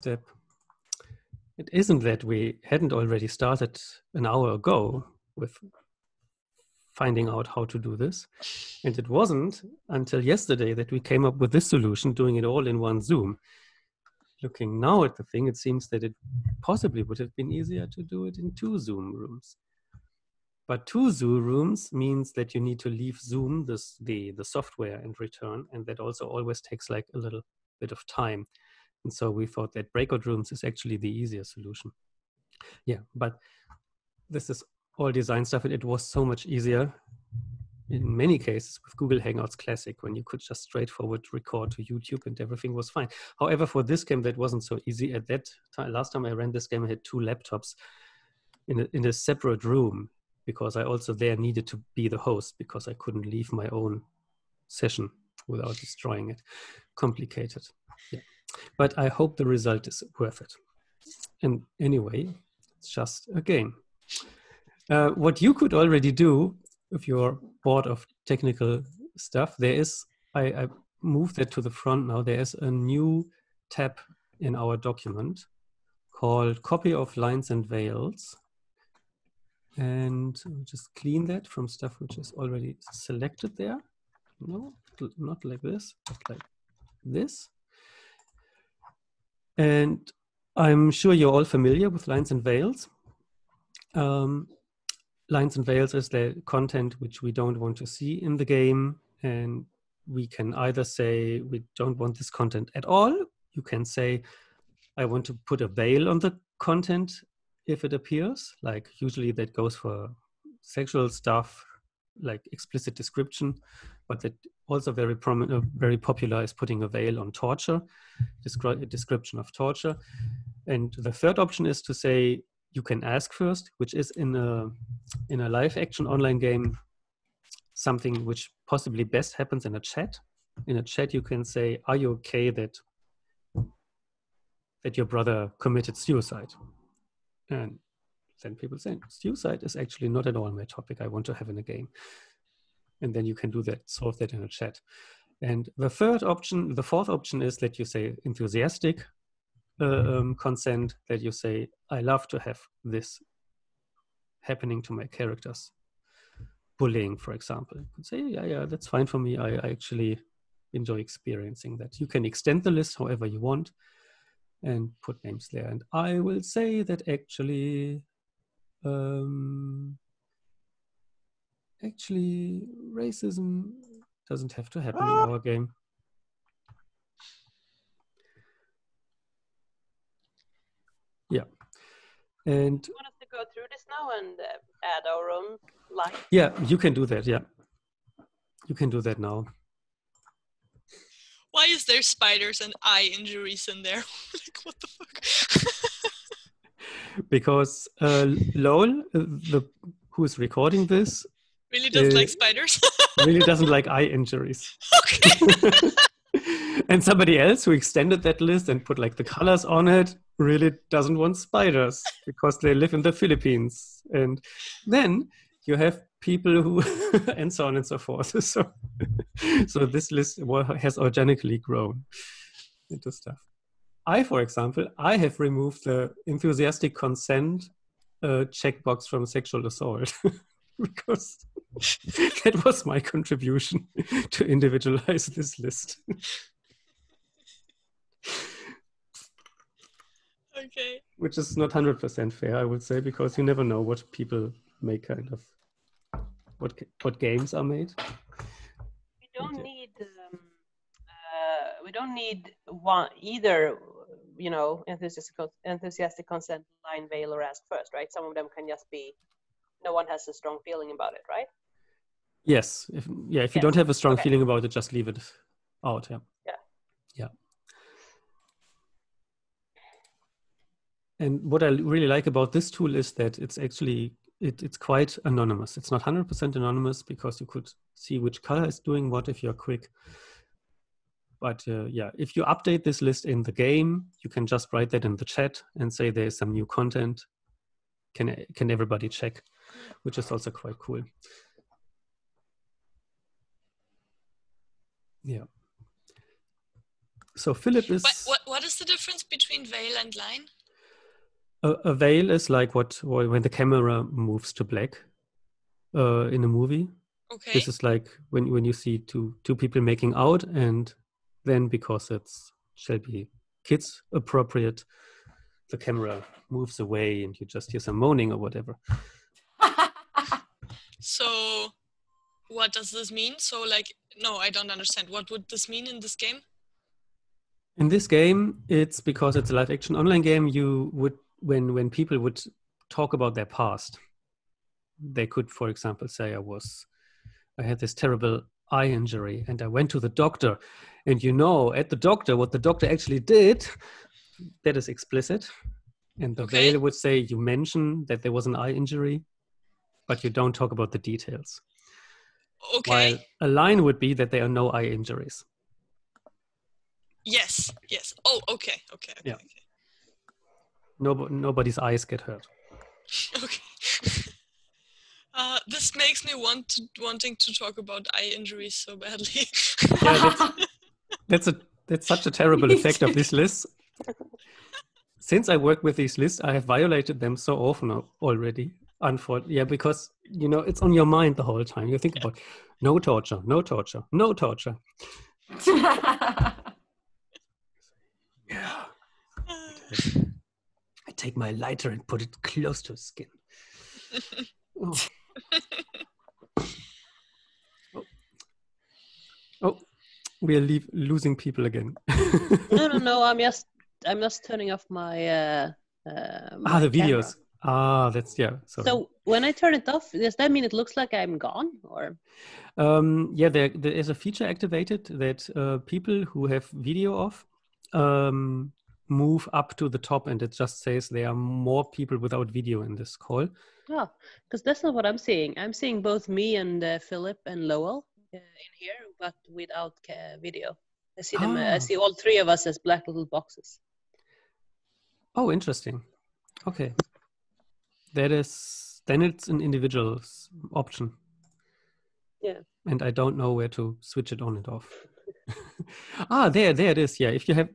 step. It isn't that we hadn't already started an hour ago with finding out how to do this. And it wasn't until yesterday that we came up with this solution, doing it all in one Zoom. Looking now at the thing, it seems that it possibly would have been easier to do it in two Zoom rooms. But two Zoom rooms means that you need to leave Zoom, this, the, the software, and return. And that also always takes like a little bit of time. And so we thought that breakout rooms is actually the easier solution. Yeah, but this is all design stuff. and it was so much easier in many cases with Google Hangouts Classic when you could just straightforward record to YouTube and everything was fine. However, for this game, that wasn't so easy. At that time, last time I ran this game, I had two laptops in a, in a separate room because I also there needed to be the host because I couldn't leave my own session without destroying it. Complicated. Yeah. But I hope the result is worth it. And anyway, it's just a game. Uh, what you could already do if you're bored of technical stuff, there is, I, I moved that to the front now, there is a new tab in our document called copy of lines and veils. And I'll just clean that from stuff which is already selected there. No, not like this, but like this. And I'm sure you're all familiar with lines and veils. Um, lines and veils is the content which we don't want to see in the game. And we can either say we don't want this content at all. You can say, I want to put a veil on the content if it appears. Like usually that goes for sexual stuff, like explicit description, but that also very prominent, uh, very popular is putting a veil on torture, descri- description of torture. And the third option is to say you can ask first, which is in a in a live action online game something which possibly best happens in a chat. In a chat, you can say, "Are you okay that that your brother committed suicide?" And then people say, "Suicide is actually not at all my topic. I want to have in a game." And then you can do that, solve that in a chat. And the third option, the fourth option is that you say enthusiastic uh, um, consent that you say, I love to have this happening to my characters. Bullying, for example. You can say, yeah, yeah, that's fine for me. I, I actually enjoy experiencing that. You can extend the list however you want and put names there. And I will say that actually, um, actually, racism doesn't have to happen in our game. Yeah. And you want us to go through this now and uh, add our own line? Yeah, you can do that. Yeah. You can do that now. Why is there spiders and eye injuries in there? like, what the fuck? because uh, Lol, uh, the who is recording this, really doesn't uh, like spiders. really doesn't like eye injuries. Okay. and somebody else who extended that list and put like the colors on it really doesn't want spiders because they live in the Philippines. And then you have people who, and so on and so forth. So, so this list has organically grown into stuff. I, for example, I have removed the enthusiastic consent uh, checkbox from sexual assault because that was my contribution to individualize this list. Okay. Which is not hundred percent fair, I would say, because you never know what people make kind of what what games are made. We don't need um, uh, we don't need one either. You know, enthusiastic enthusiastic consent, line, veil, or ask first, right? Some of them can just be. No one has a strong feeling about it, right? Yes. If, yeah. If you don't have a strong okay. feeling about it, just leave it out. Yeah. Yeah. Yeah. And what I really like about this tool is that it's actually it, it's quite anonymous. It's not 100% anonymous because you could see which color is doing what if you're quick. But uh, yeah, if you update this list in the game, you can just write that in the chat and say there's some new content. Can can everybody check? Which is also quite cool. Yeah. so Philip is But what, what is the difference between veil and line? a, a veil is like what wh- when the camera moves to black uh, in a movie. Okay. This is like when when you see two two people making out, and then because it's shall be kids appropriate, the camera moves away, and you just hear some moaning or whatever. So, what does this mean? So, like, no, I don't understand. What would this mean in this game? In this game, it's because it's a live action online game. You would when when people would talk about their past, they could, for example, say, "I was, I had this terrible eye injury, and I went to the doctor." And you know, at the doctor, what the doctor actually did, that is explicit. And the Okay. veil would say, "You mention that there was an eye injury, but you don't talk about the details." Okay. While a line would be that there are no eye injuries. Yes. Yes. Oh, okay. Okay. Okay. Yeah. Okay. Nobo- nobody's eyes get hurt. okay. Uh, this makes me want to, wanting to talk about eye injuries so badly. Yeah, that's a that's such a terrible effect of this list. Since I work with these lists, I have violated them so often already. Unfortunately, yeah, because you know it's on your mind the whole time. You think about no torture, no torture, no torture. Yeah. I take my lighter and put it close to his skin. Oh. oh. Oh, we are leave, losing people again. No, no, no. I'm just I'm just turning off my. Uh, uh, ah, my the camera. videos. Ah, that's yeah. Sorry. So when I turn it off, does that mean it looks like I'm gone, or Um, yeah, there, there is a feature activated that uh, people who have video off um, move up to the top, and it just says there are more people without video in this call. oh, because that's not what I'm seeing. I'm seeing both me and uh, Philip and Lowell uh, in here, but without video. I see them. uh, I Ah. see all three of us as black little boxes. Oh, interesting. Okay, that is then it's an individual option. Yeah. And I don't know where to switch it on and off. ah, there, there it is. Yeah, if you have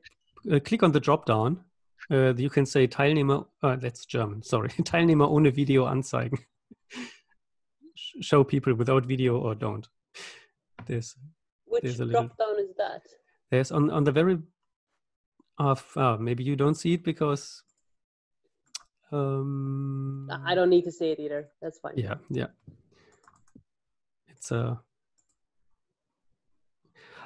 uh, click on the drop down, uh, you can say Teilnehmer. Uh, that's German. Sorry, Teilnehmer ohne Video anzeigen. Show people without video or don't. There's Which There's a little- drop down is that? there's on on the very. Uh, maybe you don't see it because. Um, I don't need to see it either. That's fine. yeah yeah it's a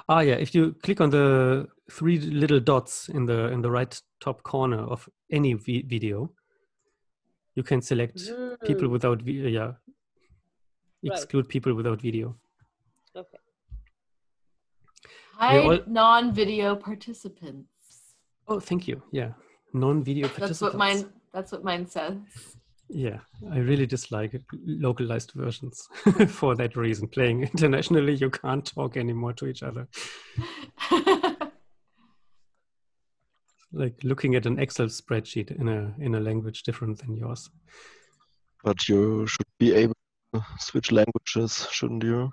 ah yeah if you click on the three little dots in the in the right top corner of any vi- video you can select people Mm, without vi- yeah Right. exclude people without video Okay. Hide all- non-video participants. oh thank you yeah non-video That's what participants. mine. That's what mine says. yeah i really dislike localized versions for that reason. Playing internationally you can't talk anymore to each other. Like looking at an excel spreadsheet in a in a language different than yours. But you should be able to switch languages, shouldn't you?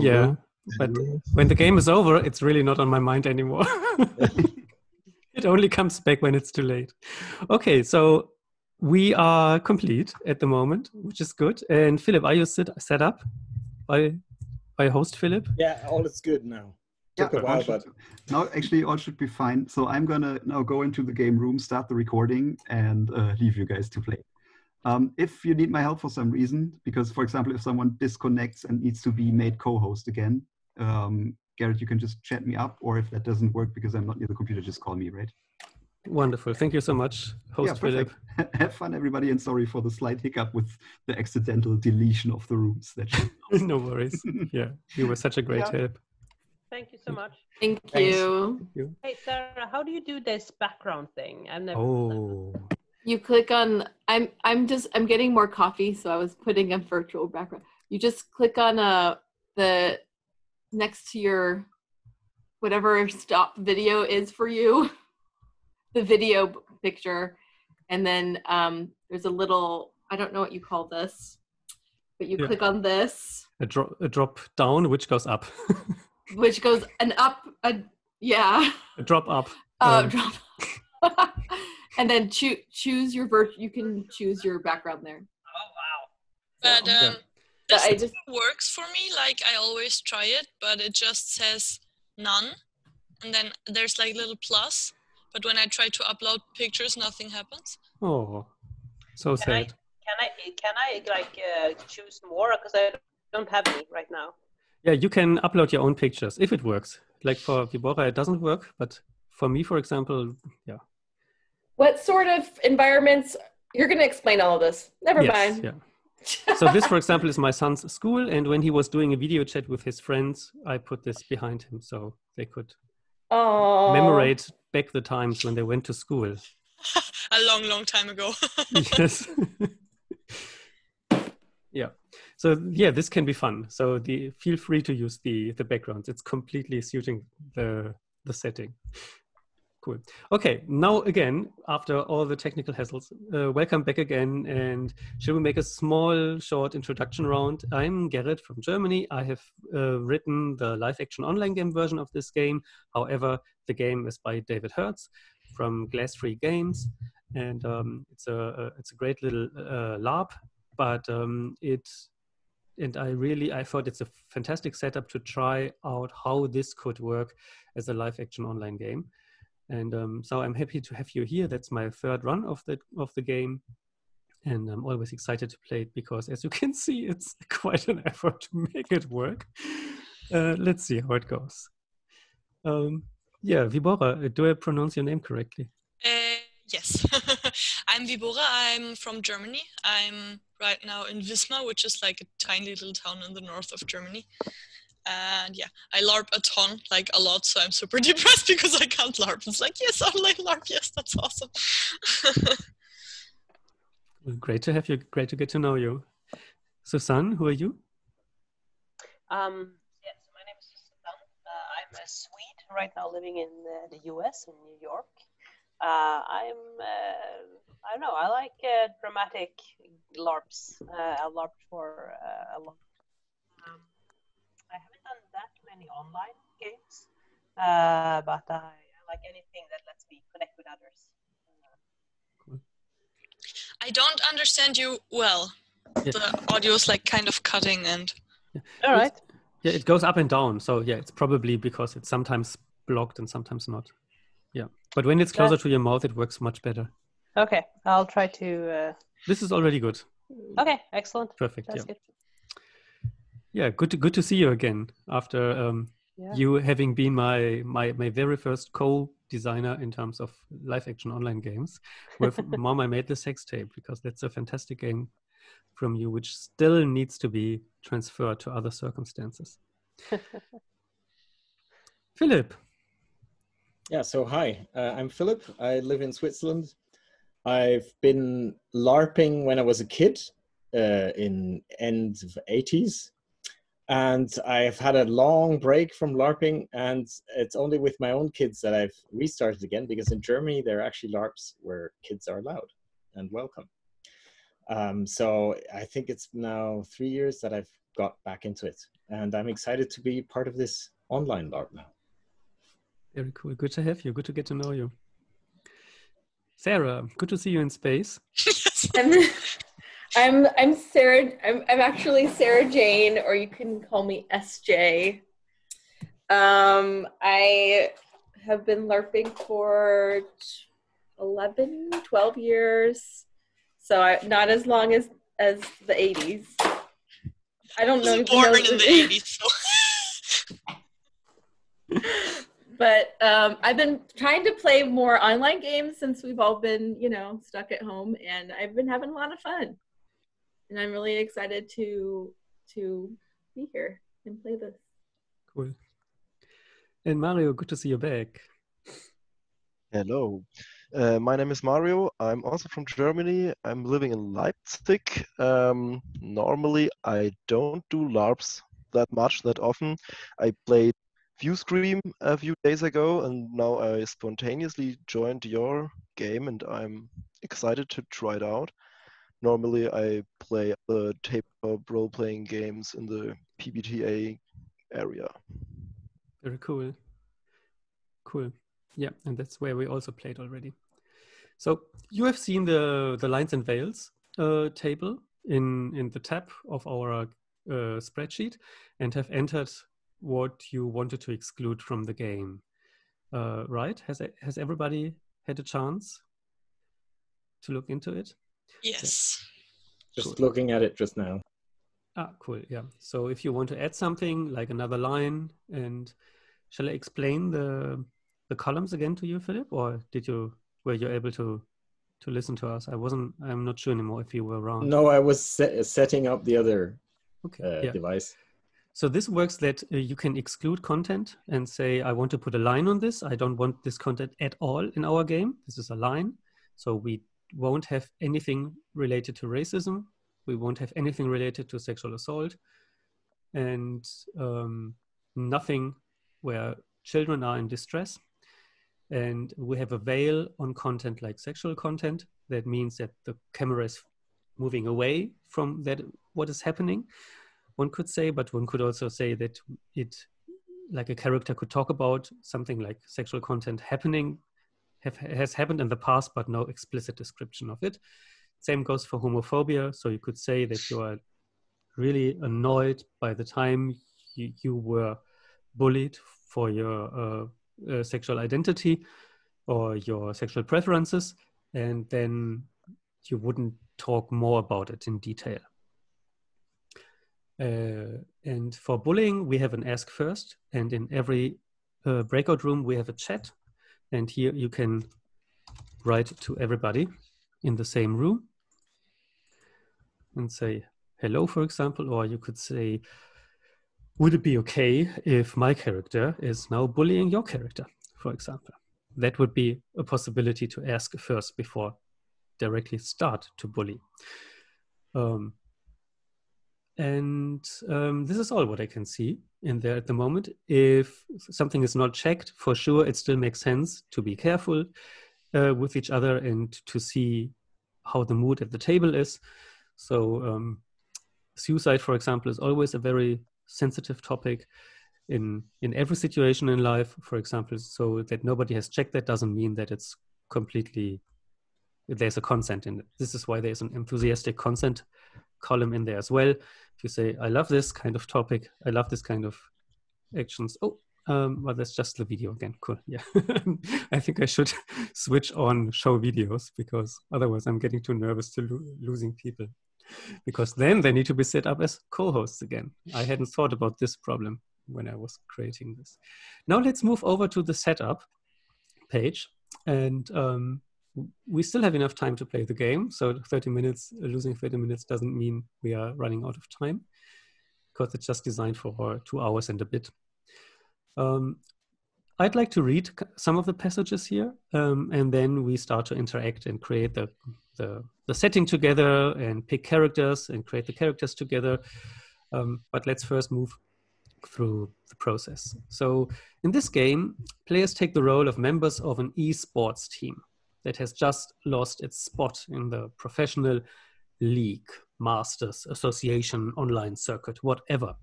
yeah but when the game is over it's really not on my mind anymore. It only comes back when it's too late. Okay so we are complete at the moment which is good and philip are you set, set up by by host philip Yeah, all is good now. Took a while, should- but no, actually, all should be fine. So I'm gonna now go into the game room, start the recording, and uh, leave you guys to play. Um, if you need my help for some reason, because for example, if someone disconnects and needs to be made co-host again, um, Gerrit, you can just chat me up, or if that doesn't work because I'm not near the computer, just call me, right? Wonderful thank you so much host philip perfect. Have fun, everybody, and sorry for the slight hiccup with the accidental deletion of the rooms. That no worries yeah you were such a great Yeah. help Thank you so much. Thank Thanks. you. Hey Sarah, how do you do this background thing? I've never. oh You click on. I'm. I'm just. I'm getting more coffee, so I was putting a virtual background. You just click on uh the next to your whatever stop video is for you, the video picture, and then um there's a little. I don't know what you call this, but you Yeah. click on this, a drop a drop down which goes up which goes an up a Yeah. A drop up. Uh, Um, drop. and then choose choose your vert. You can choose your background there. Oh wow. But Yeah. um, But this I just works for me. Like I always try it, but it just says none, and then there's like little plus. But when I try to upload pictures, nothing happens. Oh, so Can I sad. can I can I like uh, choose more because I don't have any right now. Yeah, you can upload your own pictures if it works. Like for Vibora, it doesn't work, but for me, for example, yeah. What sort of environments? You're going to explain all of this. Never yes, mind. yeah. So this, for example, is my son's school, and when he was doing a video chat with his friends, I put this behind him so they could Oh. commemorate back the times when they went to school. A long, long time ago. yes. yeah. So yeah, this can be fun. So the feel free to use the the backgrounds. It's completely suiting the the setting. Cool. Okay, now again, after all the technical hassles, uh, welcome back again. And shall we make a small, short introduction round? I'm Gerrit from Germany. I have uh, written the live action online game version of this game. However, the game is by David Hertz from Glass Free Games, and um, it's a, a it's a great little uh, LARP. But um, it and I really I thought it's a fantastic setup to try out how this could work as a live action online game. And um, so I'm happy to have you here. That's my third run of the of the game, and I'm always excited to play it because, as you can see, it's quite an effort to make it work. Uh, let's see how it goes. Um, yeah, Vibora, do I pronounce your name correctly? Uh, yes, I'm Vibora. I'm from Germany. I'm right now in Wismar, which is like a tiny little town in the north of Germany. And yeah, I LARP a ton, like a lot. So I'm super depressed because I can't LARP. It's like, yes, online LARP. Yes, that's awesome. Well, Great to have you. Great to get to know you. Susan, who are you? Um, yeah, so my name is Susan. Uh, I'm a Swede right now living in uh, the US in New York. Uh, I'm, uh, I don't know, I like uh, dramatic LARPs. Uh, I LARPed for uh, a long um, I haven't done that many online games, uh, but I, I like anything that lets me connect with others. I don't understand you well. Yeah. The audio is like kind of cutting and All right. Yeah, it goes up and down. So yeah, it's probably because it's sometimes blocked and sometimes not. Yeah, but when it's closer to your mouth, it works much better. Okay, I'll try to. Uh... This is already good. Okay, excellent. Perfect. That's yeah. good. Yeah, good to good to see you again after um, Yeah. you having been my my my very first co-designer in terms of live action online games. With Mom, I made the sex tape because that's a fantastic game from you, which still needs to be transferred to other circumstances. Philip, Yeah, so hi, uh, I'm Philip. I live in Switzerland. I've been LARPing when I was a kid uh, in end of 80s. And I've had a long break from LARPing, and it's only with my own kids that I've restarted again because in Germany, there are actually LARPs where kids are allowed and welcome. Um, so I think it's now three years that I've got back into it, and I'm excited to be part of this online LARP now. very cool. Good to have you. Good to get to know you. Sarah, good to see you in space. I'm, I'm Sarah. I'm I'm actually Sarah Jane, or you can call me SJ. Um, I have been LARPing for 11, 12 years, so I, not as long as as the 80s. I don't know. know born in the 80s. So. but um, I've been trying to play more online games since we've all been, you know, stuck at home, and I've been having a lot of fun. And I'm really excited to to be here and play this. Cool. And Mario, good to see you back. Hello. Uh, my name is Mario. I'm also from Germany. I'm living in Leipzig. Um, normally, I don't do LARPs that much, that often. I played Viewscream a few days ago, and now I spontaneously joined your game, and I'm excited to try it out. Normally, I play the tabletop role-playing games in the PBTA area. Very cool. cool. Yeah, and that's where we also played already. So you have seen the the lines and veils uh, table in in the tab of our uh, spreadsheet, and have entered what you wanted to exclude from the game. Uh, right? Has has everybody had a chance to look into it? Yes. Just Cool. looking at it just now. Ah, cool. Yeah. So if you want to add something like another line, and shall I explain the the columns again to you, Philip, or did you were you able to to listen to us? I wasn't. I'm not sure anymore if you were around. No, I was se- setting up the other Okay. uh, yeah. device. So this works that uh, you can exclude content and say, I want to put a line on this. I don't want this content at all in our game. This is a line. So we won't have anything related to racism. We won't have anything related to sexual assault and um, nothing where children are in distress. And we have a veil on content like sexual content. That means that the camera is moving away from that what is happening one could say, but one could also say that it, like a character could talk about something like sexual content happening, have, has happened in the past, but no explicit description of it. Same goes for homophobia. So you could say that you are really annoyed by the time you, you were bullied for your uh, uh, sexual identity or your sexual preferences, and then you wouldn't talk more about it in detail. Uh, and for bullying, we have an ask first, and in every uh, breakout room, we have a chat. And here you can write to everybody in the same room and say hello, for example, or you could say, would it be okay if my character is now bullying your character, for example? That would be a possibility to ask first before directly start to bully. Um, and um, this is all what I can see in there at the moment. If something is not checked, for sure, it still makes sense to be careful uh, with each other and to see how the mood at the table is. So, um, suicide, for example, is always a very sensitive topic in in every situation in life. For example, so that nobody has checked that doesn't mean that it's completely there's a consent in it. This is why there's an enthusiastic consent column in there as well. If you say, I love this kind of topic, I love this kind of actions. Oh, um, well, that's just the video again. Cool. Yeah. I think I should switch on show videos because otherwise I'm getting too nervous to lo- losing people. Because then they need to be set up as co hosts again. I hadn't thought about this problem when I was creating this. Now let's move over to the setup page. And um, we still have enough time to play the game. So 30 minutes, losing 30 minutes doesn't mean we are running out of time because it's just designed for two hours and a bit. Um, I'd like to read some of the passages here, um, and then we start to interact and create the, the, the setting together and pick characters and create the characters together. Um, but let's first move through the process. So in this game, players take the role of members of an esports team that has just lost its spot in the professional league, masters, association, online circuit, whatever.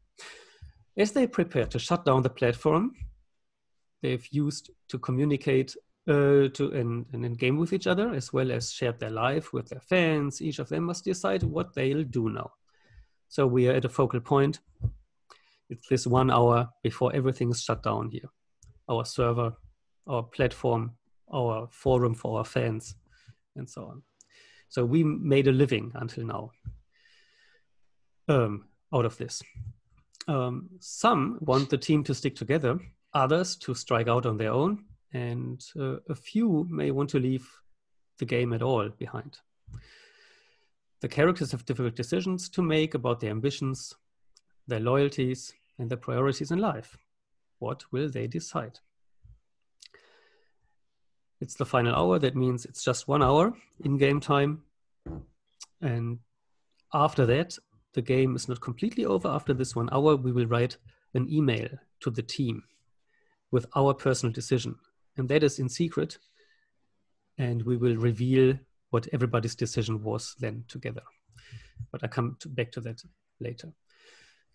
As they prepare to shut down the platform they've used to communicate uh, to and, and game with each other, as well as share their life with their fans, each of them must decide what they'll do now. So we are at a focal point. It's this one hour before everything is shut down here. Our server, our platform, our forum for our fans, and so on. So we made a living until now um, out of this. Um, some want the team to stick together, others to strike out on their own, and uh, a few may want to leave the game at all behind. The characters have difficult decisions to make about their ambitions, their loyalties, and their priorities in life. What will they decide? It's the final hour. That means it's just one hour in game time. And after that, the game is not completely over. After this one hour, we will write an email to the team with our personal decision. And that is in secret. And we will reveal what everybody's decision was then together. But I come to, back to that later.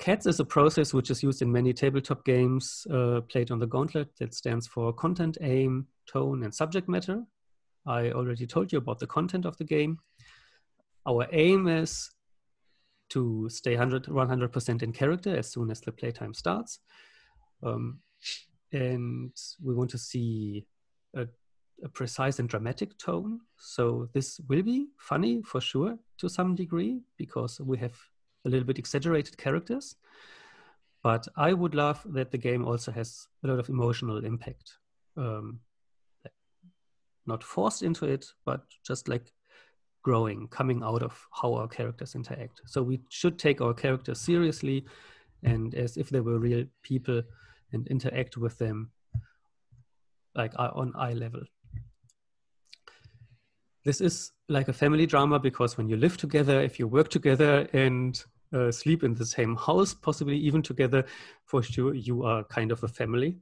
CATS is a process which is used in many tabletop games uh, played on the Gauntlet that stands for content, aim, tone, and subject matter. I already told you about the content of the game. Our aim is to stay 100, 100% in character as soon as the playtime starts. Um, and we want to see a, a, precise and dramatic tone. So this will be funny for sure to some degree because we have a little bit exaggerated characters. But I would love that the game also has a lot of emotional impact. Um, not forced into it, but just like growing, coming out of how our characters interact. So we should take our characters seriously and as if they were real people and interact with them like on eye level. This is like a family drama because when you live together, if you work together and uh, sleep in the same house, possibly even together, for sure you are kind of a family.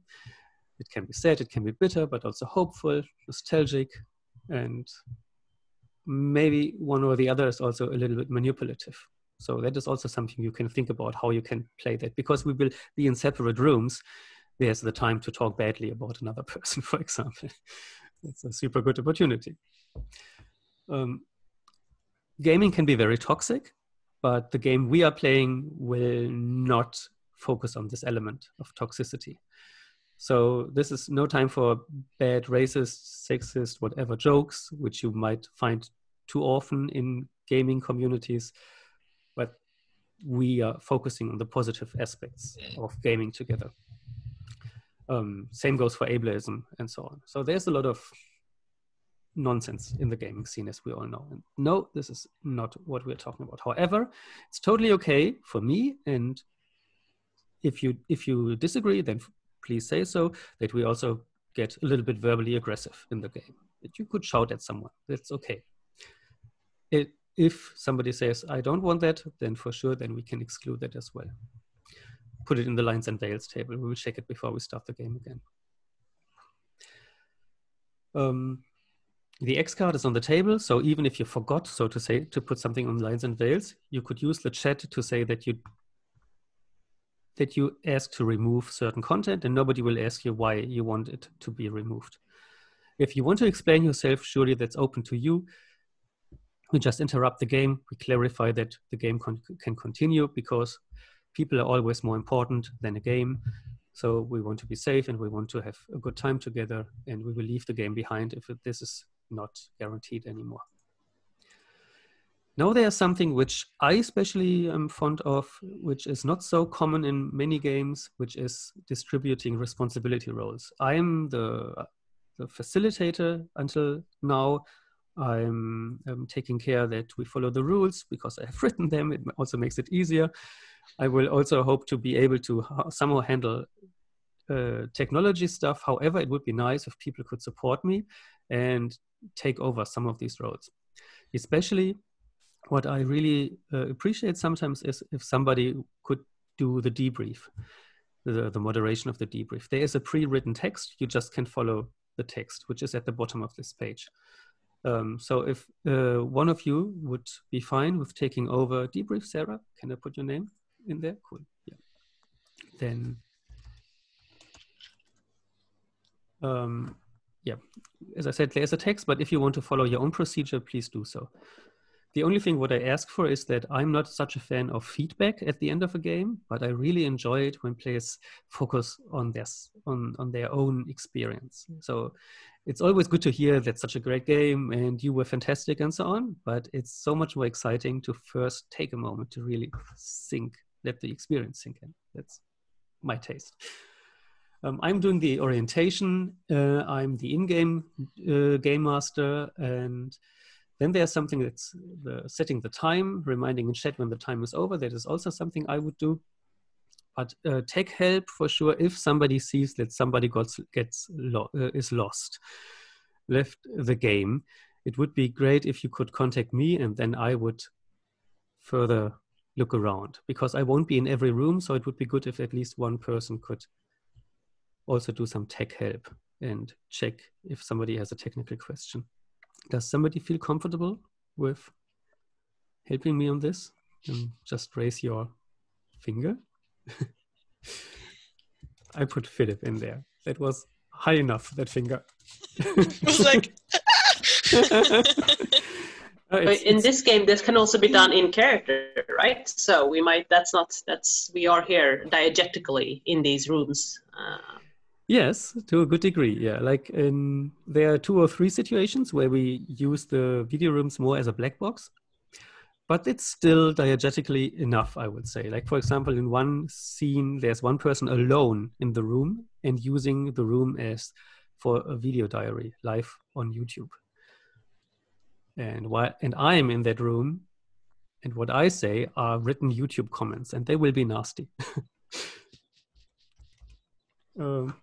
It can be sad, it can be bitter, but also hopeful, nostalgic, and maybe one or the other is also a little bit manipulative. So that is also something you can think about how you can play that because we will be in separate rooms. There's the time to talk badly about another person, for example. It's a super good opportunity. Um, gaming can be very toxic, but the game we are playing will not focus on this element of toxicity. So this is no time for bad racist, sexist, whatever jokes, which you might find too often in gaming communities. But we are focusing on the positive aspects of gaming together. Um, same goes for ableism and so on. So there's a lot of nonsense in the gaming scene, as we all know. And no, this is not what we're talking about. However, it's totally okay for me. And if you if you disagree, then please say so, that we also get a little bit verbally aggressive in the game. That you could shout at someone. That's okay. It, if somebody says, I don't want that, then for sure, then we can exclude that as well. Put it in the lines and veils table. We will check it before we start the game again. Um, the X card is on the table, so even if you forgot, so to say, to put something on lines and veils, you could use the chat to say that you that you ask to remove certain content and nobody will ask you why you want it to be removed. If you want to explain yourself, surely that's open to you. We just interrupt the game. We clarify that the game con can continue because people are always more important than a game. So we want to be safe and we want to have a good time together and we will leave the game behind if this is not guaranteed anymore. Now there's something which I especially am fond of, which is not so common in many games, which is distributing responsibility roles. I'm the, the facilitator until now. I'm, I'm taking care that we follow the rules because I have written them. It also makes it easier. I will also hope to be able to somehow handle uh, technology stuff. However, it would be nice if people could support me and take over some of these roles, especially what I really uh, appreciate sometimes is if somebody could do the debrief, the, the moderation of the debrief. There is a pre-written text, you just can follow the text, which is at the bottom of this page. Um, so if uh, one of you would be fine with taking over debrief, Sarah, can I put your name in there? Cool, yeah. Then, um, yeah, as I said, there's a text, but if you want to follow your own procedure, please do so. The only thing what I ask for is that I'm not such a fan of feedback at the end of a game, but I really enjoy it when players focus on this, on, on their own experience. So it's always good to hear that's such a great game and you were fantastic and so on, but it's so much more exciting to first take a moment to really sink, let the experience sink in. That's my taste. Um, I'm doing the orientation. Uh, I'm the in-game uh, game master, and then there's something that's the setting the time, reminding in chat when the time is over. That is also something I would do. But uh, take help for sure if somebody sees that somebody gets, gets lo uh, is lost, left the game. It would be great if you could contact me and then I would further look around because I won't be in every room. So it would be good if at least one person could also do some tech help and check if somebody has a technical question. Does somebody feel comfortable with helping me on this? And just raise your finger I put Philip in there. That was high enough, that finger. it was like it's- in it's- this game, this can also be done in character, right? So we might. That's not. That's we are here diegetically in these rooms. Uh, Yes, to a good degree. Yeah, like in there are two or three situations where we use the video rooms more as a black box, but it's still diegetically enough, I would say. Like for example, in one scene, there's one person alone in the room and using the room as for a video diary live on YouTube. And why? And I'm in that room, and what I say are written YouTube comments, and they will be nasty. um,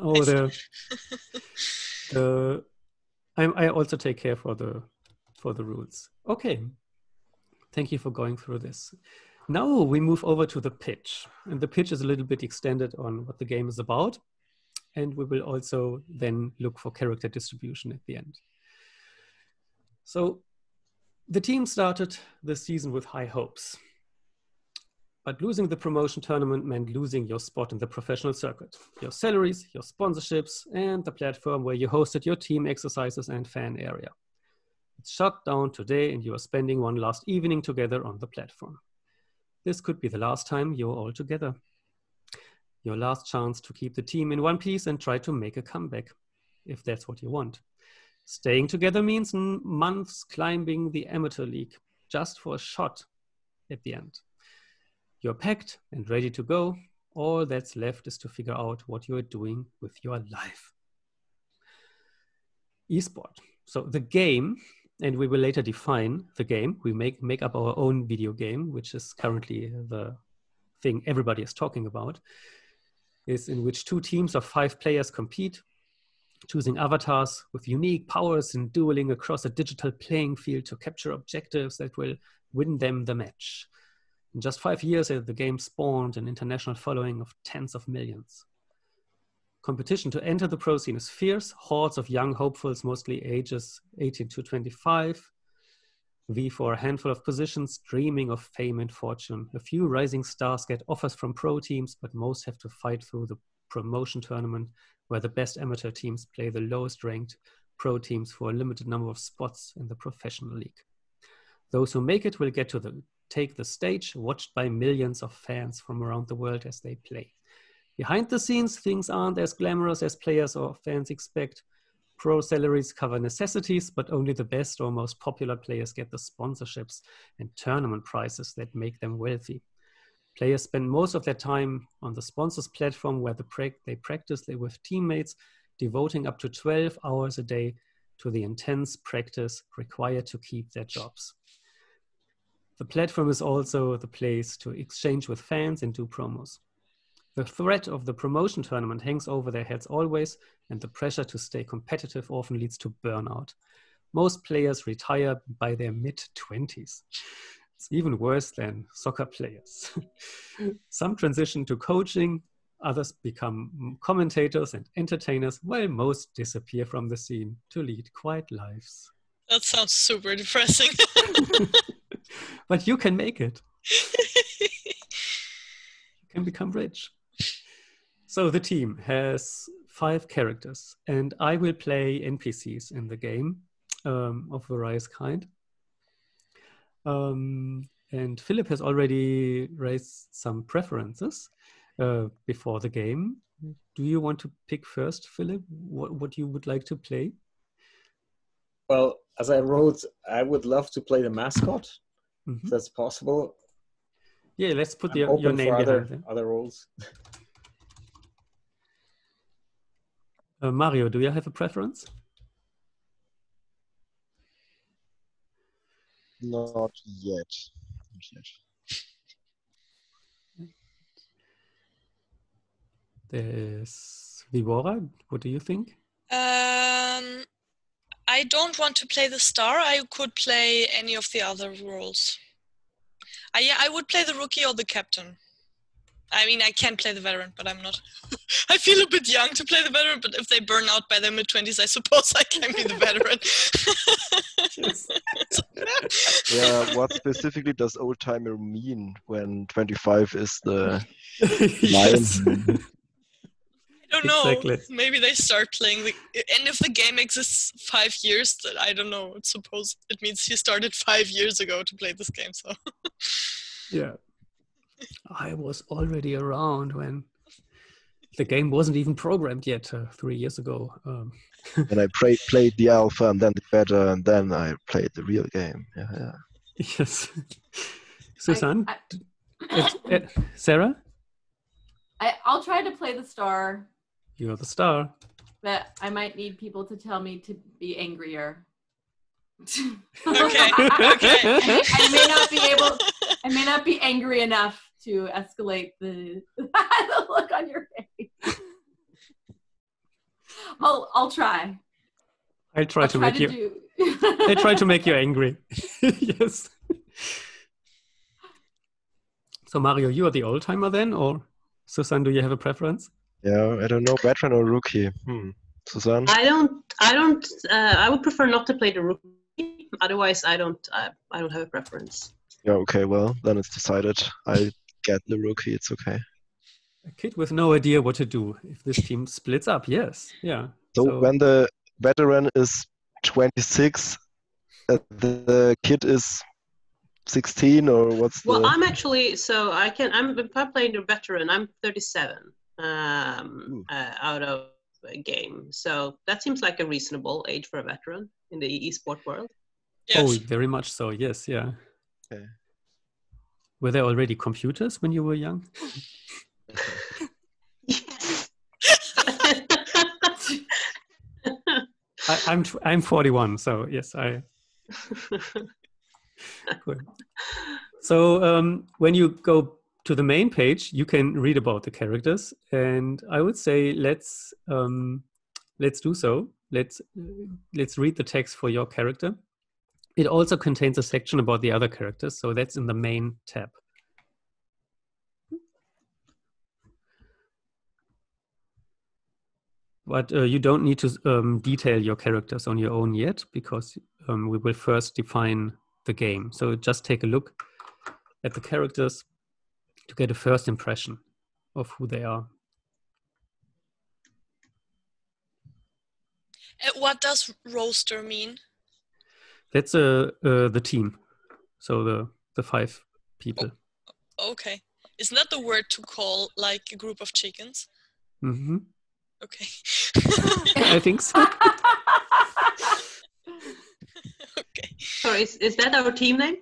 oh, the the I, I also take care for the for the rules. Okay, thank you for going through this. Now we move over to the pitch, and the pitch is a little bit extended on what the game is about, and we will also then look for character distribution at the end. So, the team started the season with high hopes. But losing the promotion tournament meant losing your spot in the professional circuit, your salaries, your sponsorships, and the platform where you hosted your team exercises and fan area. It's shut down today, and you are spending one last evening together on the platform. This could be the last time you're all together. Your last chance to keep the team in one piece and try to make a comeback, if that's what you want. Staying together means months climbing the amateur league just for a shot at the end. You're packed and ready to go. All that's left is to figure out what you're doing with your life. Esport. So the game, and we will later define the game. We make make up our own video game, which is currently the thing everybody is talking about. Is in which two teams of five players compete, choosing avatars with unique powers and dueling across a digital playing field to capture objectives that will win them the match. In just five years, uh, the game spawned an international following of tens of millions. Competition to enter the pro scene is fierce. Hordes of young hopefuls, mostly ages 18 to 25, vie for a handful of positions, dreaming of fame and fortune. A few rising stars get offers from pro teams, but most have to fight through the promotion tournament where the best amateur teams play the lowest ranked pro teams for a limited number of spots in the professional league. Those who make it will get to the take the stage, watched by millions of fans from around the world as they play. Behind the scenes, things aren't as glamorous as players or fans expect. Pro salaries cover necessities, but only the best or most popular players get the sponsorships and tournament prizes that make them wealthy. Players spend most of their time on the sponsors platform where the pra- they practice with teammates, devoting up to 12 hours a day to the intense practice required to keep their jobs. The platform is also the place to exchange with fans and do promos. The threat of the promotion tournament hangs over their heads always, and the pressure to stay competitive often leads to burnout. Most players retire by their mid 20s. It's even worse than soccer players. Some transition to coaching, others become commentators and entertainers, while most disappear from the scene to lead quiet lives. that sounds super depressing. but you can make it. You can become rich. So the team has five characters, and I will play NPCs in the game um, of various kind. Um, and Philip has already raised some preferences uh, before the game. Do you want to pick first, Philip, what, what you would like to play? Well, as I wrote, I would love to play the mascot, Mhm. if that's possible. Yeah, let's put I'm your, name for other, behind other roles. Uh, Mario, do you have a preference? Not yet. Not yet. There's Vibora. What do you think? um, I don't want to play the star. I could play any of the other roles. I, yeah, I would play the rookie or the captain. I mean, I can play the veteran, but I'm not. I feel a bit young to play the veteran, but if they burn out by their mid 20s, I suppose I can be the veteran. Yeah, what specifically does old timer mean when 25 is the yes. Line? I don't know. Exactly. Maybe they start playing the. And if the game exists five years, then I don't know. Suppose it means he started five years ago to play this game. So Yeah. I was already around when the game wasn't even programmed yet uh, three years ago. Um, And I played played the alpha and then the beta and then I played the real game. Yeah, yeah. yes. Susan? I, It's- uh, Sarah? I, I'll try to play the star, You're the star. but I might need people to tell me to be angrier. Okay, okay. I may not be able. I may not be angry enough to escalate the, the look on your face. I'll I'll try. I try I'll to try make to you. do. I try to make you angry. yes. So Mario, you are the old timer then, or Susan? Do you have a preference? Yeah, I don't know, veteran or rookie. Hmm. Susan? I don't. I don't. Uh, I would prefer not to play the rookie. Otherwise, I don't. I, I don't have a preference. Yeah, okay, well, then it's decided. I get the rookie, it's okay. A kid with no idea what to do if this team splits up. Yes. Yeah. So, when the veteran is 26, uh, the, the kid is 16, or what's Well, the. I'm actually so I can. I'm if I'm playing the veteran. I'm 37 um, uh, out of a game. So that seems like a reasonable age for a veteran in the esport world. Oh, very much so. Yes. Yeah. Okay. Were there already computers when you were young? Yes. I, I'm I'm 41, so yes, I. Cool. So um, when you go to the main page, you can read about the characters, and I would say let's um, let's do so. Let's let's read the text for your character. It also contains a section about the other characters, so that's in the main tab. But uh, you don't need to um, detail your characters on your own yet, because um, we will first define the game. So just take a look at the characters to get a first impression of who they are. What does roster mean? That's uh, uh, the team. So the, the five people. Okay. Isn't that the word to call like a group of chickens? Mm-hmm. Okay. I think so. okay. so is is that our team name?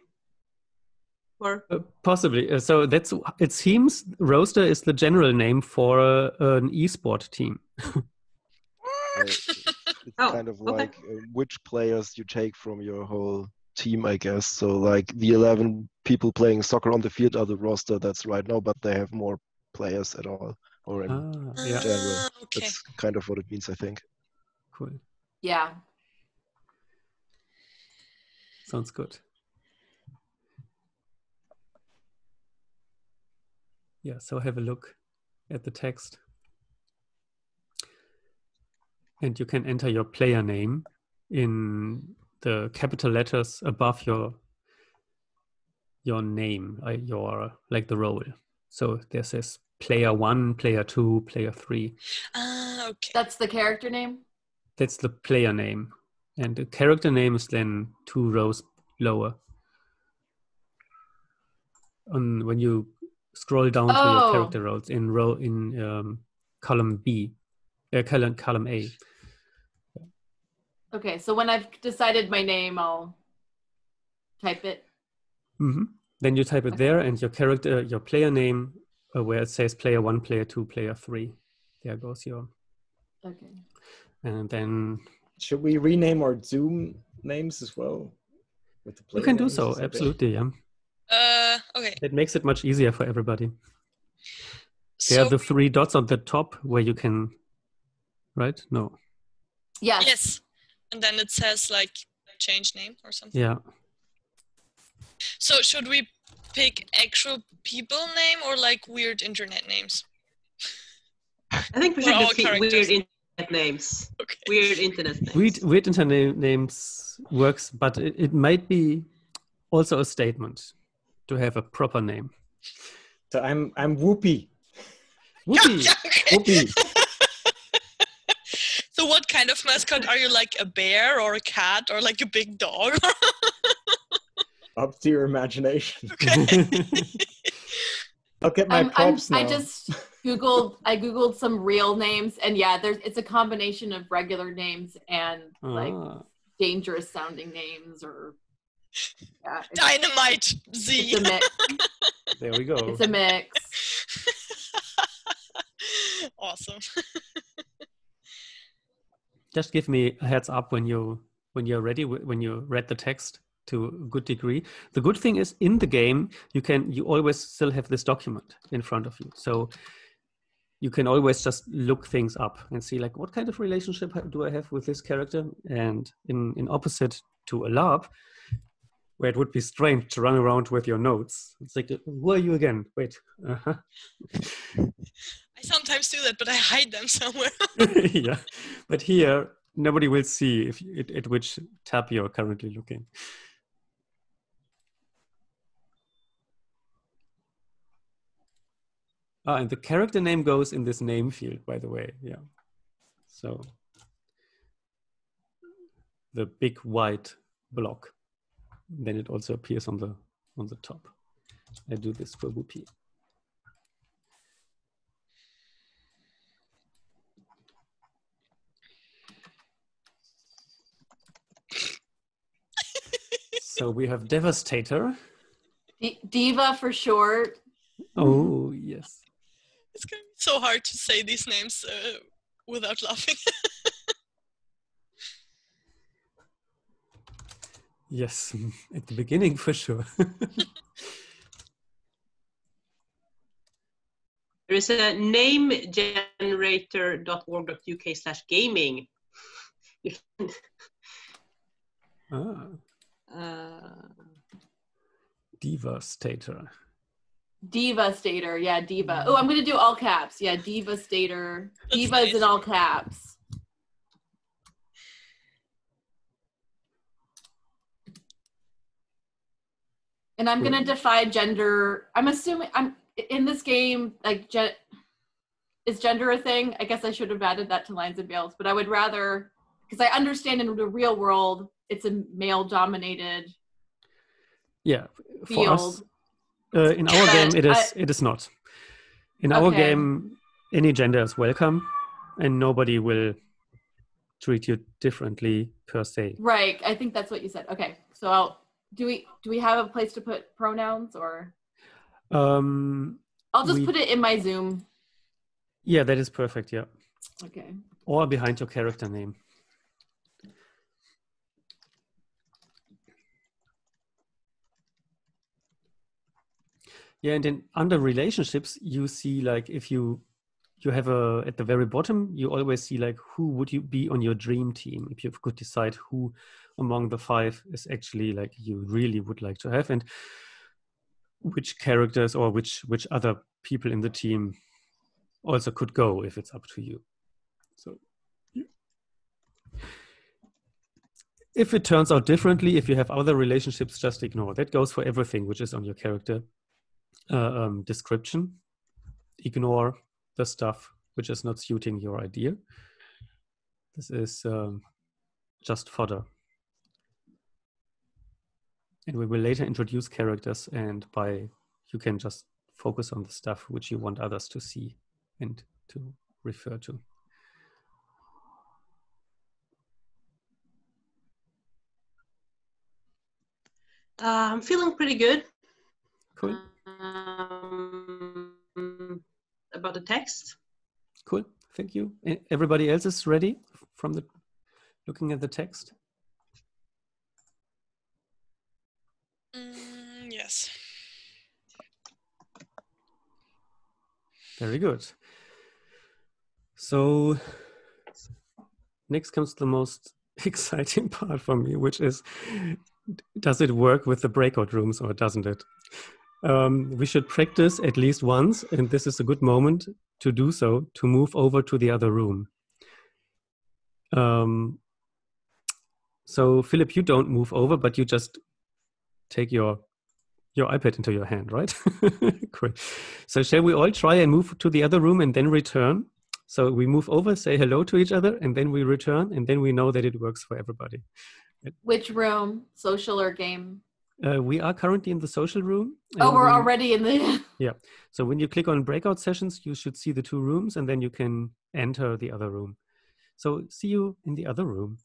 Or Uh, possibly. Uh, so that's it seems roster is the general name for uh, an esport team. Uh, it's Oh, kind of okay. like uh, which players you take from your whole team, I guess. So, like the 11 people playing soccer on the field are the roster that's right now, but they have more players at all. Or in, Ah, yeah, general. Ah, okay. that's kind of what it means, I think. cool. yeah. Sounds good. Yeah, so have a look at the text. And you can enter your player name in the capital letters above your your name, uh, your like the role. So there says player one, player two, player three. Ah, okay. That's the character name. That's the player name. And the character name is then two rows lower. On when you scroll down to your Oh. character roles in row in um, column B, uh, column column A. Okay, so when I've decided my name, I'll type it. hmm Then you type it Okay. there, and your character, your player name, uh, where it says player one, player two, player three. There goes your, Okay. and then Should we rename our Zoom names as well? With the you can do so. Is that better? Absolutely, yeah. Uh, okay. It makes it much easier for everybody. There are the three dots on the top where you can, right? No. Yes. yes, and then it says like change name or something. Yeah. So should we pick actual people name or like weird internet names? I think we should all do pe- characters. weird internet names. Okay. Weird internet names. Weird, weird internet names works, but it, it might be also a statement to have a proper name. So I'm I'm Whoopi. Whoopi. Whoopi. So what kind of mascot are you? Like a bear or a cat or like a big dog? Up to your imagination. okay. I'll get my I'm, I'm, now. I just googled. I googled some real names, and yeah, there's it's a combination of regular names and like Ah, dangerous sounding names or yeah, it's, Dynamite it's Z. a mix. there we go. It's a mix. awesome. Just give me a heads up when you when you're ready when you read the text to a good degree. The good thing is in the game you can you always still have this document in front of you. So you can always just look things up and see like what kind of relationship do I have with this character and in in opposite to a LARP where it would be strange to run around with your notes. It's like who are you again? Wait. Uh-huh. I sometimes do that, but I hide them somewhere. yeah, but here nobody will see if at, at which tab you're currently looking. Ah, and the character name goes in this name field, by the way. Yeah. So the big white block. Then it also appears on the on the top. I do this for Whoopi. So we have Devastator. D- Diva for short. Oh, yes. it's gonna be so hard to say these names uh, without laughing. Yes, at the beginning for sure. There is a namegenerator.org.uk slash gaming. You can, ah, uh, Devastator. Devastator. Yeah, Diva. Oh, I'm going to do all caps. Yeah, Devastator. That's Diva is in all caps. And I'm going to Cool. defy gender. I'm assuming I'm in this game like gen, is gender a thing? I guess I should have added that to lines and veils, but I would rather because I understand in the real world it's a male dominated Yeah, for us, field. uh, in our game it is I- it is not. In our game, any gender is welcome, and nobody will treat you differently per se. Right. I think that's what you said. Okay. So I'll do we do we have a place to put pronouns or Um, I'll just We- put it in my Zoom. yeah, that is perfect. Yeah, Okay. or behind your character name. Yeah, and then under relationships, you see like if you you have a at the very bottom, you always see like who would you be on your dream team if you could decide who among the five is actually like you really would like to have and which characters or which which other people in the team also could go if it's up to you. So if it turns out differently, if you have other relationships, just ignore. That goes for everything which is on your character uh, um, description. Ignore the stuff which is not suiting your idea. This is um, just fodder. And we will later introduce characters, and by you can just focus on the stuff which you want others to see and to refer to. uh, I'm feeling pretty good Cool, um, about the text. cool. Thank you. Everybody else is ready from the looking at the text. Very good. So next comes the most exciting part for me, which is does it work with the breakout rooms or doesn't it? Um, we should practice at least once, and this is a good moment to do so to move over to the other room. Um, so, Philip, you don't move over, but you just take your your iPad into your hand, right? Great. So shall we all try and move to the other room and then return? So we move over, say hello to each other, and then we return, and then we know that it works for everybody. Which room? Social or game? Uh, we are currently in the social room. Oh, we're we- already in the. Yeah. So when you click on breakout sessions, you should see the two rooms, and then you can enter the other room. So see you in the other room.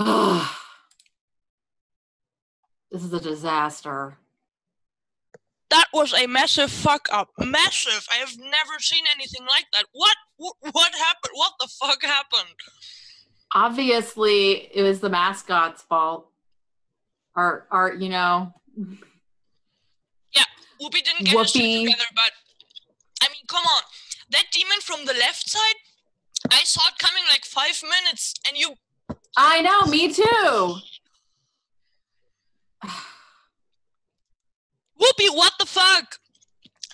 this is a disaster. That was a massive fuck up. Massive. I have never seen anything like that. What? What, what happened? What the fuck happened? Obviously, it was the mascot's fault. Or, or you know, Yeah, Whoopi didn't get his shit together, but I mean, come on. That demon from the left side, I saw it coming like five minutes, and you I know, me too. Whoopi, what the fuck?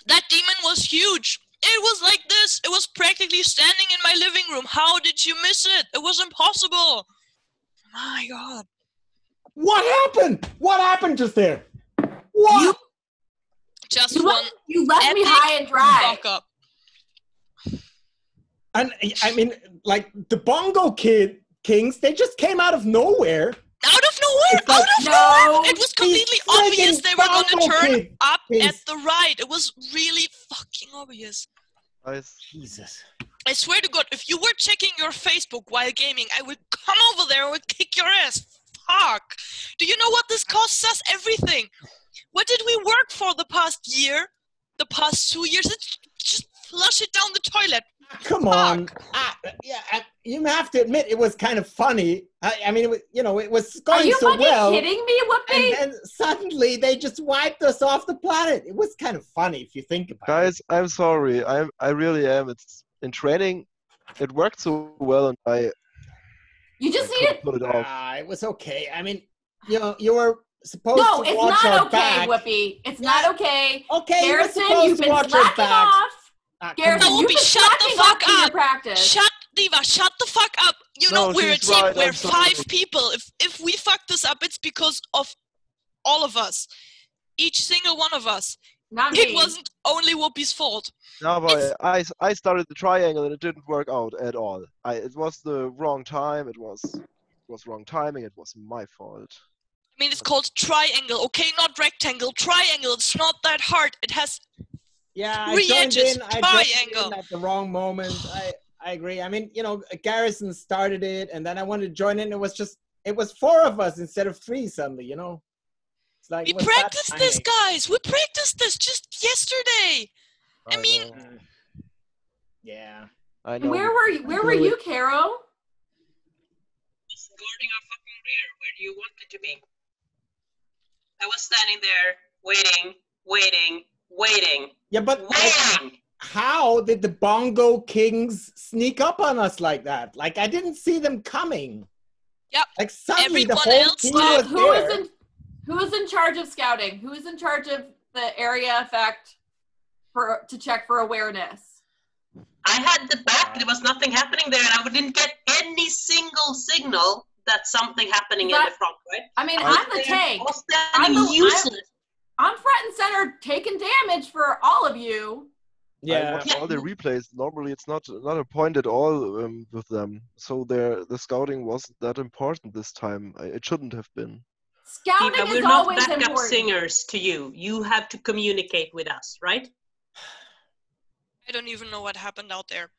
That demon was huge. It was like this. It was practically standing in my living room. How did you miss it? It was impossible. My god. What happened? What happened just there? What? You- Just You one left, you left me high and dry. fuck up. And I mean, like the Bongo Kid Kings, they just came out of nowhere. Out of nowhere! Like- out of No, nowhere! It was completely obvious they were gonna turn Kid up Kings. at the right. It was really fucking obvious. Guys, Jesus. I swear to God, if you were checking your Facebook while gaming, I would come over there and would kick your ass. Fuck. Do you know what this costs us? Everything. What did we work for the past year? The past two years? It's just flush it down the toilet. Come on. Ah, yeah, I, you have to admit it was kind of funny. I, I mean, it was, you know, it was Are going you so fucking well. kidding me, Whoopi? And then suddenly they just wiped us off the planet. It was kind of funny if you think about it. guys, I'm sorry. I'm I really am. It's in training. It worked so well, and I, you just I need couldn't it. put it off. Ah, it was okay. I mean, you know, you were supposed No, to watch No, it's watch not okay, back. Whoopi. It's Yeah. not okay. Okay, you were supposed you've to been watch slacking off. Garrison. No, you've Whoopi, been shut the fuck off up. practice. Shut, Diva, shut the fuck up. You know, we're a team. right, we're I'm five sorry. people. If if we fuck this up, it's because of all of us. Each single one of us. Not me. It wasn't only Whoopi's fault. No, It's- but I, I started the triangle and it didn't work out at all. I it was the wrong time. It was it was wrong timing. It was my fault. I mean, it's called triangle, okay? Not rectangle. Triangle. It's not that hard. It has. Yeah, I Three joined edges, in. I joined triangle. in at the wrong moment. I I agree. I mean, you know, Garrison started it, and then I wanted to join in. It was just it was four of us instead of three suddenly. You know, it's like We it was that practiced this, guys. We practiced this just yesterday. I mean- know. Mm. Yeah. I know. Where were you? Where were you. Carol? guarding our fucking rear where do you want it to be? I was standing there waiting, waiting, waiting, Yeah, but like, how did the Bongo Kings sneak up on us like that? Like I didn't see them coming. Yep. Like suddenly the whole else team Well, was who is there. in who is in charge of scouting? Who is in charge of the area effect for to check for awareness? I had the back. There was nothing happening there, and I didn't get any single signal that something happening in the front. Right? I mean, I- I'm the tank. I was I'm the- useless. I'm front and center taking damage for all of you. I Yeah. all the replays. Normally, it's not not a point at all um, with them. So their the scouting wasn't that important this time. I, it shouldn't have been. Scouting Eva, is we're not always backup important. singers to you. You have to communicate with us, right? I don't even know what happened out there.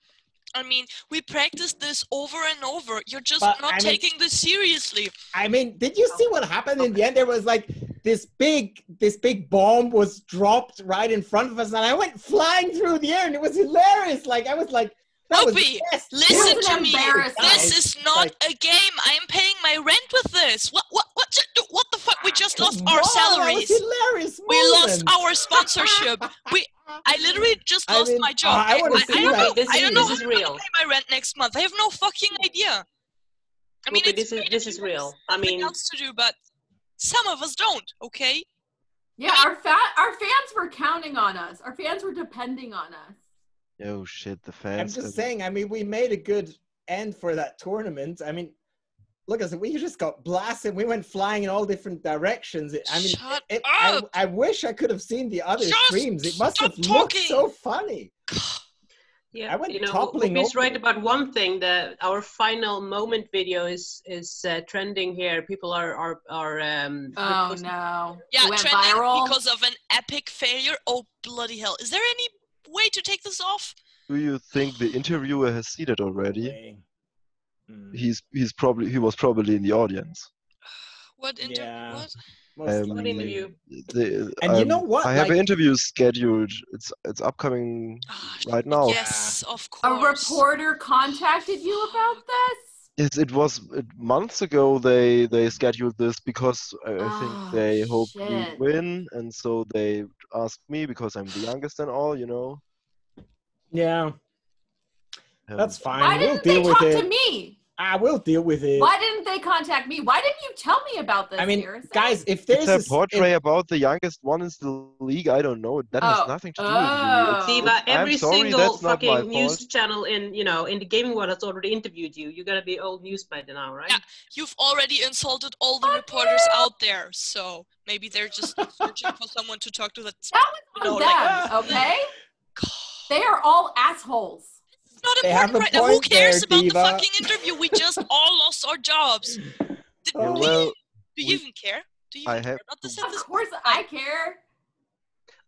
I mean, we practiced this over and over. You're just But, not I mean- taking this seriously. I mean, did you see what happened in the end? There was like this big, this big bomb was dropped right in front of us, and I went flying through the air, and it was hilarious. Like I was like, that was the Whoopi, best Listen to me. embarrassment. This is not Like- a game. I am paying my rent with this. What? What? What? What the fuck? We just lost Come our on, that was salaries. hilarious. We lost our sponsorship. We. I literally just I lost mean, my job. uh, I wanna I, see don't that. know. This I don't know this how is I'm gonna real. pay my rent next month. I have no fucking idea. I mean, Whoopi, it's this is this is real. I something mean, else to do, but some of us don't. Okay. Yeah, our fa- our fans were counting on us. Our fans were depending on us. Oh shit, the fans. I'm just and- saying. I mean, we made a good end for that tournament. I mean, look, I said we just got blasted. We went flying in all different directions. It- I mean, Shut it, I, up. I wish I could have seen the other Just streams. It must stop have looked so funny. Yeah, I went you know, toppling Whoopi's right about one thing. The our final moment video is is uh, trending here. People are are are um. Oh reposting- no! Yeah, went trending viral. because of an epic failure. Oh bloody hell! Is there any way to take this off? Do you think the interviewer has seen it already? Okay. Mm. he's he's probably he was probably in the audience. What inter- Yeah. what? Most Um, interview. The, And you um, know what, I have like- an interview scheduled. It's it's upcoming Ah, right now. Yes, of course. A reporter contacted you about this? Yes, it was uh, months ago. They they scheduled this because I, I Oh, think they hope we win, and so they asked me because I'm the youngest and all. You know. Yeah, Um, that's fine. Why we'll didn't they deal with talk it. to me? I will deal with it. Why didn't they contact me? Why didn't you tell me about this? I mean, Harrison? guys, if there's it's a a s- portrait if- about the youngest one in the league. I don't know. That Oh. has nothing to do with you. Oh. It's- Diva, every sorry, single that's not my fucking news fault. channel in you know in the gaming world has already interviewed you. You gotta be old news by now, right? Yeah. You've already insulted all the reporters out there, so maybe they're just searching for someone to talk to. That's that was on No, them, like- okay? They are all assholes. It's not They have important a right now. Who cares there, about Diva. the fucking interview? We just all lost our jobs. Did, Yeah, Oh. do, well, you, do you we- even care? Do you I even care have about this to- Of course I care.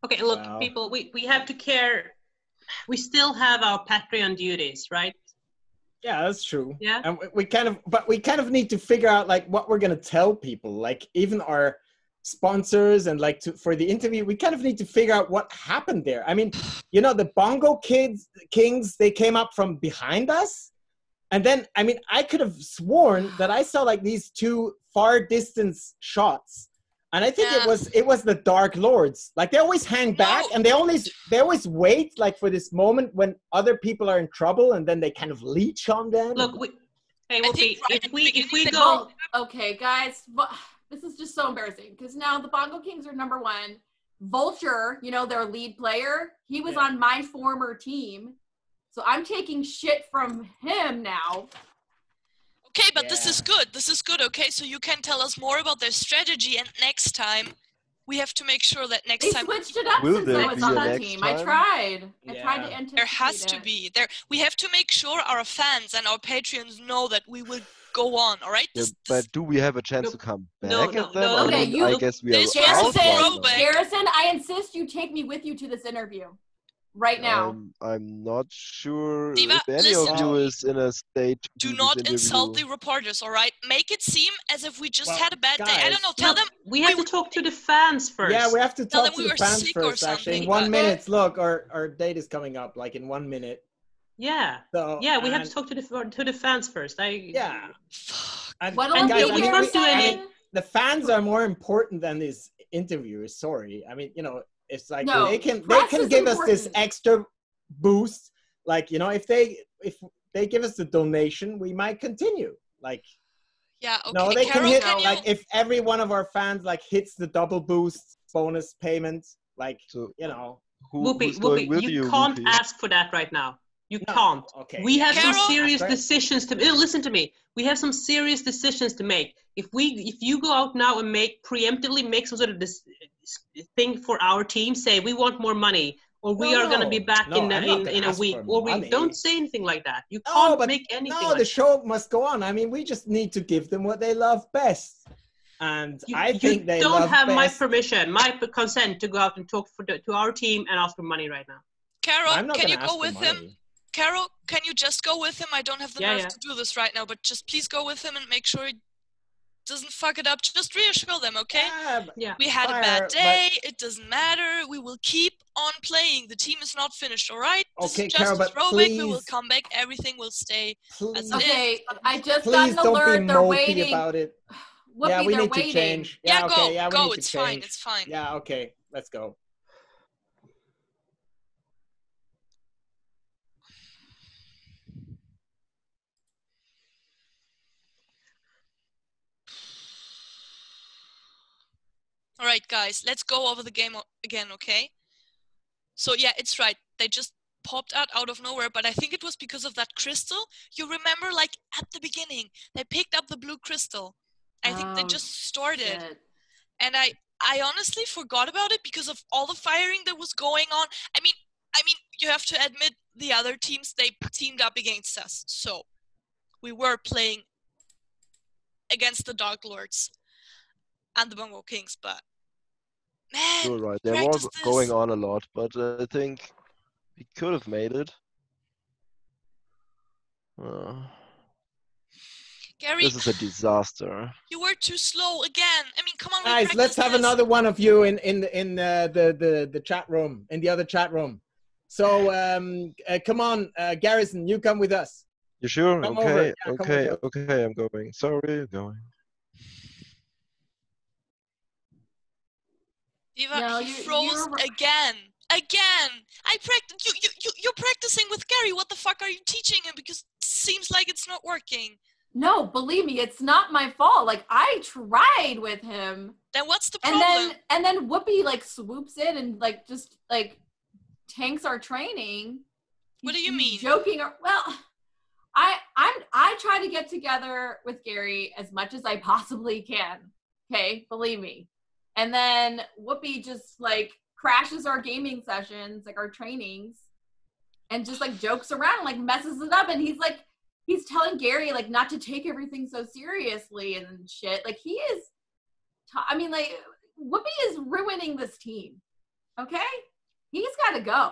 Okay, look, Wow. people, we, we have to care. We still have our Patreon duties, right? Yeah, that's true. Yeah. And we, we kind of, but we kind of need to figure out like what we're gonna tell people. Like even our sponsors and like to, for the interview, we kind of need to figure out what happened there. I mean, you know, the Bongo Kids Kings, they came up from behind us, and then I mean, I could have sworn that I saw like these two far distance shots. And I think Yeah. it was it was the Dark Lords. Like they always hang back No. and they always they always wait like for this moment when other people are in trouble and then they kind of leech on them. Look, we, hey, I Whoopi, think if we if we go, okay, guys, but this is just so embarrassing because now the Bongo Kings are number one. Vulture, you know, their lead player, he was Yeah. on my former team. So I'm taking shit from him now. Okay, but this is good. This is good. Okay, so you can tell us more about their strategy, and next time we have to make sure that next They time switched it up since I was on that next team. I time? tried. I tried to Yeah. anticipate there has to it. be there. We have to make sure our fans and our patrons know that we will go on. All right. Yeah, This- but do we have a chance No, to come back no, at no, them? no, I, Okay, you- I guess we are This out was a right now. Garrison, I insist you take me with you to this interview right now. I'm, I'm not sure Diva, if any listen of you is in a state do this not insult the reporters. All right. Make it seem as if we just Well, had a bad day. I don't know. Tell Look, them we have we to talk to the fans first. Yeah, we have to Tell talk them to we the were fans sick or first. Actually, in one minute. Look, our our date is coming up. Like in one minute. Yeah, So yeah, we have to talk to the to the fans first. I Yeah. Fuck. And, What'll and guys, be, we can't do any- the fans are more important than these interviewers. Sorry, I mean, you know, it's like No, they can they can is give us this extra boost. Like you know, if they if they give us the donation, we might continue. Like Yeah. Okay. no, they Carol, can hit can you? like if every one of our fans like hits the double boost bonus payment, like So you know. who, Whoopi, Whoopi, you, you? can't Whoopi? ask for that right now. You No, can't. Okay. We have Carol- some serious decisions to no, listen to me. We have some serious decisions to make. If we if you go out now and make preemptively make some sort of this thing for our team, say we want more money, or we No, are going to be back No, in a, I'm eh, not in, in a week, or we money. don't say anything like that. You can't but make anything. No, like the that. show must go on. I mean, we just need to give them what they love best, and You, I think they don't love have my permission, my consent to go out and talk for the, to our team and ask for money right now. Carol, can you go for with him? Money. Carol, can you just go with him? I don't have the Yeah, nerve yeah. to do this right now, but just please go with him and make sure he doesn't fuck it up. Just reassure them, okay? Yeah, Yeah. We had a Fire, bad but- day. It doesn't matter. We will keep on playing. The team is not finished, all right? This Okay, is just Carol, a but throwback. We will come back. Everything will stay. please, it. Okay, I just got please an don't alert. be They're mopey waiting. about it. Whoopi, yeah, we they're need waiting. to change. Yeah, Yeah, go. yeah, go. need to It's fine. It's fine. Yeah, okay, let's go. All right, guys, let's go over the game again, okay? So yeah, it's right. They just popped out out of nowhere, but I think it was because of that crystal. You remember, like at the beginning, they picked up the blue crystal. I think they Oh, just stored it, Shit. and I I honestly forgot about it because of all the firing that was going on. I mean, I mean, you have to admit the other teams they teamed up against us, so we were playing against the Dark Lords and the Bongo Kings, but man, You're right. There practice was going on a lot, but uh, I think we could have made it. Uh, Gary, This is a disaster. you were too slow again. I mean, come on, Guys, let's practiced have this. another one of you in in in uh, the the the chat room, in the other chat room. So um, uh, come on, uh, Garrison, you come with us. You sure? Come over. Okay, Yeah, okay, okay. I'm going. Sorry, going. Diva, No, he froze again. Again. I practice. You, you, you, you're practicing with Gary. What the fuck are you teaching him? Because it seems like it's not working. No, believe me, it's not my fault. Like I tried with him, Then what's the problem? and then and then Whoopi like swoops in and like just like tanks our training. What do you mean? Joking? Or, well, I I'm I try to get together with Gary as much as I possibly can. Okay, believe me. And then Whoopi just like crashes our gaming sessions, like our trainings, and just like jokes around, like messes it up. And he's like, he's telling Gary like not to take everything so seriously and shit. Like he is. t- I mean, like Whoopi is ruining this team. Okay, he's got to go.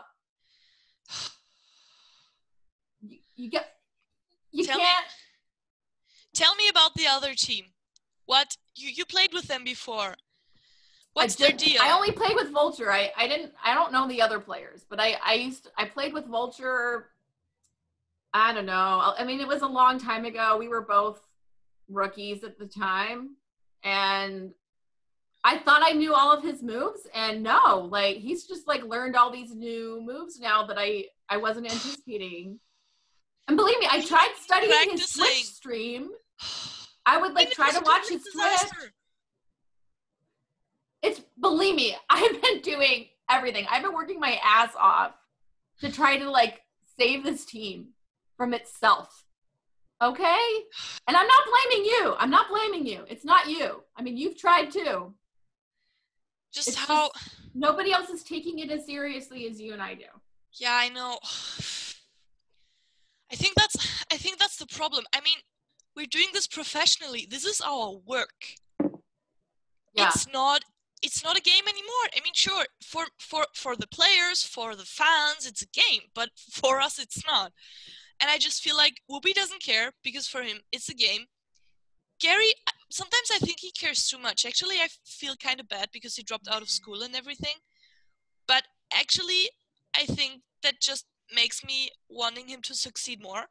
You, you get. You Tell can't. Tell me about the other team. What you you played with them before? I What's their deal? I only played with Vulture. I, I didn't I don't know the other players, but I I used to, I played with Vulture. I don't know. I mean, it was a long time ago. We were both rookies at the time, and I thought I knew all of his moves, and no, like he's just like learned all these new moves now that I I wasn't anticipating. And believe me, I tried studying his Twitch stream. I would like try to watch his Twitch. It's believe me, I've been doing everything. I've been working my ass off to try to like save this team from itself. Okay? And I'm not blaming you. I'm not blaming you. It's not you. I mean, you've tried too. Just It's how? Nobody else is taking it as seriously as you and I do. Yeah, I know. I think that's I think that's the problem. I mean, we're doing this professionally. This is our work. Yeah. It's not it's not a game anymore. I mean, sure, for for for the players, for the fans, it's a game, but for us it's not. And I just feel like Whoopi doesn't care because for him it's a game. Gary, sometimes I think he cares too much. Actually, I feel kind of bad because he dropped out of school and everything. But actually, I think that just makes me wanting him to succeed more.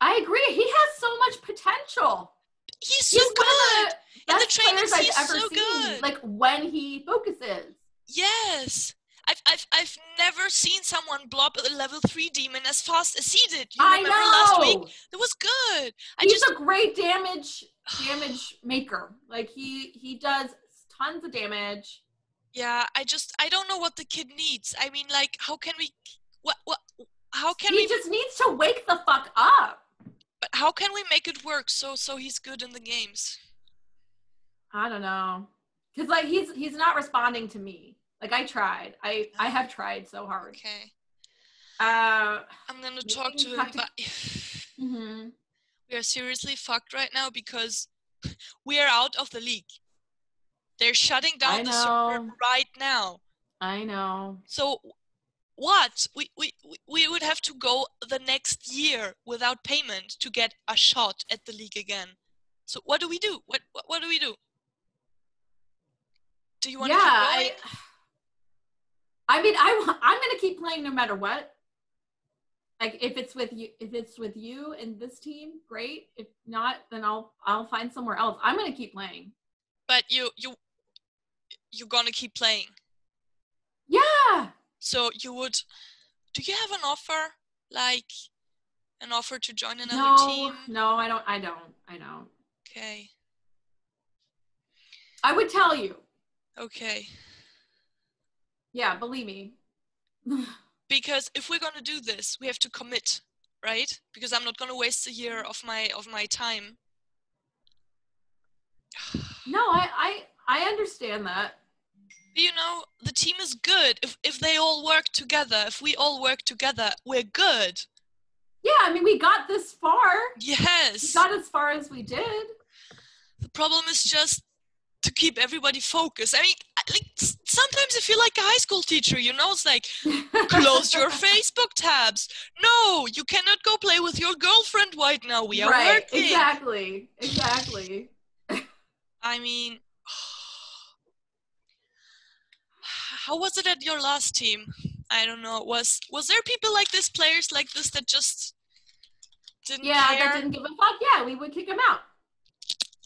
I agree. He has so much potential. He's so He's one good. of the In the players I've he's ever so seen. good. Like when he focuses. Yes. I've, I've, I've never seen someone blob a level 3 demon as fast as he did. You I remember last week? know. It was good. I he's just a great damage damage maker. Like he he does tons of damage. yeah, I just I don't know what the kid needs. I mean like how can we what what how can he we just needs to wake the fuck up. But how can we make it work so so he's good in the games? I don't know. Cause like he's he's not responding to me. Like I tried. I I have tried so hard. Okay. Uh I'm going to talk to him to- but mhm. we are seriously fucked right now because we are out of the league. They're shutting down the server right now. I know. So what? We, we we- would have to go the next year without payment to get a shot at the league again. So what do we do? What what, what do we do? Do you want yeah, to I going? I mean I I'm going to keep playing no matter what. Like if it's with you if it's with you and this team, great. If not, then I'll I'll find somewhere else. I'm going to keep playing. But you you you're gonna keep playing. Yeah. So you would. Do you have an offer like an offer to join another No, team? no, I don't I don't. I don't. Okay. I would tell you. Okay. Yeah, believe me. because if we're gonna do this we have to commit right because i'm not gonna waste a year of my of my time no, I I I understand that. You know the team is good if if they all work together if we all work together we're good Yeah, I mean we got this far. We yes got as far as we did. the problem is just to keep everybody focused. I mean, like sometimes I feel like a high school teacher. You know, it's like close your Facebook tabs. No, you cannot go play with your girlfriend right now. We are right. working. Exactly. Exactly. I mean, how was it at your last team? I don't know. Was was there people like this, players like this that just didn't Yeah, care? that didn't give a fuck. Yeah, we would kick them out.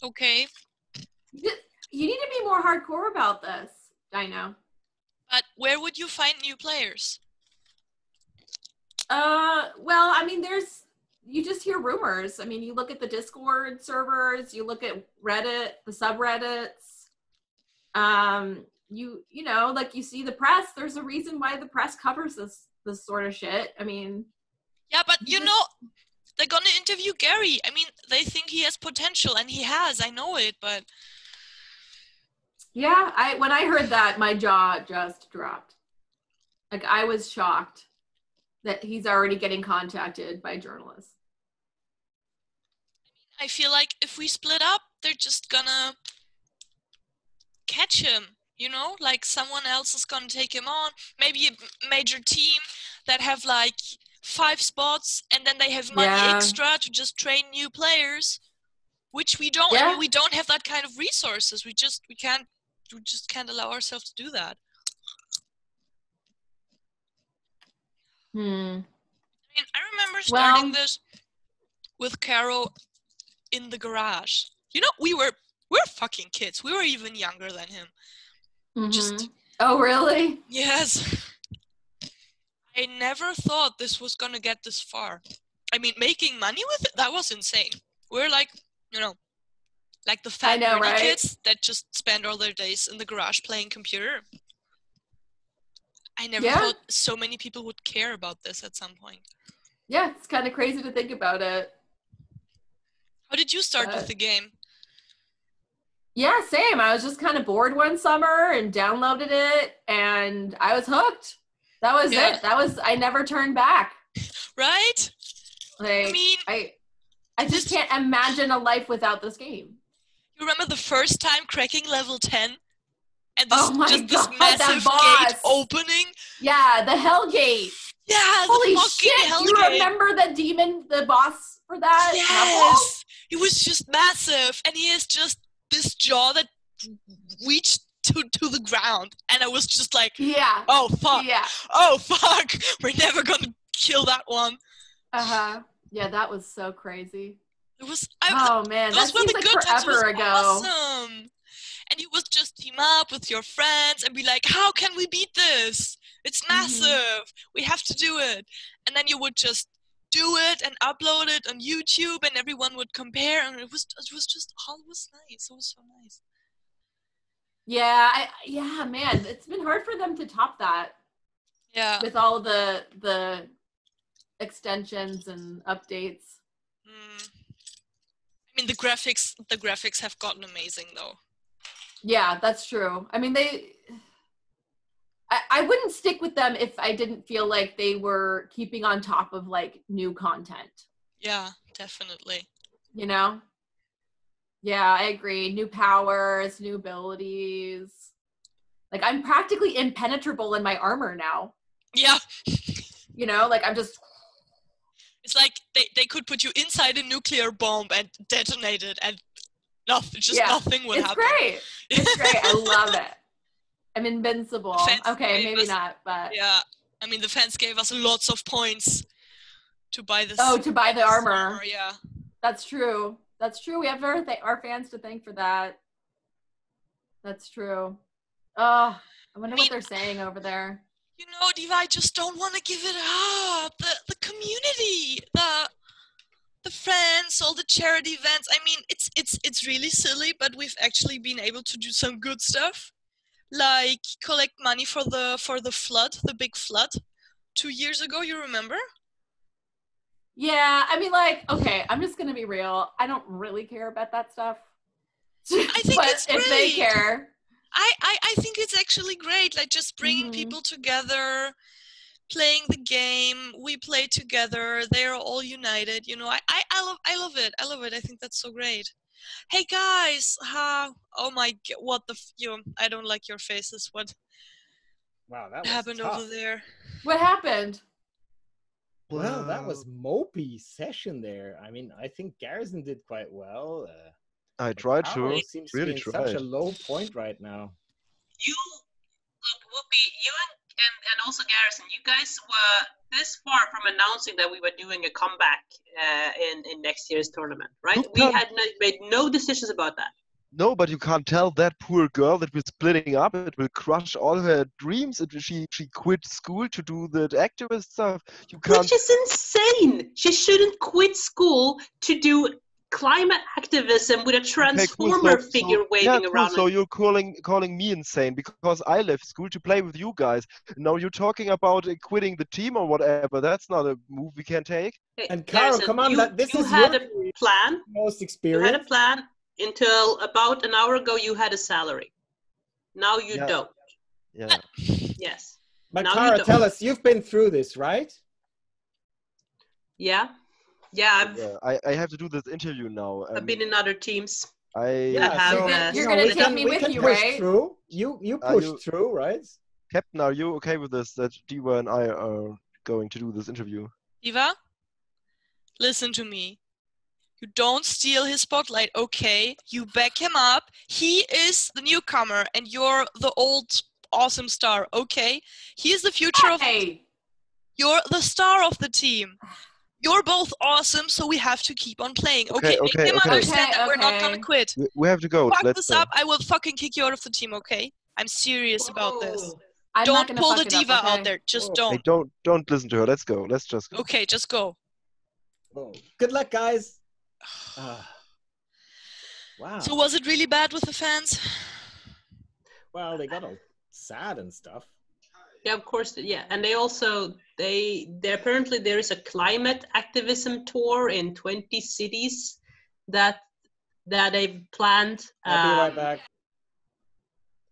Okay, You you need to be more hardcore about this, Dino. but where would you find new players? Uh, well, I mean, there's you just hear rumors. I mean, you look at the Discord servers, you look at Reddit, the subreddits. Um, you you know, like you see the press. There's a reason why the press covers this this sort of shit. I mean, Yeah, but you know, they're gonna interview Gary. I mean, they think he has potential, and he has. I know it, but yeah, I when I heard that, my jaw just dropped. Like I was shocked that he's already getting contacted by journalists. I feel like if we split up, they're just gonna catch him. You know, like someone else is gonna take him on. Maybe a major team that have like five spots, and then they have money Yeah. extra to just train new players, which we don't. I Yeah. mean, we don't have that kind of resources. We just we can't. We just can't allow ourselves to do that. Hmm. I mean, I remember starting Well- this with Carol in the garage. You know, we were we're fucking kids. We were even younger than him. Just Mhm. oh, really? yes. I never thought this was gonna get this far. I mean, making money with it, that was insane. We're like, you know, like the fat know, nerdy right? kids that just spend all their days in the garage playing computer. I never Yeah. thought so many people would care about this at some point. Yeah, it's kind of crazy to think about it. How did you start Uh, with the game? Yeah, same. I was just kind of bored one summer and downloaded it, and I was hooked. That was Yeah. it. That was. I never turned back. Right? Like I mean, I, I just can't imagine a life without this game. You remember the first time cracking level 10? And this, Oh my just God, that massive gate opening? Yeah, the hell gate. Yeah, Holy the fucking shit! hell You gate. remember the demon, the boss for that? level? Yes! It was just massive. And he is just this jaw that reached to, to the ground. And I was just like, Yeah. oh fuck, Yeah. oh fuck, we're never gonna kill that one. Uh huh. Yeah, that was so crazy. It was, I, Oh man, that those were seems the like good times. Was forever ago. awesome. And you would just team up with your friends and be like, "How can we beat this? It's Mm-hmm. massive. We have to do it." And then you would just do it and upload it on YouTube, and everyone would compare, and it was it was just all was nice. It was so nice. Yeah, I, yeah, man, it's been hard for them to top that Yeah. with all the the extensions and updates. Mm. I mean, the graphics the graphics have gotten amazing though. Yeah, that's true. I mean, they. I, I wouldn't stick with them if I didn't feel like they were keeping on top of like new content. Yeah, definitely. You know. Yeah, I agree. New powers, new abilities. Like I'm practically impenetrable in my armor now. Yeah. You know, like I'm just It's like they, they could put you inside a nuclear bomb and detonate it, and nothing, just Yeah, nothing would it's happen. great. It's great. I love it. I'm invincible. Okay, maybe us- not, but Yeah, I mean the fans gave us lots of points to buy this. oh, to buy the this armor. Yeah, That's true. That's true. We have our, th- our fans to thank for that. That's true. Oh, I wonder mean- what they're saying over there. you know, Diva, I just don't want to give it up. The the community, the the friends, all the charity events. I mean, it's it's it's really silly, but we've actually been able to do some good stuff, like collect money for the for the flood, the big flood, two years ago. You remember? Yeah, I mean, like, okay, I'm just gonna be real. I don't really care about that stuff. I think but it's if they great. care, I, I, I think it's actually great. Like just bringing Mhm. people together, playing the game. We play together. They're all united. You know, I, I, I love I love it. I love it. I think that's so great. "Hey guys, uh, oh my, g- what the, f- you? I don't like your faces. What Wow, that happened tough. over there?" What happened? Well, that was mopey session there. I mean, I think Garrison did quite well. Uh, I tried to. seems really to be in such a low point right now. you look Whoopi, you and, and and also Garrison, you guys were this far from announcing that we were doing a comeback uh, in in next year's tournament, right? We had no, made no decisions about that. No, but you can't tell that poor girl that we're splitting up. It will crush all her dreams. It, she she quit school to do the activist stuff. You can't. Which is insane. She shouldn't quit school to do climate activism with a Okay, cool, transformer so- so- figure yeah, waving cool, around. So you're calling calling me insane because I left school to play with you guys. Now you're talking about uh, quitting the team or whatever. That's not a move we can take. Hey, And Caro, Garrison, come on, you, that this you is had your a plan. most You had a plan until about an hour ago. You had a salary. Now you Yeah. don't. Yeah. Yes. But Now Cara, tell us, you've been through this, right? Yeah. Yeah. I've, yeah. I, I have to do this interview now. I've been in other teams. I Yeah, have, so, uh, you You're gonna we take can- me we with can you, push right? Through. You you Are pushed you- through, right? Captain, are you okay with this? That Diva and I are going to do this interview. Diva, listen to me. You don't steal his spotlight, okay? You back him up. He is the newcomer, and you're the old awesome star, okay? He is the future of. Hey, You're the star of the team. You're both awesome, so we have to keep on playing. Okay, Okay, make okay, him okay. understand Okay, that we're not gonna quit. We, we have to go. Fuck Let's this go. up, I will fucking kick you out of the team, okay? I'm serious about this. I'm don't pull the it up, diva okay? out there. Just Whoa. Hey, don't. don't don't listen to her. Let's go. Let's just go. Okay, just go. Oh, good luck, guys. Ah. wow. So was it really bad with the fans? well, they got all sad and stuff. Yeah, of course. Yeah, and they also they they apparently there is a climate activism tour in 20 cities that that they've planned. I'll be right um, back.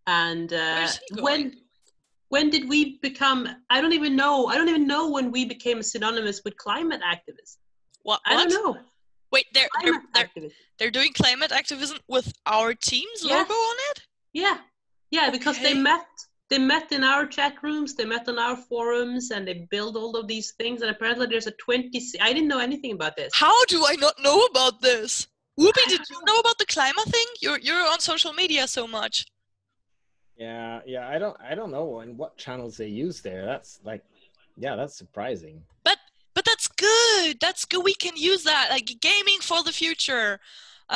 And uh, when when did we become? I don't even know. I don't even know when we became synonymous with climate activism. What? I what? don't know. Wait, they're they're, they're they're doing climate activism with our team's Yes. logo on it? Yeah, yeah, because they met. They met in our chat rooms. They met on our forums, and they build all of these things. And apparently, there's a 20. I didn't know anything about this. How do I not know about this? Whoopi, did you know. know about the climate thing? You're you're on social media so much. Yeah, yeah. I don't, I don't know and what channels they use there. That's like, yeah, that's surprising. But but that's good. That's good. We can use that like gaming for the future, uh,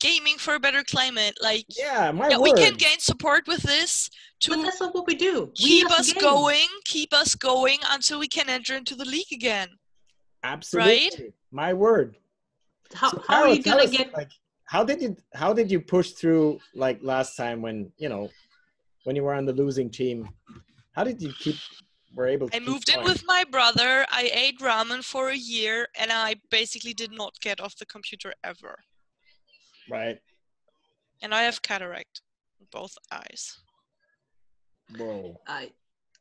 gaming for a better climate. Like Yeah, my yeah, word. we can gain support with this But to that's not what we do. Keep just us game. going, keep us going until we can enter into the league again. Absolutely, my word. How, So, how are you gonna us, get? like how did you how did you push through like last time when you know when you were on the losing team? How did you keep were able to I keep moved in with my brother. I ate ramen for a year, and I basically did not get off the computer ever. right. And I have cataract in both eyes. Whoa. I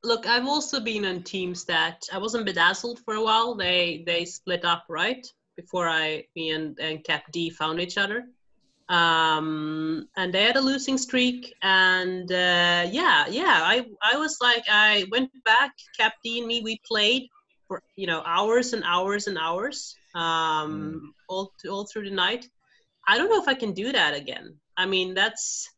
look. I've also been on teams that I wasn't bedazzled for a while. They they split up right before I me and and Cap D found each other. Um, and they had a losing streak, and uh, yeah, yeah. I I was like, I went back. Cap D and me, we played for you know hours and hours and hours, um, all all through the night. I don't know if I can do that again. I mean, that's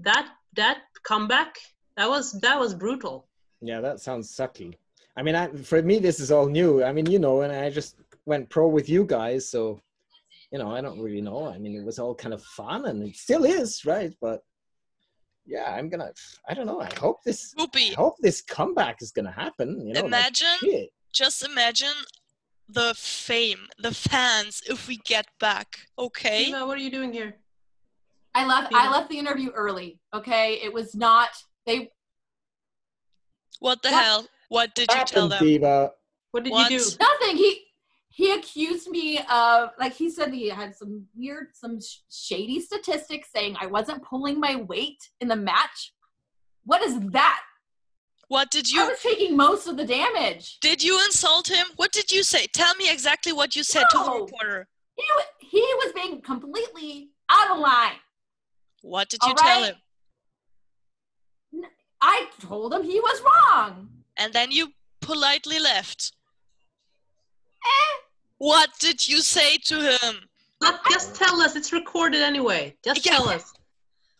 that that comeback. That was that was brutal. Yeah, that sounds sucky. I mean, I, for me, this is all new. I mean, you know, and I just went pro with you guys, so you know, I don't really know. I mean, it was all kind of fun, and it still is, right? But yeah, I'm gonna. I don't know. I hope this. I hope this comeback is gonna happen. You know, imagine, shit. just imagine the fame, the fans if we get back. Okay? Eva, what are you doing here? I left. I left the interview early. Okay, it was not. They What the What hell? What did you tell them? Diva. What did What? you do? nothing. He he accused me of like he said he had some weird, some sh- shady statistics saying I wasn't pulling my weight in the match. What is that? What did you? I was taking most of the damage. did you insult him? What did you say? Tell me exactly what you said to the reporter. He wa- he was being completely out of line. What did you All tell right. him? I told him he was wrong. And then you politely left. Eh, What did you say to him? But just tell us. It's recorded anyway. Just Yeah. tell us.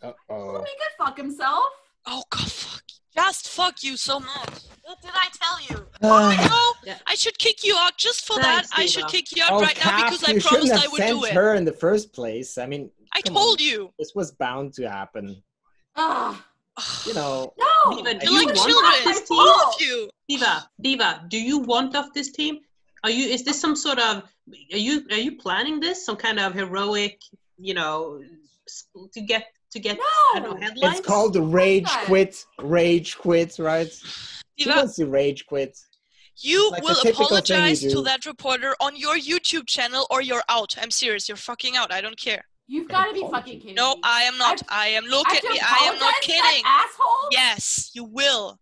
Uh well, oh. he could fuck himself. Oh god, fuck. Just fuck you so much. What did I tell you? Uh, No, Yeah. I should kick you out just for Thanks, that. I should kick you out oh, right now because Kath, I you promised shouldn't I have would sent do it. her in the first place. I mean, I told on. you. This was bound to happen. Ugh. You know. No. Diva, do You're you like want children. off this team? All of you. Diva, Diva, do you want off this team? Are you? Is this some sort of? Are you? Are you planning this? Some kind of heroic? You know, to get to get I don't know, No. headlines. It's called the rage not. quit. Rage quit, right? She Diva, wants to rage quit. you like will typical thing you apologize to that reporter on your YouTube channel or you're out. I'm serious. You're fucking out. I don't care. You've got to be fucking kidding No, me. I am not. I- I am. Look I at me. I am not apologize to that kidding. asshole. Yes, you will.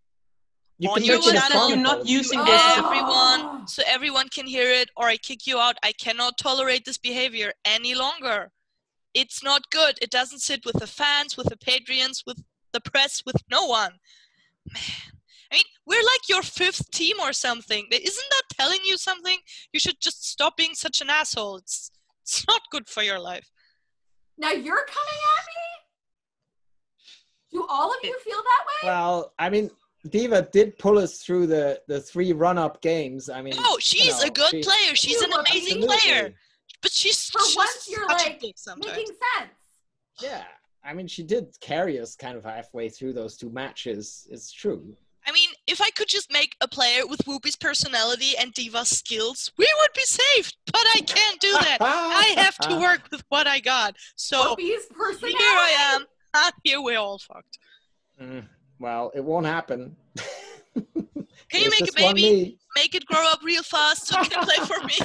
You On can your make it a channel, fun you're not using To this. Oh. everyone, so everyone can hear it, or I kick you out. I cannot tolerate this behavior any longer. It's not good. It doesn't sit with the fans, with the Patreons, with the press, with no one. Man, I mean, we're like your fifth team or something. Isn't that telling you something? You should just stop being such an asshole. It's it's not good for your life. Now you're coming at me. Do all of you feel that way? Well, I mean, Diva did pull us through the the three run up games. I mean, oh, No, you she's a good she- player. She's an You amazing Absolutely. player. But she's For she's once, you're like making sense. Yeah, I mean, she did carry us kind of halfway through those two matches. It's true. I mean, if I could just make a player with Whoopi's personality and Diva's skills, we would be safe. But I can't do that. I have to work with what I got. So Whoopi's personality. here I am. Ah, here we're all fucked. Mm, well, it won't happen. Can you make a baby? Make it grow up real fast so it can play for me.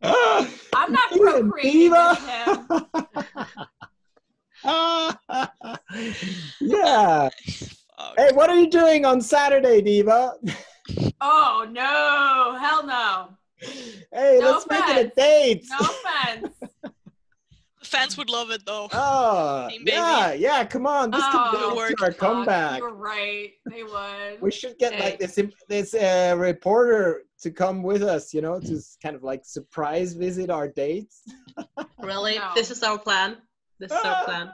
I'm not You and procreating with him. yeah. Fuck. Hey, what are you doing on Saturday, Diva? Oh no! Hell no! Hey, No let's make it a date. No offense. The fans would love it though. Oh, Team baby. yeah, yeah. Come on, this Oh, could be work. our Fuck, comeback. You're right. They would. We should get Hey. like this this uh, reporter to come with us, you know, to kind of like surprise visit our dates. Really? No. This is our plan. This is our ah. plan.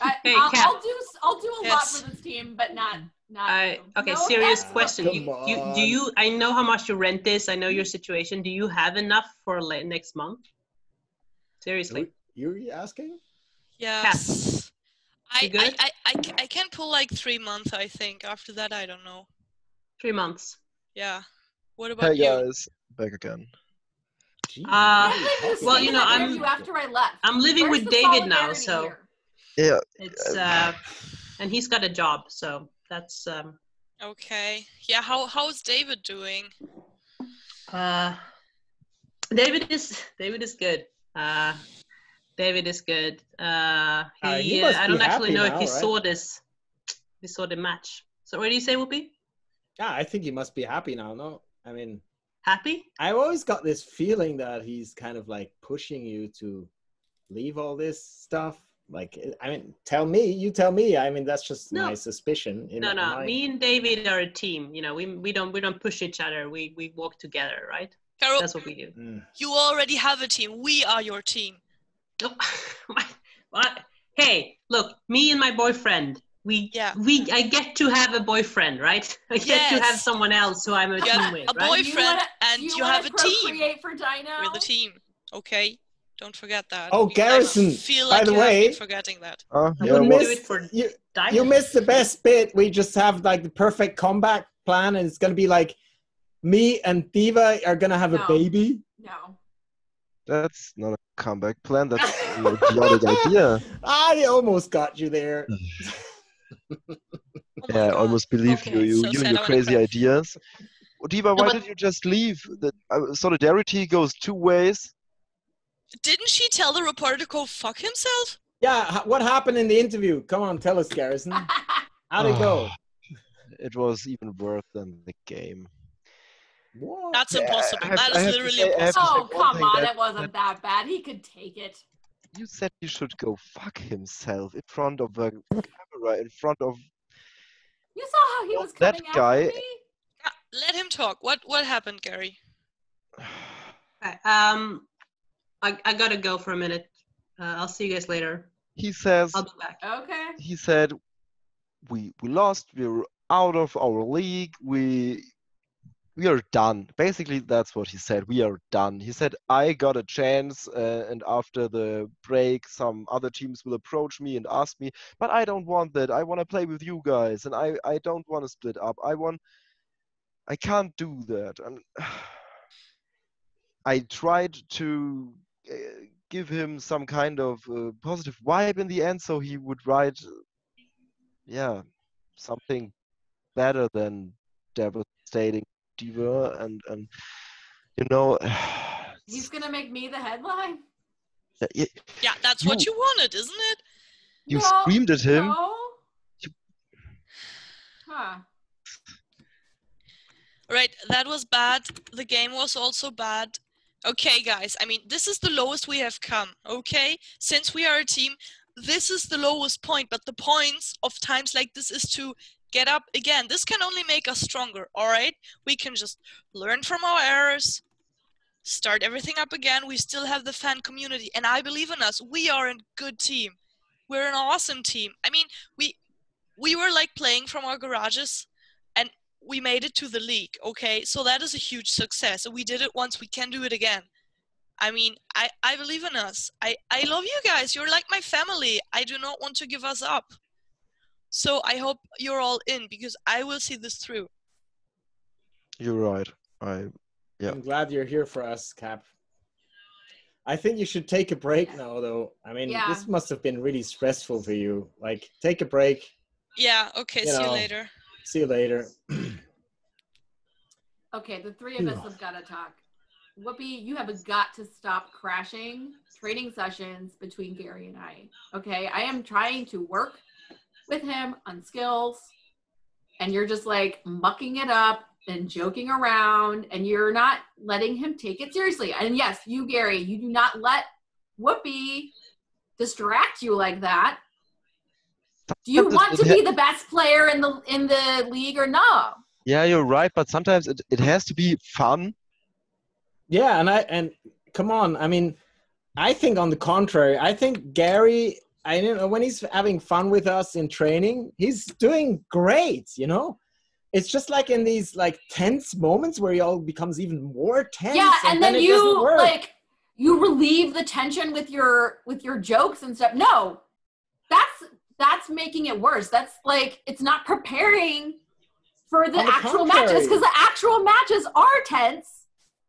I, Hey, I'll, Kat. I'll do. I'll do a lot for this team, but not. Not. I okay. no serious offense. question. You, you, do you? I know how much your rent is. I know your situation. Do you have enough for like next month? Seriously. You're asking? Yes. I, I, I, I, I can pull like three months, I think. After that, I don't know. Three months. Yeah. What about Hey you? guys, back again. Jeez. Uh, I can't believe you Well, you know, I'm- interview after I left. I'm living Where's with David now, so here? Yeah, it's uh, and he's got a job, so that's um. Okay. Yeah. How how's David doing? Uh, David is David is good. Uh, David is good. Uh, Uh, he, he uh, must I don't actually know now, if he right? saw this. He saw the match. So what do you say, Whoopi? yeah, I think he must be happy now. No, I mean, Happy? I've always got this feeling that he's kind of like pushing you to leave all this stuff. Like, I mean, tell me, you tell me. I mean, that's just No. my suspicion. In no, no. mind. Me and David are a team. You know, we we don't we don't push each other. We we walk together, right? Carol, That's what we do. Mm. you already have a team. We are your team. Oh, what? Hey, look, me and my boyfriend. We Yeah. we I get to have a boyfriend, right? I get to have someone else who I'm a You team with, a right? boy- boyfriend wanna- and do you have a team. procreate for Dino. We're the team. Okay. Don't forget that. Oh, I Garrison, feel by the you have way- been forgetting that. Uh, I yeah, do it for You, Diamond. you missed the best bit. We just have like the perfect comeback plan, and it's gonna be like me and Diva are gonna have No. a baby. No. that's not a comeback plan. That's an idiotic idea. I almost got you there. Oh my Yeah, I almost believe Okay, you. You, so you and your crazy cry. ideas. Well, Diva, why but- did you just leave? The uh, solidarity goes two ways. Didn't she tell the reporter to go fuck himself? Yeah, what happened in the interview? Come on, tell us, Garrison. How'd it go? It was even worse than the game. What? That's Yeah, impossible. have- that have to literally say- I have to impossible. oh come on! that- it wasn't that bad. He could take it. you said he should go fuck himself in front of a camera, in front of You saw how he Well, was that coming guy- after me? Ah, Let him talk. What what happened, Gary? Okay, um, I, I gotta go for a minute. Uh, I'll see you guys later. he says I'll be back. Okay. he said we we lost we're out of our league we we are done. Basically that's what he said we are done. He said i got a chance uh, and after the break some other teams will approach me and ask me but i don't want that. I want to play with you guys and i i don't want to split up. I want i can't do that. And i tried to uh, give him some kind of uh, positive vibe in the end so he would write yeah, something better than devastating diva and and you know He's gonna make me the headline. y- Yeah, that's what You- you wanted, isn't it? you No, screamed at him No. You- Huh. Right, that was bad. The game was also bad. Okay, guys, I mean, this is the lowest we have come, okay? Since we are a team, this is the lowest point, but the points of times like this is to get up again. This can only make us stronger, all right? We can just learn from our errors, start everything up again. We still have the fan community, and I believe in us. We are a good team. We're an awesome team. I mean, we we were like playing from our garages and we made it to the league okay so that is a huge success we did it once we can do it again i mean i i believe in us i i love you guys you're like my family i do not want to give us up so i hope you're all in because i will see this through you're right i Yeah. I'm glad you're here for us, Cap. I think you should take a break now, though. I mean, Yeah. this must have been really stressful for you. Like, take a break. yeah okay You see you later See you later. Okay, the three of us have got to talk. Whoopi, you have got to stop crashing training sessions between Gary and I. Okay, I am trying to work with him on skills, and you're just like mucking it up and joking around, and you're not letting him take it seriously. And yes, you, Gary, you do not let Whoopi distract you like that. Do you want to be the best player in the in the league or no? yeah you're right but sometimes it, it has to be fun Yeah, and I and come on, I mean, I think on the contrary, I think Gary, I don't know when he's having fun with us in training, he's doing great. You know, it's just like in these like tense moments where he all becomes even more tense. yeah and, then, it doesn't you like you relieve the tension with your with your jokes and stuff no that's that's making it worse that's like it's not preparing for the the actual matches because the actual matches are tense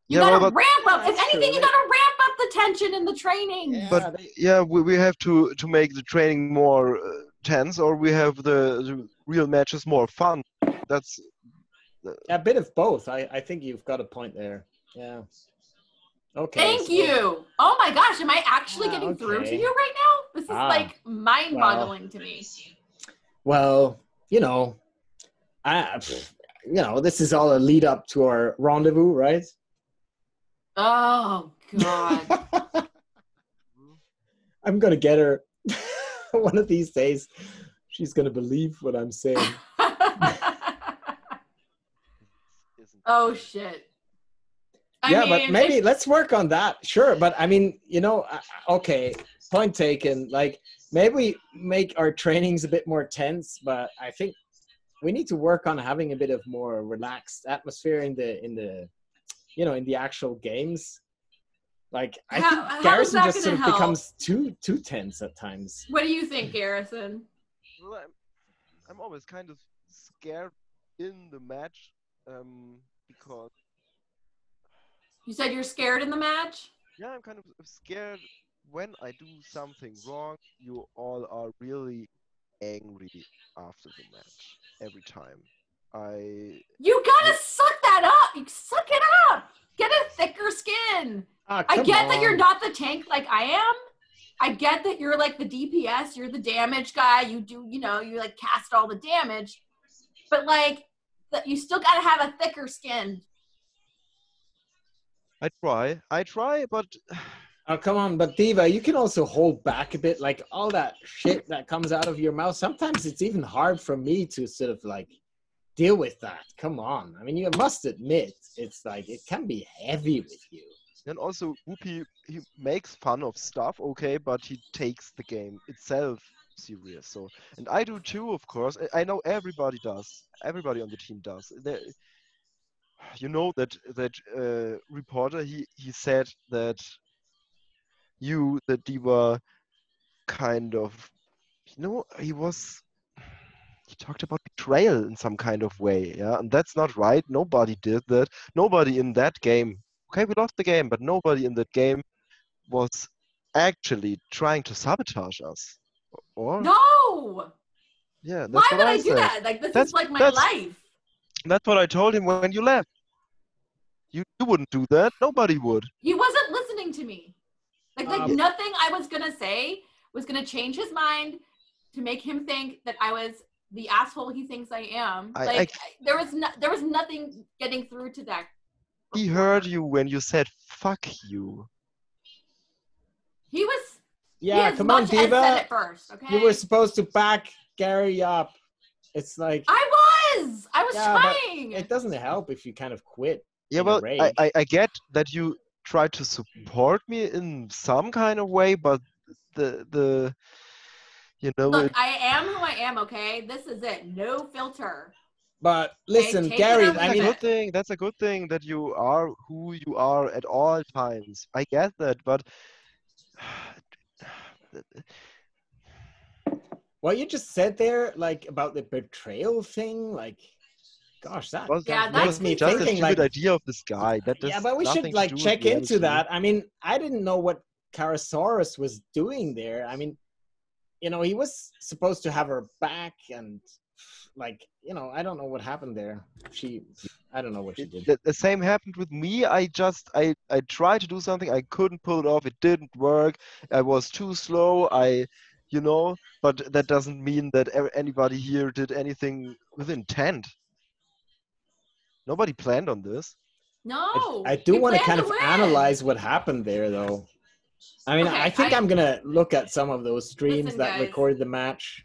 you Yeah, gotta well, ramp up if anything true. you gotta ramp up the tension in the training Yeah, but they- yeah we, we have to to make the training more uh, tense or we have the, the real matches more fun that's a bit of both. I I think you've got a point there. Yeah. Okay. thank so- you oh my gosh am i actually Yeah, getting through to you right now this is Ah, like mind-boggling to me Well, you know, I, pff, you know, this is all a lead up to our rendezvous, right? Oh god I'm gonna get her one of these days. She's gonna believe what I'm saying. oh shit I yeah, but maybe if- let's work on that. Sure, but I mean, you know, uh, okay, point taken. Like maybe we make our trainings a bit more tense, but I think we need to work on having a bit of more relaxed atmosphere in the in the you know in the actual games. Like I How- think Garrison just sort of help? becomes too too tense at times. What do you think, Garrison? Well, I'm, I'm always kind of scared in the match um, because You said you're scared in the match? yeah, I'm kind of scared when I do something wrong. You all are really angry after the match every time. I You gotta suck that up. You suck it up. Get a thicker skin. Ah, I come get that you're not the tank like I am. I get that you're like the DPS, you're the damage guy. You do, you know, you like cast all the damage. But like that you still gotta have a thicker skin. I try, I try, but Oh come on, but Diva, you can also hold back a bit. Like all that shit that comes out of your mouth. Sometimes it's even hard for me to sort of like deal with that. Come on. I mean, you must admit it's like it can be heavy with you. And also, Whoopi, he makes fun of stuff, okay, but he takes the game itself serious. So, and I do too, of course. I- know everybody does. Everybody on the team does. There, you know that that uh, reporter. He he said that you that you were kind of, you know, he was. He talked about betrayal in some kind of way, yeah, and that's not right. Nobody did that. Nobody in that game okay, we lost the game, but nobody in that game was actually trying to sabotage us. Or No! yeah, that's Why would I, I do said. that? Like this That's- is like my that's- life. That's what I told him when you left. You you wouldn't do that. Nobody would. He wasn't listening to me. Like like Um, nothing I was gonna say was gonna change his mind to make him think that I was the asshole he thinks I am. I- I like c- there was no, there was nothing getting through to that. He heard you when you said "fuck you." He was. Yeah, as come on, much said Diva. it first. Okay. You were supposed to back Gary up. It's like I was. I was Yeah, trying. it doesn't help if you kind of quit. Yeah, well, I. I, I get that you try to support me in some kind of way, but the the you know Look, it, I am who I am. Okay. This is it. No filter. But listen, take it Gary, or that's I a mean, good thing. That's a good thing that you are who you are at all times. I get that, but what you just said there, like about the betrayal thing, like, gosh, that was Yeah, that that's was me just a thinking, stupid like- idea of this guy. That yeah, but we should like check into that. I mean, I didn't know what Carasaurus was doing there. I mean, you know, he was supposed to have her back, and like, you know, I don't know what happened there. She, I don't know what she did. the, the same happened with me. I just I I tried to do something. I couldn't pull it off. It didn't work. I was too slow. I you know, but that doesn't mean that anybody here did anything with intent. Nobody planned on this. No. I do want to kind of win. analyze what happened there, though. I mean, Okay, I think I- I, am gonna look at some of those streams Listen, that guys. recorded the match.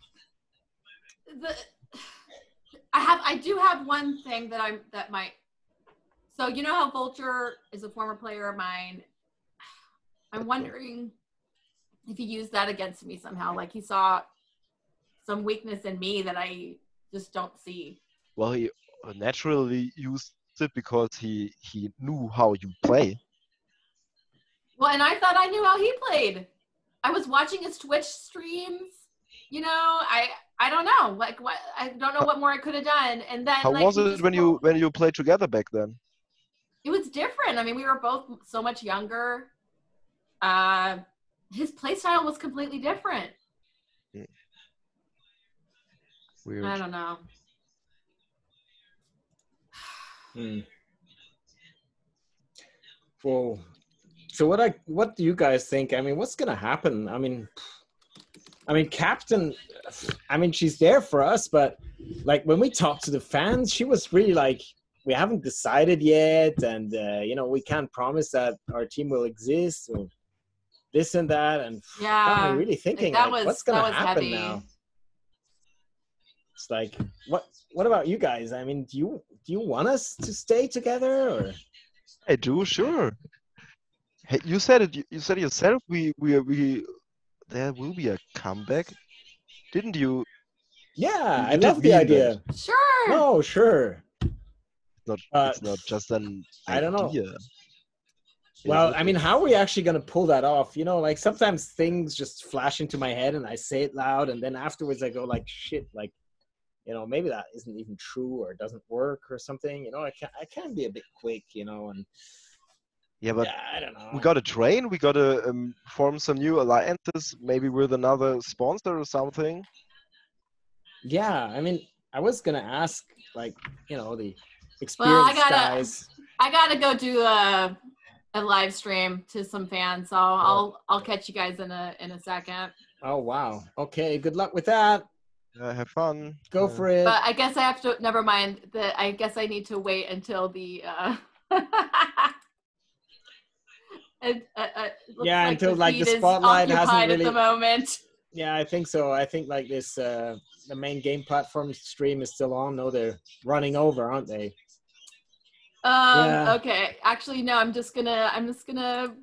the I have I do have one thing that I'm that might so you know how Vulture is a former player of mine. I'm wondering if he used that against me somehow. Like he saw some weakness in me that I just don't see. Well, he uh, naturally used it because he he knew how you play. Well, and I thought I knew how he played. I was watching his Twitch streams. You know, I I don't know. Like what I don't know what more I could have done. And then How like, was it when you when you played together back then? it was different. I mean, we were both so much younger. Uh, his play style was completely different. Weird. I don't know. Hmm. Well, so what I what do you guys think? I mean, what's gonna happen? I mean, I mean, Captain. I mean, she's there for us, but like when we talked to the fans, she was really like, we haven't decided yet, and uh, you know, we can't promise that our team will exist or this and that, and yeah, I'm really thinking, that like, was- what's gonna that was happen heavy. now? It's like, what? What about you guys? I mean, do you do you want us to stay together or? I do, sure. Hey, you said it. You you said it yourself. We we we. There will be a comeback, didn't you? Yeah, You I love the mean idea. sure. No, sure. Not. Uh, it's not just an I don't know. Well, I mean, how are we actually gonna pull that off? You know, like sometimes things just flash into my head and I say it loud, and then afterwards I go like, "Shit!" Like, you know, maybe that isn't even true or it doesn't work or something. You know, I can I can be a bit quick, you know, and yeah, but yeah, I don't know. we got to train. We got to um, form some new alliances, maybe with another sponsor or something. Yeah, I mean, I was gonna ask, like, you know, the experienced Well, I gotta- guys. I gotta go do a a live stream to some fans, so I'll I'll catch you guys in a in a second. Oh wow. Okay, good luck with that. Uh, have fun. Go Uh, for it. But I guess I have to. Never mind. That I guess I need to wait until the. Uh, It, uh, uh, it Yeah, until, like, the spotlight hasn't really- at the moment. Yeah, I think so. I think like this, uh, the main game platform stream is still on. No, they're running over, aren't they? Um, Yeah. Okay, actually, no. I'm just gonna. I'm just gonna.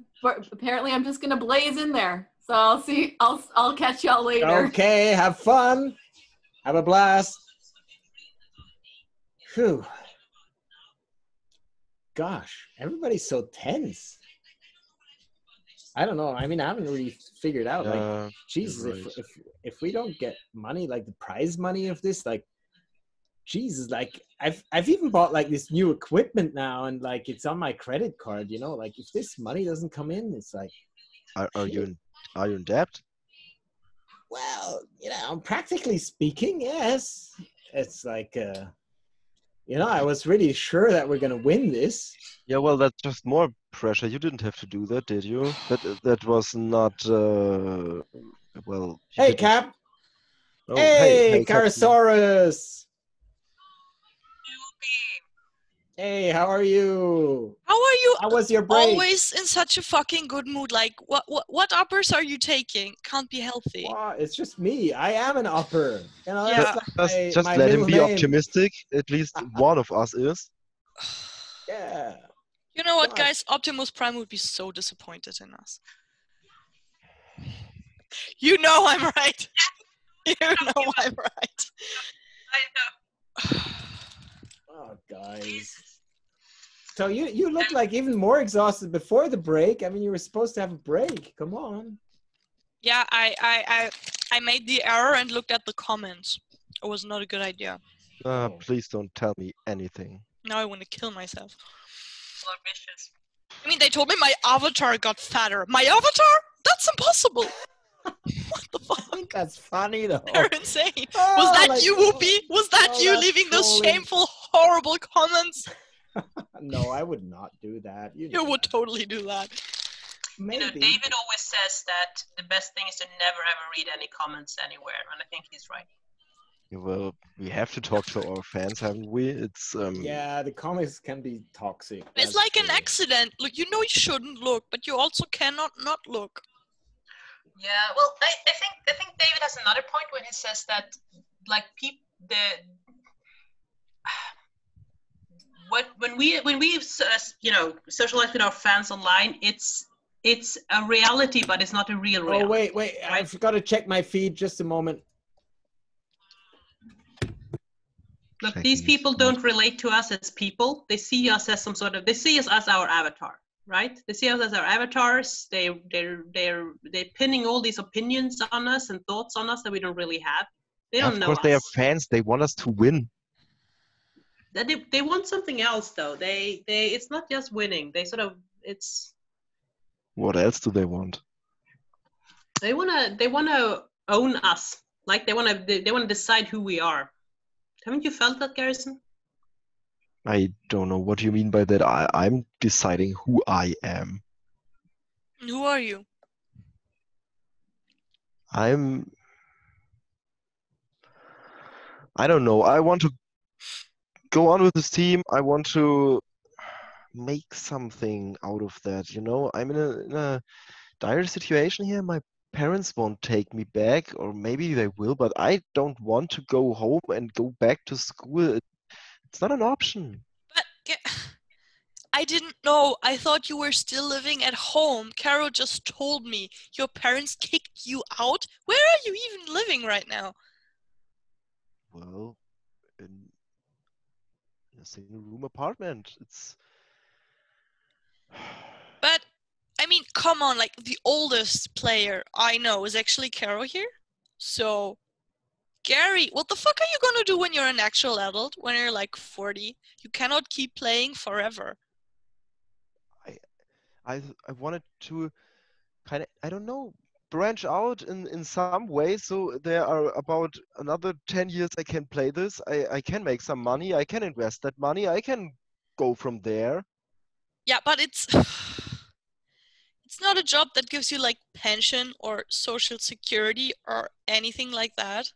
Apparently, I'm just gonna blaze in there. So I'll see. I'll I'll catch y'all later. Okay, have fun. Have a blast. Whew. Gosh, everybody's so tense. I don't know. I mean, I haven't really figured out. Like, Jesus, you're if, if if we don't get money, like the prize money of this, like, Jesus, like I've I've even bought like this new equipment now, and like it's on my credit card. You know, like if this money doesn't come in, it's like, Are, are you in, are you in debt? well, you know, practically speaking, yes. It's like, uh, you know, I was really sure that we're gonna win this. Yeah, well, that's just more pressure. You didn't have to do that, did you? That that was not. Uh, well. Hey, didn't- Cap. Oh, hey, Captain. Carosaurus. Hey, how are you? How are you How was your break? always in such a fucking good mood? Like, what what what uppers are you taking? Can't be healthy. Wow, it's just me. I am an upper. You know, Yeah. that's like Just, my, just my let him be name. optimistic. At least uh-uh. one of us is. Yeah. You know what, guys? Optimus Prime would be so disappointed in us. You know I'm right. You know I'm right. I know. Oh, guys. So you you look like even more exhausted before the break. I mean, you were supposed to have a break. Come on. Yeah, I, I, I, I made the error and looked at the comments. It was not a good idea. Uh, please don't tell me anything. Now I want to kill myself. More. I mean, they told me my avatar got fatter. My avatar? That's impossible. what the I fuck? think that's funny though. They're insane. Was Oh, that like, you, Whoopi? Was that oh, you that's leaving those shameful, horrible comments? No, I would not do that. You, You would that. totally do that. You know, David always says that the best thing is to never ever read any comments anywhere, and I think he's right. Well, we have to talk to our fans, haven't we? It's um. Yeah, the comics can be toxic. It's that's like an accident. Look, you know you shouldn't look, but you also cannot not look. Yeah, well, I, I think I think David has another point when he says that like people the what when we when we uh, you know socialize with our fans online, it's it's a reality, but it's not a real reality. Oh wait, wait! I forgot to check my feed. Just a moment. Look, Checking these people feed. don't relate to us as people. They see us as some sort of. They see us as our avatar, right? They see us as our avatars. They they're they're they're pinning all these opinions on us and thoughts on us that we don't really have. They don't of know course, us. they are fans. They want us to win. That they, they want something else though. They they it's not just winning. They sort of it's What else do they want? they wanna they wanna own us. Like they wanna they, they wanna decide who we are. Haven't you felt that, Garrison? I don't know what you mean by that. I, I'm deciding who I am. Who are you? I'm. I don't know. I want to go on with this team. I want to make something out of that. You know, I'm in a, in a dire situation here. My parents won't take me back, or maybe they will, but I don't want to go home and go back to school. It's not an option. But I didn't know. I thought you were still living at home. Carol just told me your parents kicked you out. Where are you even living right now? Well, a single room apartment. It's. But I mean, come on, like the oldest player I know is actually Carol here. So, Gary, what the fuck are you gonna do when you're an actual adult? When you're like 40? You cannot keep playing forever. I, I I wanted to kind of I don't know branch out in in some way so there are about another 10 years I can play this I I can make some money I can invest that money I can go from there Yeah, but it's it's not a job that gives you like pension or social security or anything like that.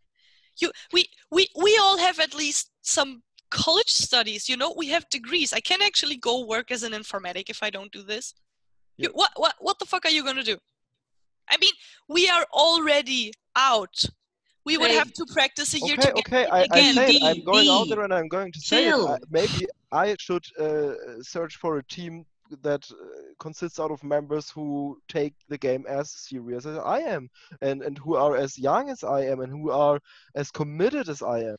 You we we we all have at least some college studies, you know, we have degrees. I can actually go work as an informatic if I don't do this. You, what what what the fuck are you gonna do? I mean, we are already out. We would Hey. have to practice a year Okay, to get okay, in I, I again. say it. I'm D, going out there and I'm going to say it. I, maybe I should uh, search for a team that uh, consists out of members who take the game as serious as I am, and and who are as young as I am, and who are as committed as I am.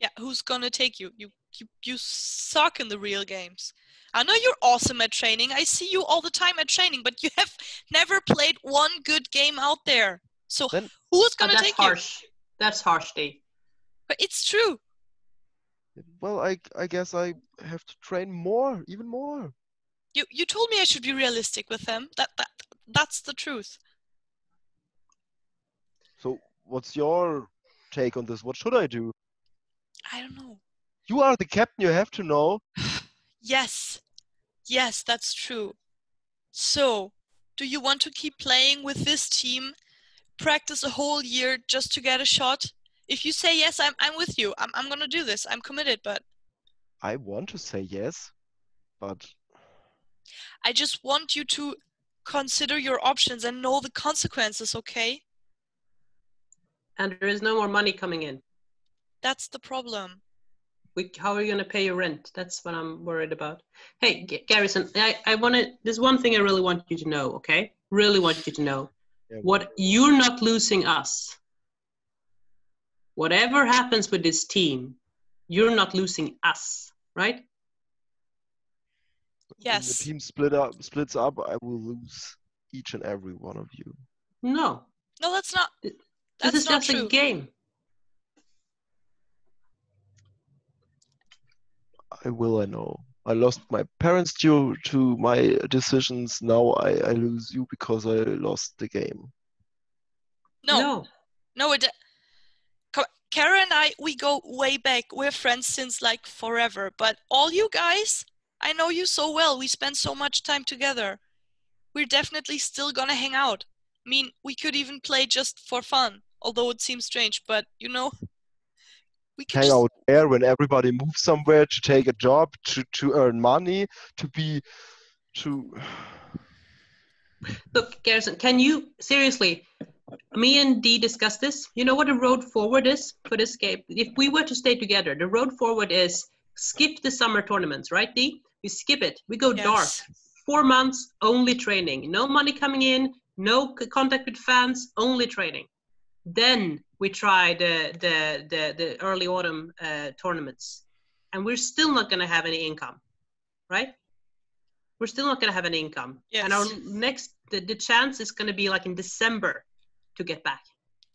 Yeah, who's gonna take you? You you you suck in the real games. I know you're awesome at training. I see you all the time at training, but you have never played one good game out there. So Then- who's gonna that's take you? harsh. That's harsh, D. But it's true. Well, I I guess I have to train more, even more. You you told me I should be realistic with them. That that that's the truth. So, what's your take on this? What should I do? I don't know. You are the captain. You have to know. Yes. Yes, that's true. So, do you want to keep playing with this team? Practice a whole year just to get a shot? If you say yes, I'm I'm with you. I'm I'm gonna do this. I'm committed, but I want to say yes, but I just want you to consider your options and know the consequences, okay? And there is no more money coming in. That's the problem. We, how are you going to pay your rent? That's what I'm worried about. Hey, G- Garrison, I, I want to. There's one thing I really want you to know. Okay, really want you to know. yeah, What you're not losing us. Whatever happens with this team, you're not losing us, right? Yes. When the team split up splits up, I will lose each and every one of you. No, No, that's not this is not just true. a game. I will, I know. I lost my parents due to my decisions. Now I, I lose you because I lost the game. No, no. no, it Co- Kara and I, we go way back. We're friends since like forever. But all you guys, I know you so well. We spend so much time together. We're definitely still gonna hang out. I mean, we could even play just for fun, although it seems strange. But you know, we could Hang just out there when everybody moves somewhere to take a job, to, to earn money, to be to Look, Garrison, can you seriously? Me and Dee discussed this. You know what the road forward is for this game? If we were to stay together, the road forward is skip the summer tournaments, right, Dee? We skip it. We go dark. Four months, only training. No money coming in, no contact with fans, only training. Then we try the the the, the early autumn uh, tournaments, and we're still not going to have any income, right? We're still not going to have any income, and our next the, the chance is going to be like in December to get back.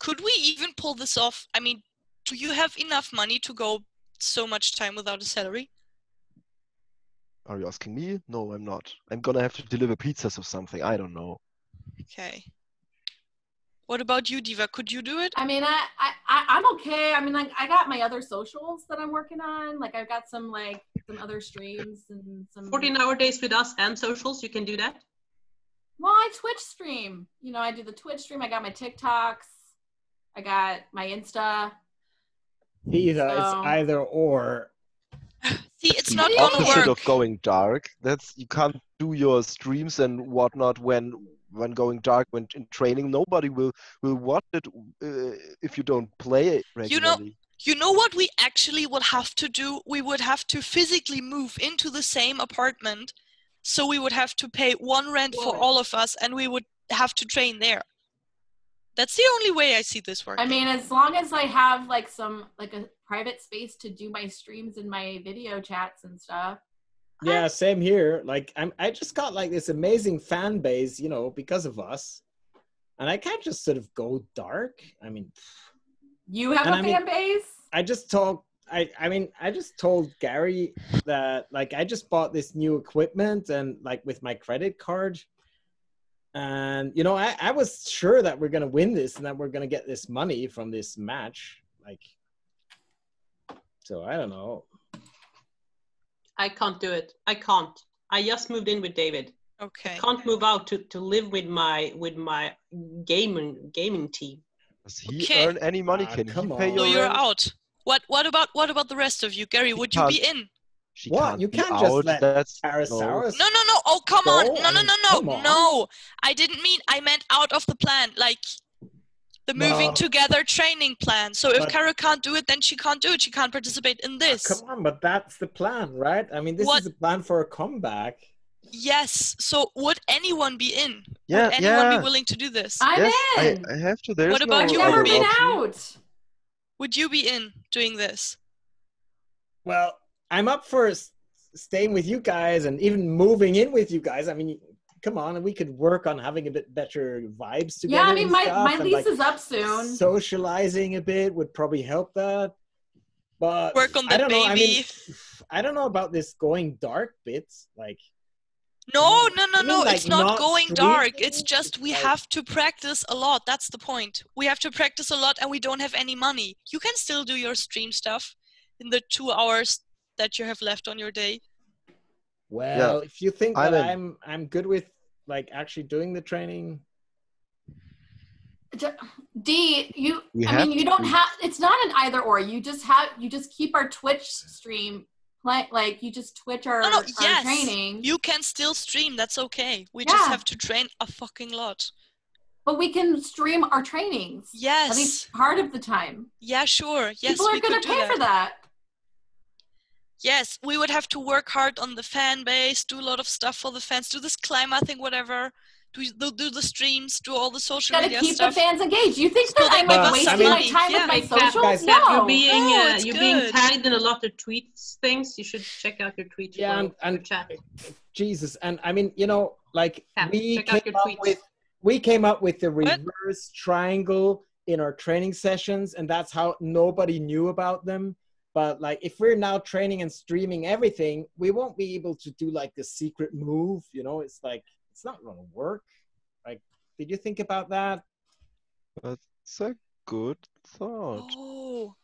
Could we even pull this off? I mean, do you have enough money to go so much time without a salary? Are you asking me? No, I'm not. I'm gonna have to deliver pizzas or something. I don't know. Okay. What about you, Diva? Could you do it? I mean, I, I, I I'm okay. I mean, like, I got my other socials that I'm working on. Like, I've got some like some other streams and some. 14 hour days with us and socials, you can do that. Well, I Twitch stream. You know, I do the Twitch stream. I got my TikToks. I got my Insta. Either So- it's either or. See, it's not gonna opposite work. of going dark. That's you can't do your streams and whatnot when when going dark when in training. Nobody will will watch it uh, if you don't play it You know- You know what we actually would have to do? We would have to physically move into the same apartment. So we would have to pay one rent for all of us and we would have to train there. That's the only way I see this working. I mean, as long as I have like some like a private space to do my streams and my video chats and stuff. Yeah, same here. Like I'm I just got like this amazing fan base, you know, because of us. And I can't just sort of go dark. I mean, You have a I mean- fan base. I just told I I mean, I just told Gary that like I just bought this new equipment and like with my credit card. And you know, I, I was sure that we're gonna win this and that we're gonna get this money from this match. Like so I don't know. I can't do it. I can't. I just moved in with David. okay. Can't move out to, to live with my with my gaming gaming team. Does he Okay. earn any money? Ah, Can he come pay on. your So you're rent? out. What what about what about the rest of you? Gary, would you be in? she What? can't You can't out. just let That's Pterosaurus. No, no, no. Oh, come on. No, no, no, no. No. I didn't mean I meant out of the plan. Like the moving No. together training plan. So if But- Kara can't do it, then she can't do it. She can't participate in this. Come on, but that's the plan, right? I mean, this What- is a plan for a comeback. Yes. So would anyone be in? Yeah, would anyone yeah. be willing to do this? I'm yes, I, in. I have to. There's What about no you, Never other been out. Would you be in doing this? Well, I'm up for staying with you guys and even moving in with you guys. I mean, come on, and we could work on having a bit better vibes together. Yeah, I mean, and my, stuff, my and, lease like, is up soon. Socializing a bit would probably help that. But Work on I the don't know. I mean, baby. I don't know about this going dark bits. Like, No, no, no, I mean, no. like, it's not, not going dark. It's just we like- have to practice a lot. That's the point. We have to practice a lot and we don't have any money. You can still do your stream stuff in the two hours that you have left on your day. Well, if you think I'm that in. I'm I'm good with like actually doing the training, D, you. We I mean, you don't do- have. It's not an either or. You just have. You just keep our Twitch stream. Play, like you just Twitch our, No, no, our yes. training, You can still stream. That's okay. We just have to train a fucking lot. but we can stream our trainings. Yes. At least part of the time. Yeah, sure. Yes, People are we gonna do pay that. for that. Yes, we would have to work hard on the fan base, do a lot of stuff for the fans, do this climber thing, whatever. Do do, do the streams, do all the social Got to media keep stuff. the fans engaged. You think So that they I'm give like us wasting some my time Yeah. with my Hey, socials? guys, no. You're being No, uh, you're being tagged in a lot of tweets things. You should check out your tweets. Yeah, and- and- chat. Jesus, and I mean, you know, like Yeah, we check out came your up tweets. with we came up with the What? reverse triangle in our training sessions, and that's how nobody knew about them. But like, if we're now training and streaming everything, we won't be able to do like the secret move. You know, it's like it's not gonna work. Like, did you think about that? That's a good thought. Oh,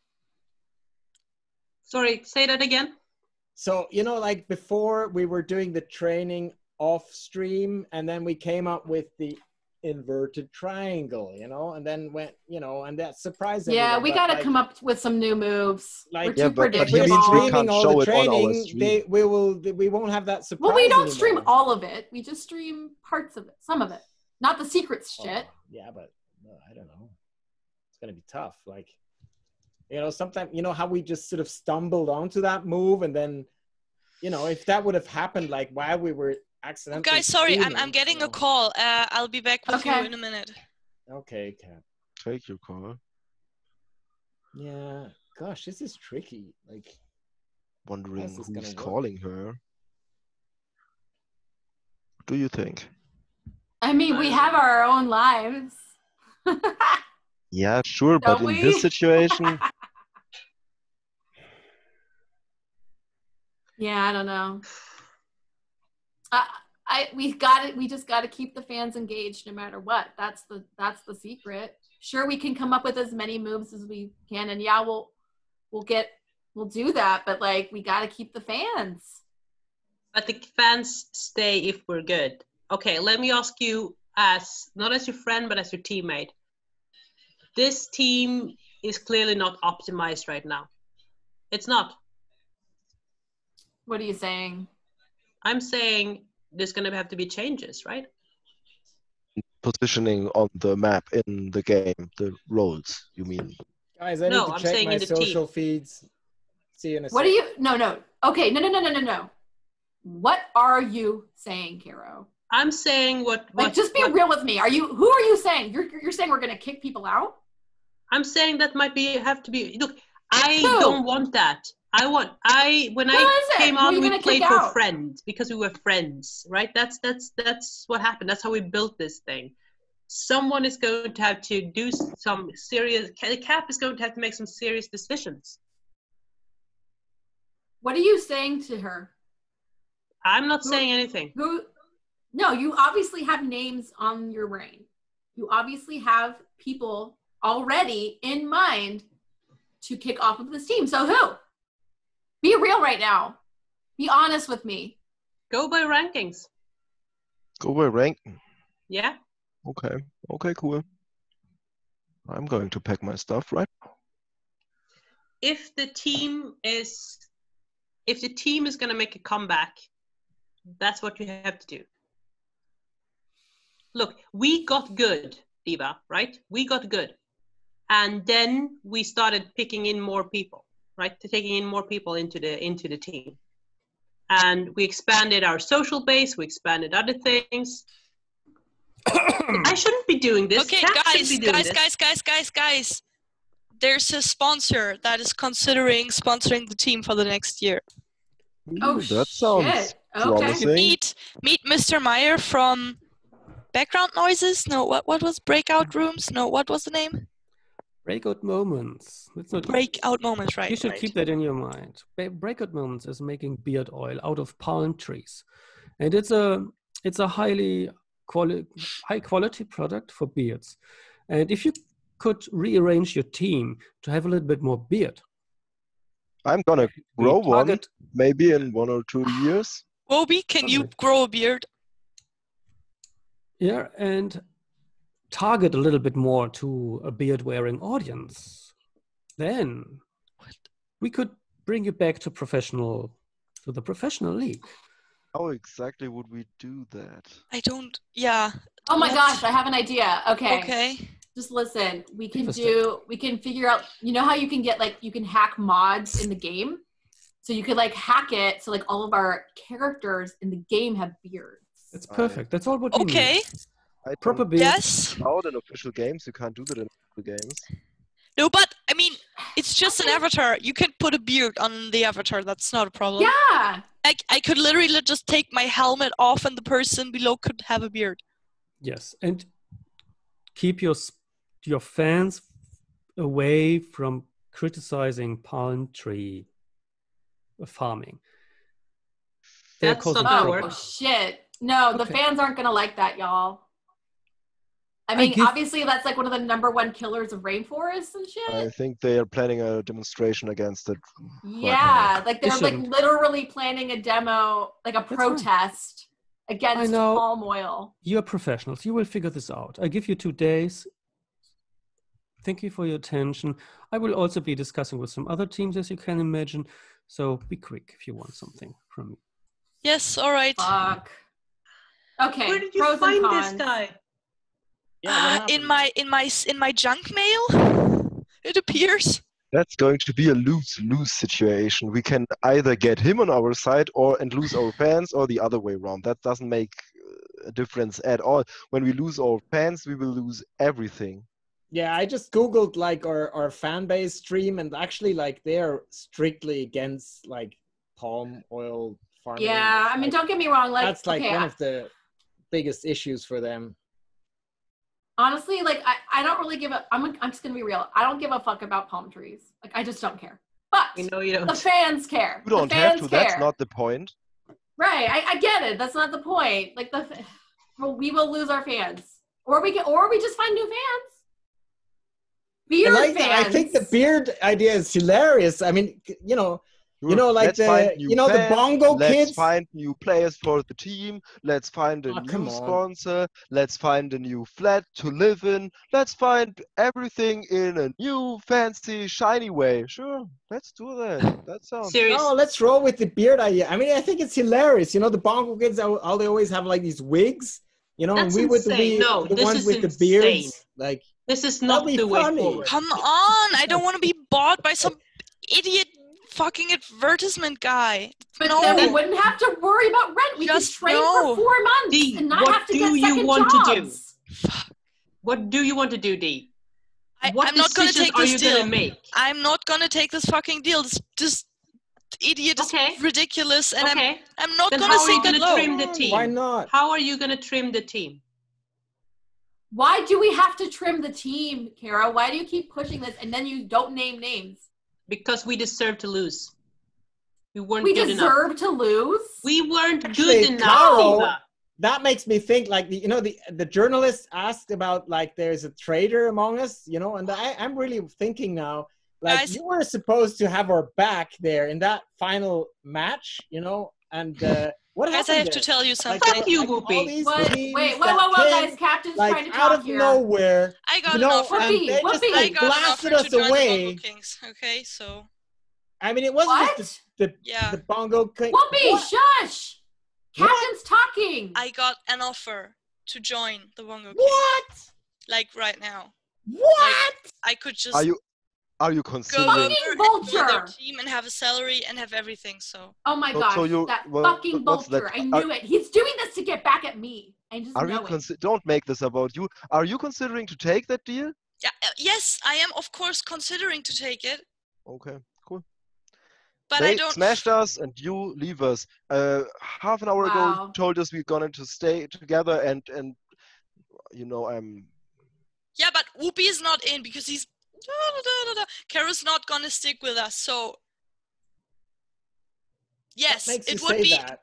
Sorry, say that again. So you know, like before we were doing the training off stream, and then we came up with the inverted triangle, you know, and then went, you know, and that surprised Yeah, everyone, we got to like, come up with some new moves. Like- We're Yeah, too but- but he If we're means predictable. we streaming all the it on training, stream. they we will we won't have that surprise. well, we don't stream all of it. We just stream parts of it, some of it, not the secrets Oh, shit. yeah, but no, I don't know. It's gonna be tough. Like, you know, sometimes you know how we just sort of stumbled onto that move, and then, you know, if that would have happened, like while we were accidentally. guys, sorry, I'm, I'm getting a call. Uh, I'll be back with you in a minute. Okay, Kat. Take your call. Yeah. Gosh, this is tricky. Like, Wondering How's this who's work? calling her. What do you think? I mean, we have our own lives. Yeah, sure, but Don't in we? this situation, yeah, I don't know. I, I we got it. We just got to keep the fans engaged no matter what. That's the that's the secret. Sure, we can come up with as many moves as we can, and yeah, we'll we'll get we'll do that. But like, we got to keep the fans. But the fans stay if we're good. Okay, let me ask you as not as your friend but as your teammate. This team is clearly not optimized right now. It's not. What are you saying? I'm saying there's gonna have to be changes, right? positioning on the map in the game, the roles, you mean? guys, I No, need to I'm check saying my in the team. social feeds. See you in a What sec. are you? No, no. Okay, no, no, no, no, no, no. What are you saying, Caro? I'm saying what, what Like, just be what- real with me. Are you? Who are you saying? You're you're saying we're gonna kick people out? I'm saying that might be have to be look, I Who? don't want that. I want I when Who I came on we played for out? friends because we were friends, right? That's that's that's what happened. That's how we built this thing. Someone is going to have to do some serious the cap is going to have to make some serious decisions. What are you saying to her? I'm not Who- saying anything. Who? No, you obviously have names on your brain. You obviously have people already in mind to kick off of this team. So who? Be real right now. Be honest with me. Go by rankings. Go by rank. Yeah? Okay, okay, cool. I'm going to pack my stuff, right? If the team is if the team is going to make a comeback, that's what you have to do. Look, we got good, Diva, right? We got good. And then we started picking in more people, right? To taking in more people into the into the team. And we expanded our social base, we expanded other things. I shouldn't be doing this. Okay, Kat guys, be doing guys, this. guys, guys, guys, guys. There's a sponsor that is considering sponsoring the team for the next year. Oh, Ooh, that sounds shit. Okay. Meet meet Mr. Meyer from Background Noises. No, what what was Breakout Rooms? No, what was the name? Breakout moments. Let's not Breakout Moments, right? you should right. keep that in your mind. Ba- Breakout moments is making beard oil out of palm trees, and it's a it's a highly quali- high quality product for beards. And if you could rearrange your team to have a little bit more beard, I'm gonna grow one, maybe in one or two years. Wobie, can you grow a beard? Yeah, and target a little bit more to a beard wearing audience. Then we could bring you back to professional to the professional league. How exactly would we do that? I don't. Yeah. Oh my Let's- gosh, I have an idea. Okay. Okay. Just listen. We can do we can figure out you know how you can get like you can hack mods in the game? So you could like hack it so like all of our characters in the game have beards. That's I- perfect. That's all what we Okay. Need. I don't Proper beard. Yes. out in official games. You can't do that in official games. No, but I mean, it's just an avatar. You can put a beard on the avatar. That's not a problem. Yeah. Like I could literally just take my helmet off, and the person below could have a beard. Yes, and keep your your fans away from criticizing palm tree uh, farming. They're That's causing not gonna Oh shit. No, the fans aren't gonna like that, y'all. I I mean, give- obviously that's like one of the number one killers of rainforests and shit. I think they are planning a demonstration against it. Yeah, like They they're like literally planning a demo, like a fine. protest against know. palm oil. You're professionals. You will figure this out. I give you two days. Thank you for your attention. I will also be discussing with some other teams, as you can imagine. So be quick if you want something from me. Yes. All right. Fuck. Okay. Where did you pros find this guy? Yeah, Uh, in my in my in my junk mail, it appears. That's going to be a lose-lose situation. We can either get him on our side or and lose our fans, or the other way around. That doesn't make uh, a difference at all. When we lose our fans, we will lose everything. Yeah, I just googled like our our fan base stream, and actually like they're strictly against like palm oil farming. Yeah, I mean, like- don't get me wrong. Like, that's like okay, one I- of the biggest issues for them. Honestly, like I, I don't really give a. I'm, I'm just gonna be real. I don't give a fuck about palm trees. Like, I just don't care. But We know you the don't. fans care. You don't the have to. care. That's not the point. Right, I, I get it. That's not the point. Like the, well, we will lose our fans, or we can, or we just find new fans. I Beard like that. I think the beard idea is hilarious. I mean, you know, You know, like Let's the- new you know, the fans, bongo let's kids? find new players for the team. Let's find a Oh, come new on. sponsor. Let's find a new flat to live in. Let's find everything in a new, fancy, shiny way. Sure, let's do that. That sounds. Serious. No, let's roll with the beard idea. I mean, I think it's hilarious. You know, the bongo kids, how how they always have like these wigs. You know, and That's we would be No, the ones is with the insane. beards. Like, This is not be the way forward. Come on, I don't want to be bought by some idiot fucking advertisement guy. But No. then we wouldn't have to worry about rent. We Just could train no. for four months Dee, and not what have to do get you second want to do? jobs. What do you want to do, Dee? I, What I'm not gonna decisions take are this you deal. gonna make? I'm not gonna take this fucking deal. This, this idiot is Okay. ridiculous, and I'm. I'm not gonna say are that gonna low. trim the team? why not? How are you gonna trim the team? Why do we have to trim the team, Kara? Why do you keep pushing this and then you don't name names? Because we deserve to lose. We weren't We good enough. deserve to lose. We weren't Actually, good enough. Carl- Eva. That makes me think like the, you know the the journalist asked about like there's a traitor among us, you know, and I, I'm really thinking now like Guys. you were supposed to have our back there in that final match, you know, and uh, what Guys, I happened have to tell you Like, something. Fuck you, like, Whoopi. these What? Wait, teams wait, wait, wait, guys. Captain's like trying to out talk of here. nowhere, I got you an know, offer. and Whoopi, they just Whoopi. like I got an offer blasted to us join the away. Bongo Okay, so I mean, it wasn't What? just the, the, Yeah. the bongo. King. Whoopi, What? shush! What? Captain's talking. I got an offer to join the Bongo King. What? Like right now. What? I could just Are you are you go considering? over Fucking and join their vulture. team and have a salary and have everything. So oh my So- gosh, so you- that well, fucking what's that- vulture! I are- knew it. He's doing this to get back at me. I just Are you know it. don't make this about you. Are you considering to take that deal? yeah, uh, yes, I am of course considering to take it, Okay, cool. but they I don't. smashed us and you leave us. Uh, half an hour ago, you told us we're going to stay together, and and you know I'm. Yeah, but Whoopi is not in because he's. Da, da, da, da. Kara's not gonna stick with us, so. Yes, what makes you it would be that?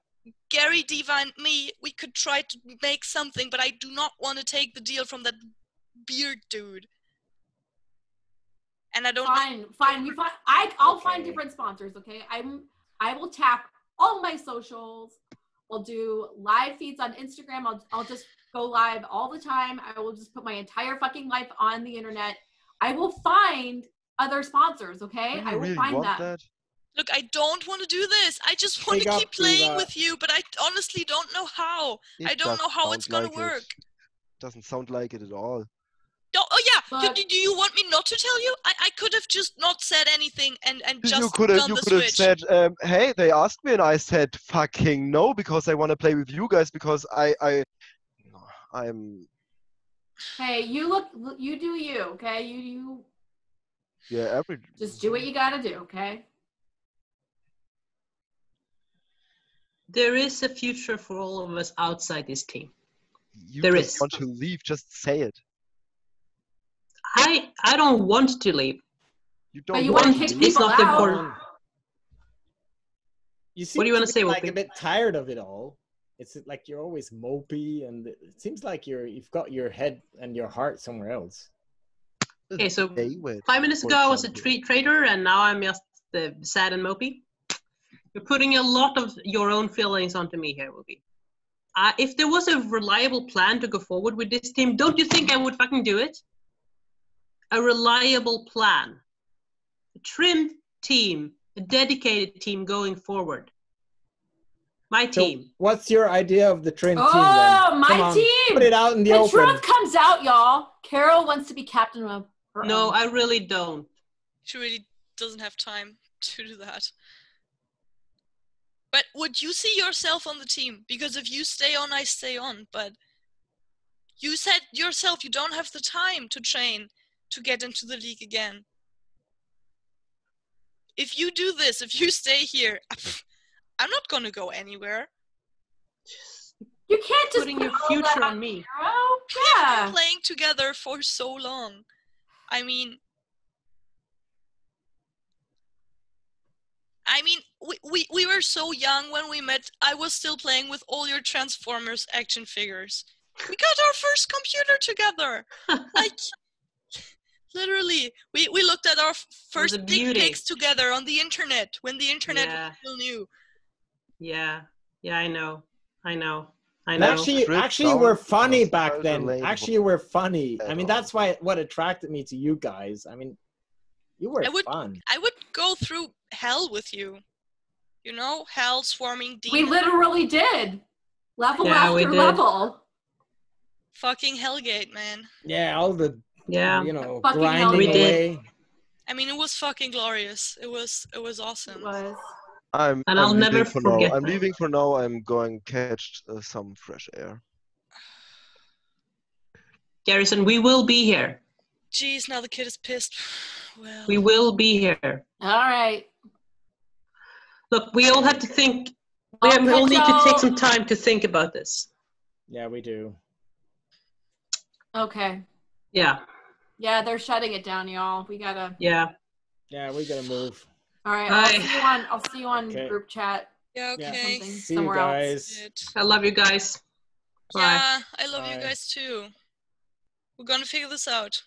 Gary, Diva, and me. We could try to make something, but I do not want to take the deal from that beard dude. And I don't. know- Fine, fine. We find. I. I'll find different sponsors. Okay. I'm. I will tap all my socials. I'll do live feeds on Instagram. I'll. I'll just go live all the time. I will just put my entire fucking life on the internet. I will find other sponsors. Okay. Do I will really find want them. that? Look, I don't want to do this. I just want Big to keep playing with you, but I honestly don't know how. I don't know how it's sound gonna work. it. Doesn't sound like it at all. No, oh yeah. Do- But- do, do you want me not to tell you? I, I could have just not said anything and and just you could have done you the could have said, um, "Hey, they asked me, and I said fucking no because I want to play with you guys because I I I'm Hey, you look. You do you. Okay. You you yeah every just do what you gotta do. Okay. There is a future for all of us outside this team. you there just is. want to leave. Just say it. I I don't want to leave. You don't you want wanna kick leave. It's people not out. important. You seem What do you to wanna say, like Whoopi? a bit tired of it all. It's like you're always mopey, and it seems like you're you've got your head and your heart somewhere else. Okay, so Five minutes ago, I was a example. tree trader, and now I'm just uh, sad and mopey. You're putting a lot of your own feelings onto me here, Whoopi. Uh, if there was a reliable plan to go forward with this team, don't you think I would fucking do it? A reliable plan. A trimmed team, a dedicated team going forward. My So, team. what's your idea of the train team? Oh, my on, team! Put it out in the, The open. truth comes out, y'all. Carol wants to be captain of her No, own. I really don't. She really doesn't have time to do that. But would you see yourself on the team? Because if you stay on, I stay on. But you said yourself you don't have the time to train to get into the league again. If you do this, if you stay here, I'm not gonna go anywhere. You can't just Putting put your future on me. Carol. We've Yeah. been playing together for so long. I mean, I mean, we, we, we were so young when we met. I was still playing with all your Transformers action figures. We got our first computer together. Like, literally, we, we looked at our f- first a dick pics together on the internet when the internet Yeah. was still new. Yeah, yeah, I know, I know, I know. actually, Trip actually, you were down funny back very then. relatable Actually, you were funny. I mean, that's why what attracted me to you guys. I mean, you were I would- fun. I would go through hell with you. You know, hell swarming demons. We literally did. Level Yeah, we after did. level. Fucking Hellgate, man. Yeah, all the Yeah, you know Fucking hell grinding we did. away. I mean, it was fucking glorious. It was it was awesome. It was. I'm, And I'm I'll never leaving for now. forget I'm that. leaving for now. I'm going catch uh, some fresh air. Garrison, we will be here. Jeez, now the kid is pissed. Well, We will be here. All right. Look, we all have to think. We, I'll we all need to take some time to think about this. Yeah, we do. Okay. Yeah, Yeah, they're shutting it down, y'all. We gotta. yeah. Yeah, we gotta move. All right. Bye. I'll see you on. I'll see you on Okay. group chat. yeah, Yeah. okay. Something See you somewhere else. guys. Shit. I love you guys. Bye. Yeah, I love you guys too. We're gonna figure this out.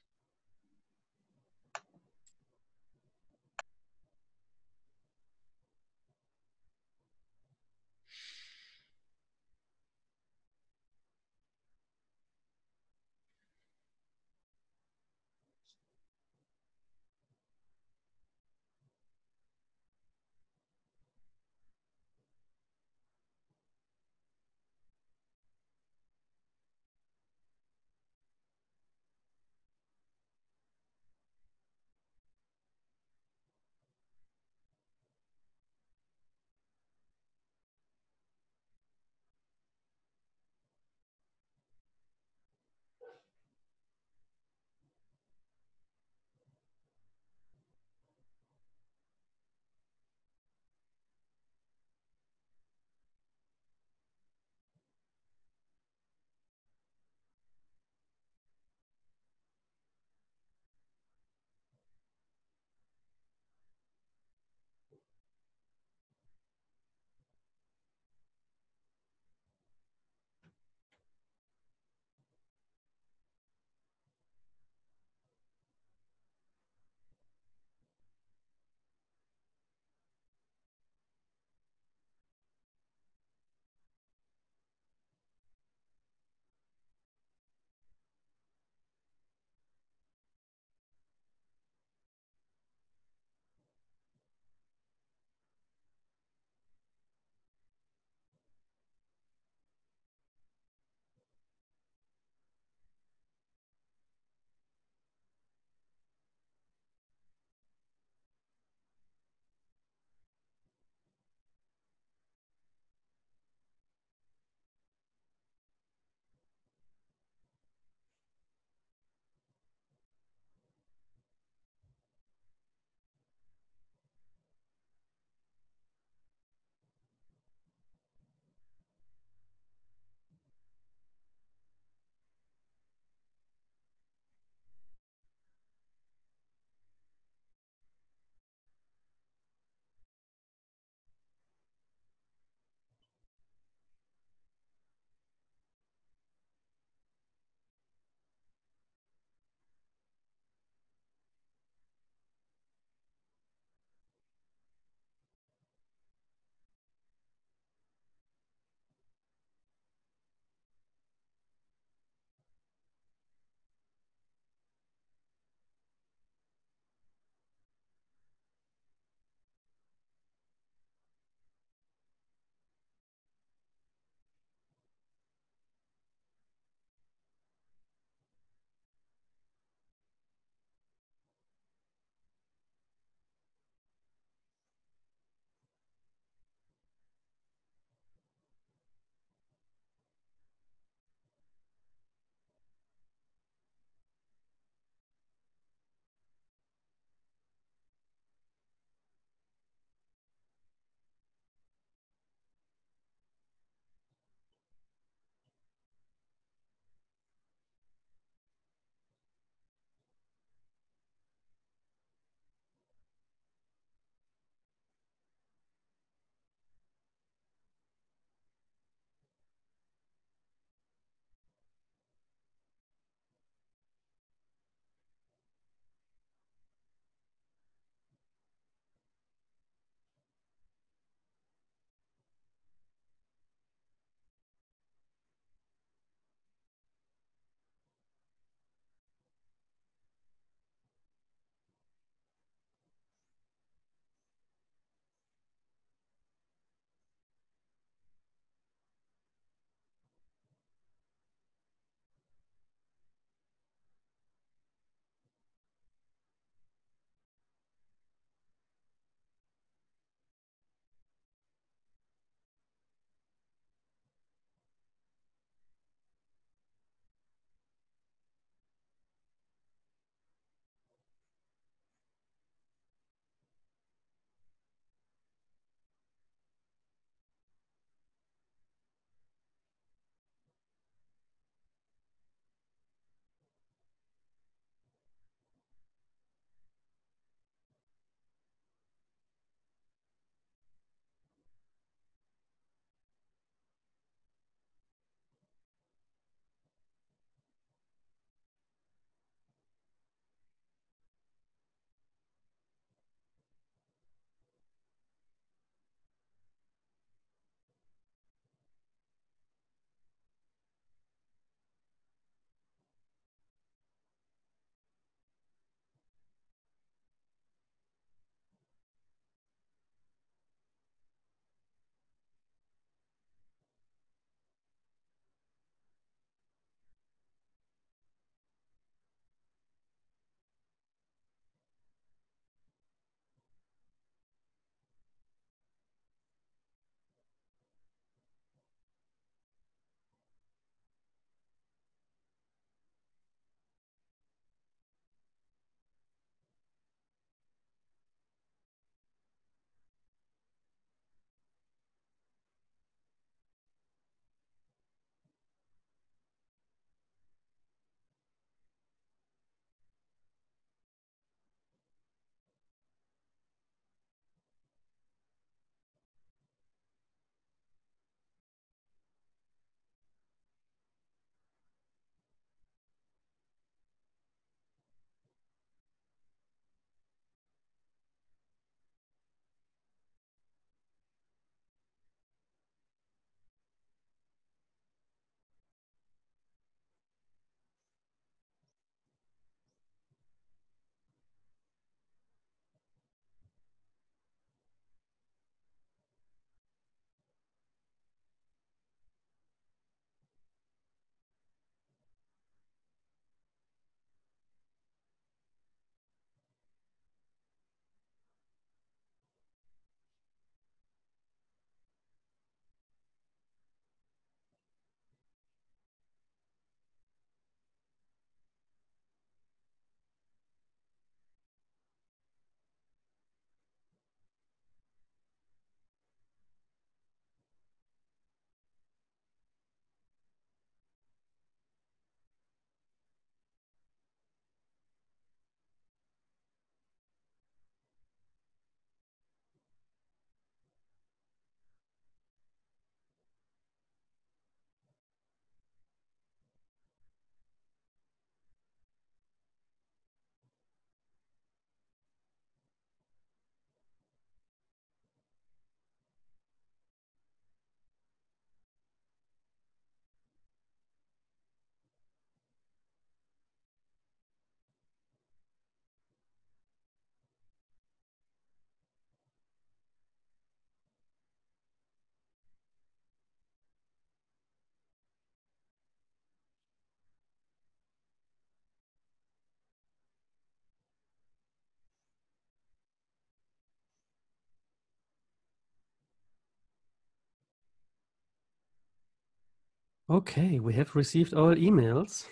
Okay, we have received all emails.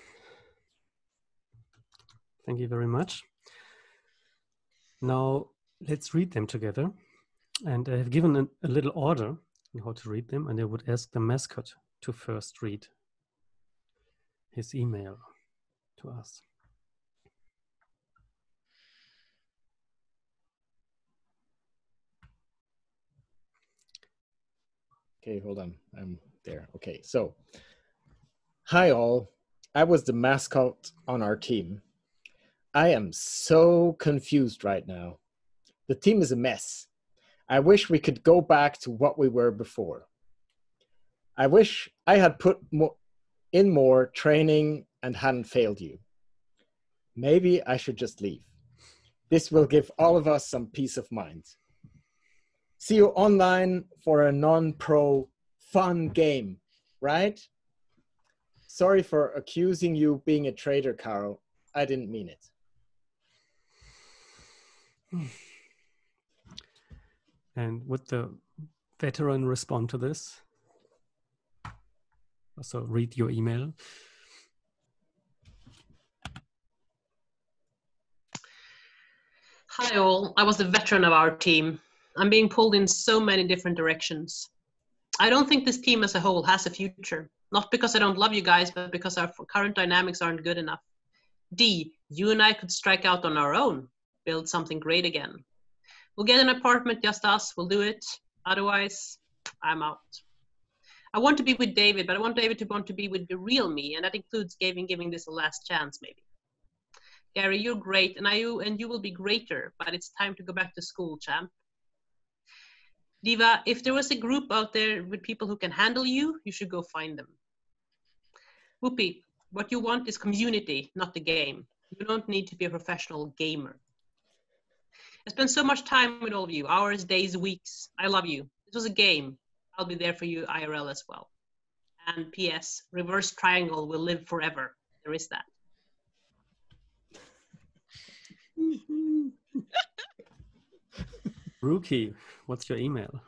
Thank you very much. Now let's read them together. And I have given a, a little order on how to read them, and I would ask the mascot to first read his email to us. Okay, hold on. I'm there. Okay, so hi all. I was the mascot on our team. I am so confused right now. The team is a mess. I wish we could go back to what we were before. I wish I had put in more training and hadn't failed you. Maybe I should just leave. This will give all of us some peace of mind. See you online for a non pro fun game, right? Sorry for accusing you being a traitor, Carol. I didn't mean it. And would the veteran respond to this? Also, read your email. Hi all, I was the veteran of our team. I'm being pulled in so many different directions. I don't think this team as a whole has a future. Not because I don't love you guys, but because our current dynamics aren't good enough. D, you and I could strike out on our own, build something great again. We'll get an apartment, just us, we'll do it. Otherwise, I'm out. I want to be with David, but I want David to want to be with the real me, and that includes giving giving this a last chance, maybe. Gary, you're great, and I and you will be greater, but it's time to go back to school, champ. Diva, if there was a group out there with people who can handle you, you should go find them. Whoopi, what you want is community, not the game. You don't need to be a professional gamer. I spent so much time with all of you, hours, days, weeks. I love you. This was a game. I'll be there for you IRL as well. And P.S. Reverse triangle will live forever. There is that. Rookie, what's your email?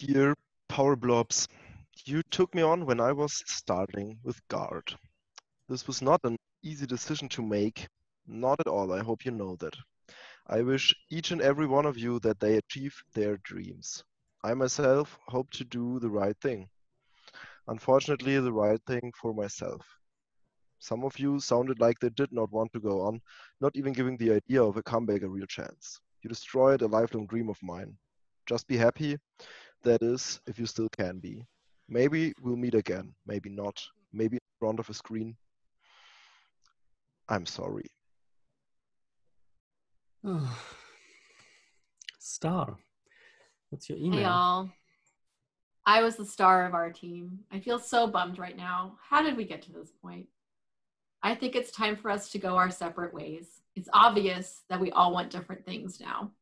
Dear Power Blobs, you took me on when I was starting with Guard. This was not an easy decision to make. Not at all. I hope you know that. I wish each and every one of you that they achieve their dreams. I myself hope to do the right thing. Unfortunately, the right thing for myself. Some of you sounded like they did not want to go on, not even giving the idea of a comeback a real chance. You destroyed a lifelong dream of mine. Just be happy, that is, if you still can be. Maybe we'll meet again, maybe not, maybe in front of a screen. I'm sorry. Star, what's your Hey email? y'all. I was the star of our team. I feel so bummed right now. How did we get to this point? I think it's time for us to go our separate ways. It's obvious that we all want different things now.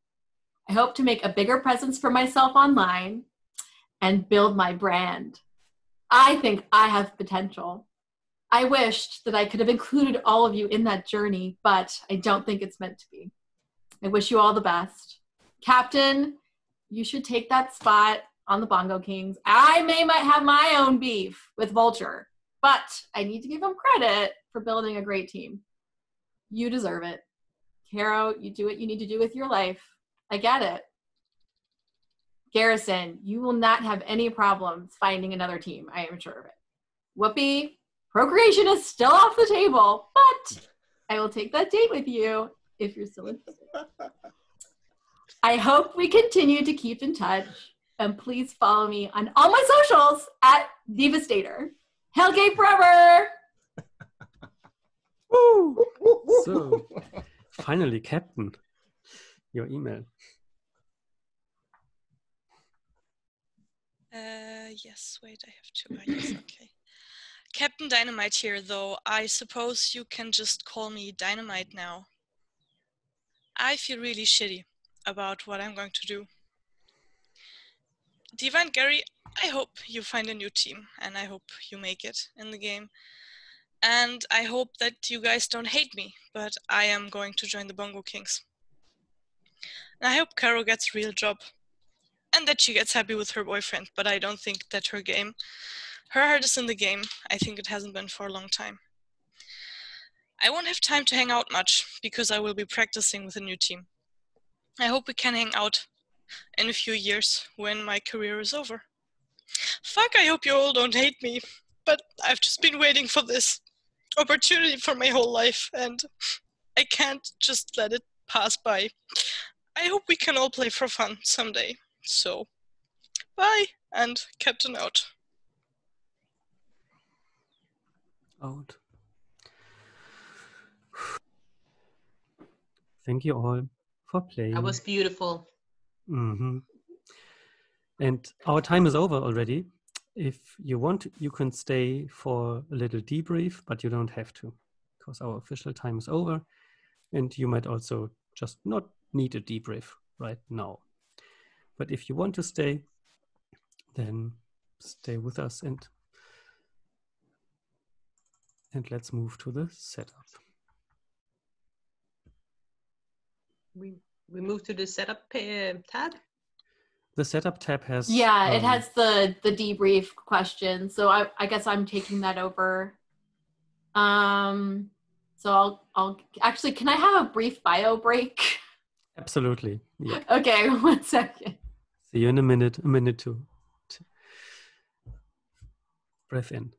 I hope to make a bigger presence for myself online and build my brand. I think I have potential. I wished that I could have included all of you in that journey, but I don't think it's meant to be. I wish you all the best. Captain, you should take that spot on the Bongo Kings. I may might have my own beef with Vulture, but I need to give him credit for building a great team. You deserve it. Caro, you do what you need to do with your life. I get it. Garrison, you will not have any problems finding another team. I am sure of it. Whoopi, procreation is still off the table, but I will take that date with you if you're still interested. I hope we continue to keep in touch. And please follow me on all my socials at Devastator. Hellgate forever! Woo! So, finally, Captain, your email. Uh, yes, wait, I have two yes, okay. Captain Dynamite here, though. I suppose you can just call me Dynamite now. I feel really shitty about what I'm going to do. Diva and Gary, I hope you find a new team and I hope you make it in the game. And I hope that you guys don't hate me, but I am going to join the Bongo Kings. And I hope Caro gets a real job. and that she gets happy with her boyfriend. But I don't think that her game, her heart is in the game. I think it hasn't been for a long time. I won't have time to hang out much because I will be practicing with a new team. I hope we can hang out in a few years when my career is over. Fuck, I hope you all don't hate me, but I've just been waiting for this opportunity for my whole life and I can't just let it pass by. I hope we can all play for fun someday. So, bye and Captain out. Out. Thank you all for playing. That was beautiful. hmm And our time is over already. If you want, you can stay for a little debrief, but you don't have to because our official time is over. And you might also just not need a debrief right now. But if you want to stay, then stay with us and and let's move to the setup. We we move to the setup uh, tab. The setup tab has Yeah, it um, has the the debrief question. So I I guess I'm taking that over. Um so I'll I'll actually can I have a brief bio break? absolutely. Yeah. okay, one second. See you in a minute. A minute to, to breath in.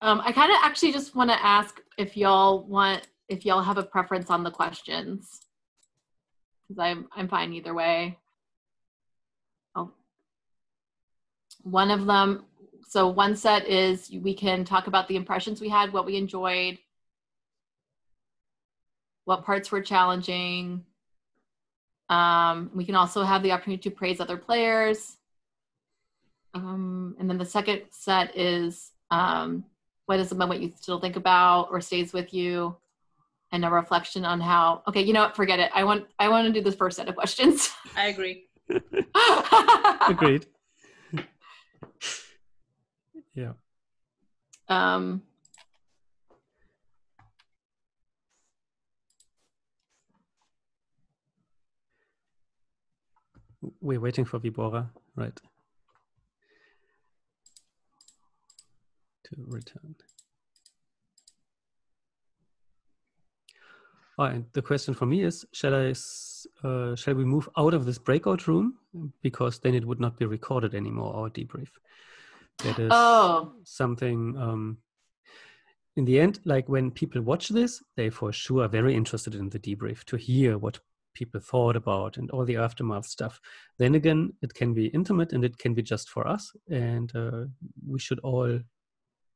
Um, I kind of actually just want to ask if y'all want if y'all have a preference on the questions because I'm I'm fine either way. Oh, one of them. So one set is we can talk about the impressions we had, what we enjoyed, what parts were challenging. Um, we can also have the opportunity to praise other players. Um, and then the second set is um, what is the moment you still think about or stays with you and a reflection on how okay you know what forget it i want i want to do the first set of questions I agree. Agreed. yeah. um We're waiting for Vibora, right? To return. Oh, and the question for me is: Shall I? Uh, shall we move out of this breakout room because then it would not be recorded anymore? Our debrief. That is Oh. something. Um, in the end, like when people watch this, they for sure are very interested in the debrief to hear what people thought about and all the aftermath stuff. Then again, it can be intimate and it can be just for us, and uh, we should all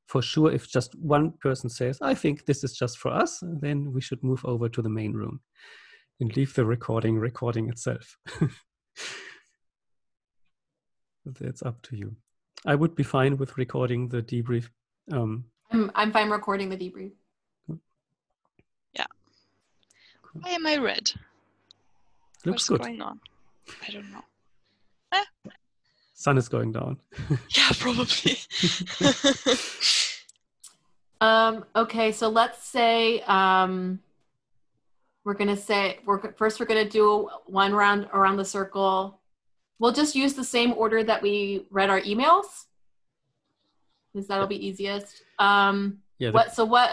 for sure if just one person says i think this is just for us then we should move over to the main room and leave the recording recording itself that's up to you i would be fine with recording the debrief um, I'm I'm fine recording the debrief. Yeah. Why am I red? looks What's good going on? I don't know. Sun is going down Yeah, probably. Um, okay, so let's say um, we're gonna say we're first we're gonna do one round around the circle. We'll just use the same order that we read our emails, because that'll be easiest. Um, yeah the, what? So what?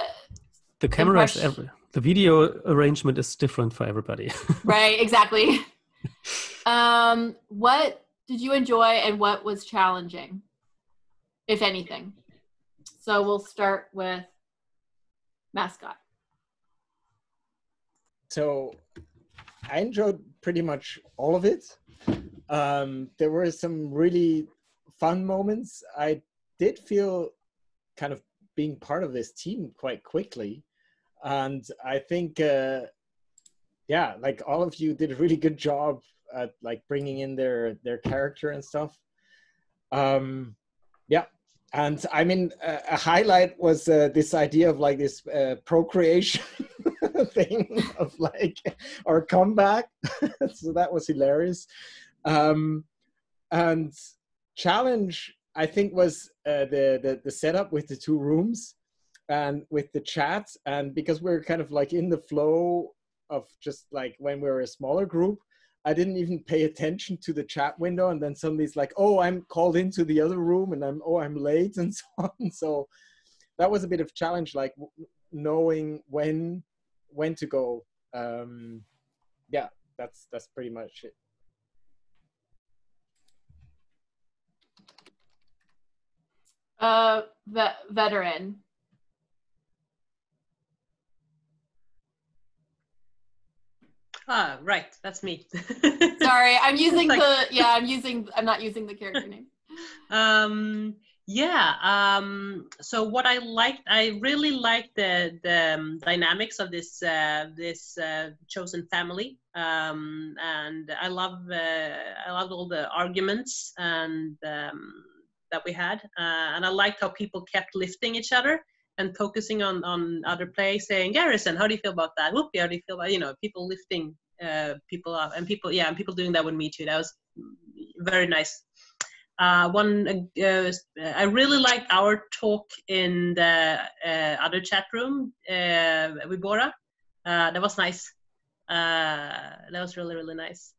the camera is question- the video arrangement is different for everybody Right, exactly. um, what did you enjoy and what was challenging, if anything? So we'll start with mascot. So I enjoyed pretty much all of it. Um, there were some really fun moments. I did feel kind of being part of this team quite quickly. And I think, uh, yeah, like all of you did a really good job at like bringing in their, their character and stuff. Um, yeah. And I mean, a, a highlight was uh, this idea of like this uh, procreation thing of like our comeback. so that was hilarious. Um, and challenge, I think, was uh, the, the the setup with the two rooms and with the chat, and because we're kind of like in the flow of just like when we were a smaller group. I didn't even pay attention to the chat window, and then it's like, "Oh, I'm called into the other room, and I'm oh, I'm late," and so on. So that was a bit of challenge, like knowing when when to go. Um, yeah, that's that's pretty much it. Uh, ve- veteran. Ah, right, that's me. Sorry, I'm using Like- the yeah. I'm using. I'm not using the character name. um yeah um so what i liked i really liked the the um, dynamics of this uh this uh, chosen family um and i love uh, i loved all the arguments and um that we had uh, and i liked how people kept lifting each other and focusing on on other play saying garrison how do you feel about that whoopie how do you feel about you know people lifting uh people up and people yeah and people doing that with me too that was very nice uh, one, uh, I really liked our talk in the uh, other chat room uh, with Bora. Uh, that was nice. Uh, that was really, really nice.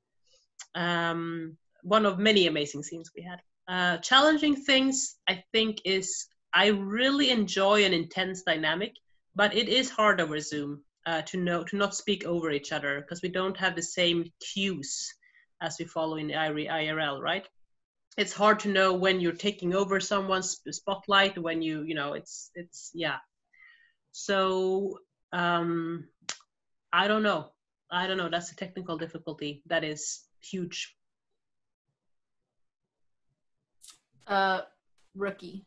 Um, one of many amazing scenes we had. Uh, challenging things, I think, is I really enjoy an intense dynamic, but it is hard over Zoom uh, to know to not speak over each other because we don't have the same cues as we follow in IRL, right? it's hard to know when you're taking over someone's spotlight when you you know it's it's yeah. So um i don't know. I don't know. That's a technical difficulty. That is huge. Uh, rookie.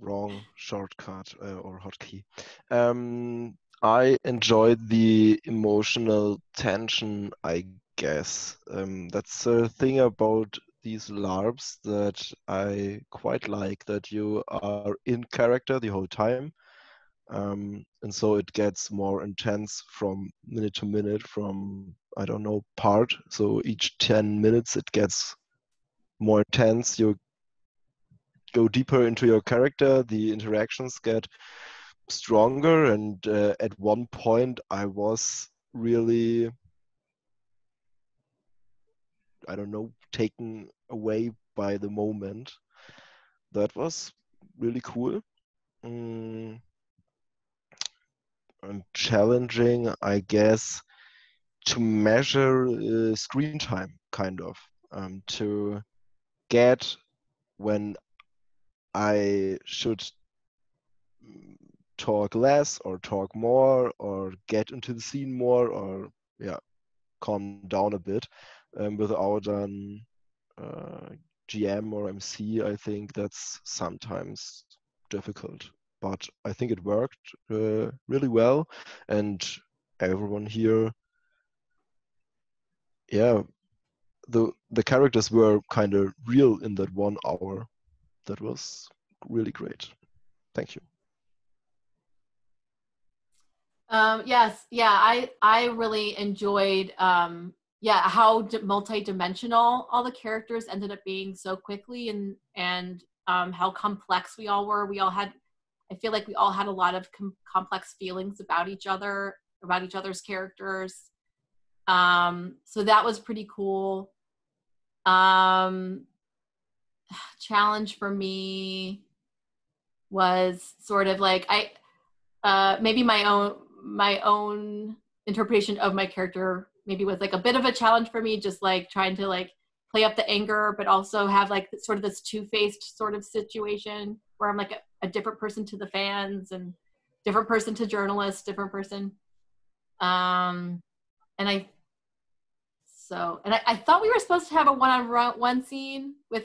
Wrong shortcut uh, or hotkey. Um, I enjoyed the emotional tension, I guess. Um, that's the thing about these LARPs that I quite like, that you are in character the whole time. Um, and so it gets more intense from minute to minute, from, I don't know, part. So each 10 minutes it gets more intense. You go deeper into your character, the interactions get stronger. And uh, at one point, I was really, I don't know, taken away by the moment. That was really cool. Mm, and challenging, I guess, to measure uh, screen time, kind of, um, to get when I should talk less or talk more or get into the scene more or yeah calm down a bit um, without an uh, GM or MC I think that's sometimes difficult. But I think it worked uh, really well. And everyone here yeah the the characters were kind of real in that one hour that was really great thank you Um, yes, yeah, I I really enjoyed um, yeah how multi-dimensional all the characters ended up being so quickly and and um, how complex we all were. We all had I feel like we all had a lot of com- complex feelings about each other, about each other's characters. Um, so that was pretty cool. Um, challenge for me was sort of like I uh, maybe my own my own interpretation of my character maybe was like a bit of a challenge for me just like trying to like play up the anger but also have like sort of this two-faced sort of situation where i'm like a, a different person to the fans and different person to journalists different person. Um and i so and i, I thought we were supposed to have a one-on-one scene with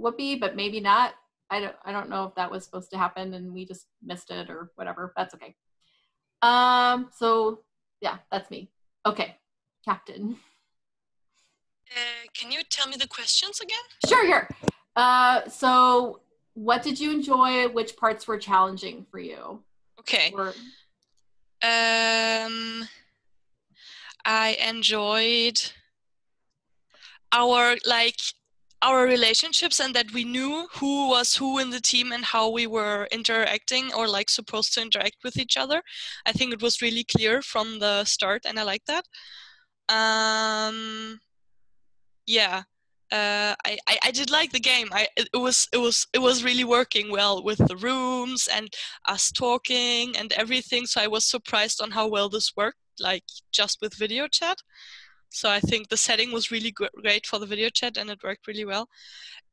whoopi but maybe not i don't i don't know if that was supposed to happen and we just missed it or whatever that's okay um, so yeah, that's me. Okay, Captain. Uh, can you tell me the questions again? Sure, sure. Uh, so what did you enjoy? Which parts were challenging for you? Okay. Or, Um, I enjoyed our like our relationships and that we knew who was who in the team and how we were interacting or like supposed to interact with each other. I think it was really clear from the start and I like that. Um, yeah. Uh, I, I, I did like the game. I it, was it was it was really working well with the rooms and us talking and everything. So I was surprised on how well this worked, like just with video chat. So I think the setting was really great for the video chat and it worked really well.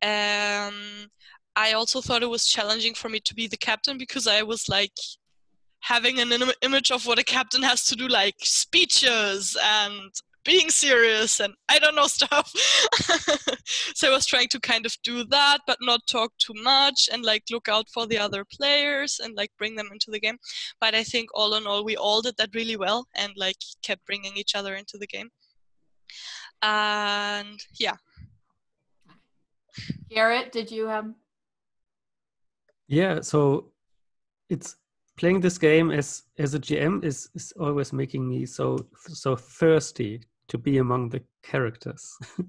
Um, I also thought it was challenging for me to be the captain because I was like having an Im- image of what a captain has to do, like speeches and being serious and I don't know stuff. so I was trying to kind of do that, but not talk too much and like look out for the other players and like bring them into the game. But I think all in all, we all did that really well and like kept bringing each other into the game and yeah. Gerrit did you have? Yeah so it's playing this game as as a gm is is always making me so so thirsty to be among the characters.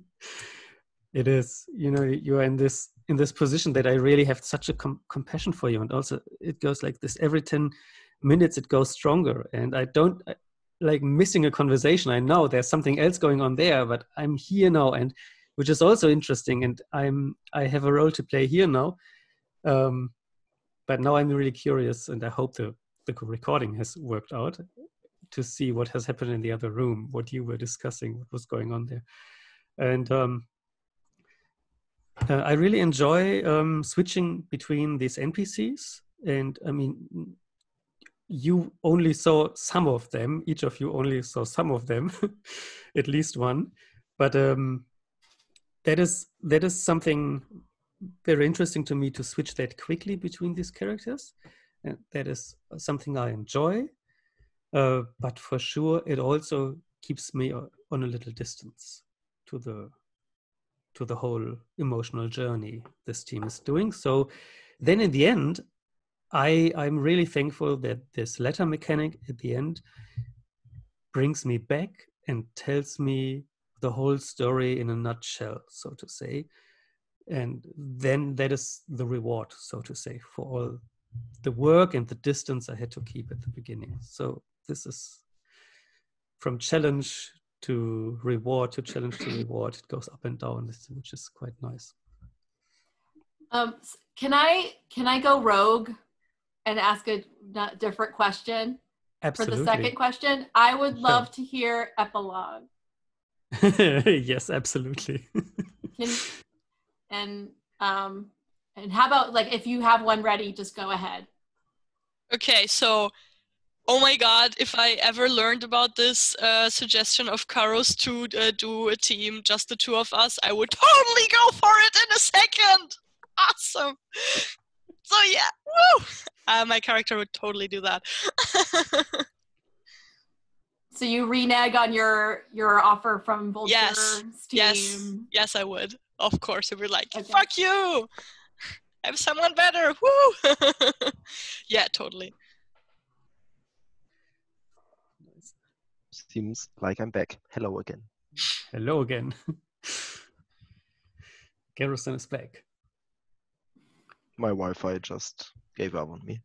It is you know you are in this in this position that i really have such a com- compassion for you. And also it goes like this. Every 10 minutes it goes stronger. And i don't like missing a conversation. I know there's something else going on there but i'm here now and which is also interesting and i'm i have a role to play here now. Um, but now i'm really curious and i hope the the recording has worked out to see what has happened in the other room what you were discussing what was going on there. And um, uh, i really enjoy um, switching between these npcs and i mean you only saw some of them each of you only saw some of them at least one. But um, that is that is something very interesting to me to switch that quickly between these characters. And that is something i enjoy. Uh, but for sure it also keeps me on a little distance to the to the whole emotional journey this team is doing. So then in the end I I'm really thankful that this letter mechanic at the end brings me back and tells me the whole story in a nutshell, so to say. And then that is the reward, so to say, for all the work and the distance I had to keep at the beginning. So this is from challenge to reward to challenge to reward. It goes up and down, which is quite nice. Um, can I can I go rogue and ask a different question Absolutely. for the second question? I would Sure. love to hear epilogue. yes, absolutely. Can and um and how about like if you have one ready, just go ahead. Okay, so oh my god, if I ever learned about this uh, suggestion of Caro's to uh, do a team, just the two of us, I would totally go for it in a second. Awesome. So yeah, woo! Uh, my character would totally do that. So you renege on your your offer from Vulture's Yes, team. yes, yes, I would. Of course, it would be like, Okay. fuck you. I have someone better. Woo! yeah, totally. Seems like I'm back. Hello again. Hello again. Garrison is back. My Wi-Fi just gave up on me.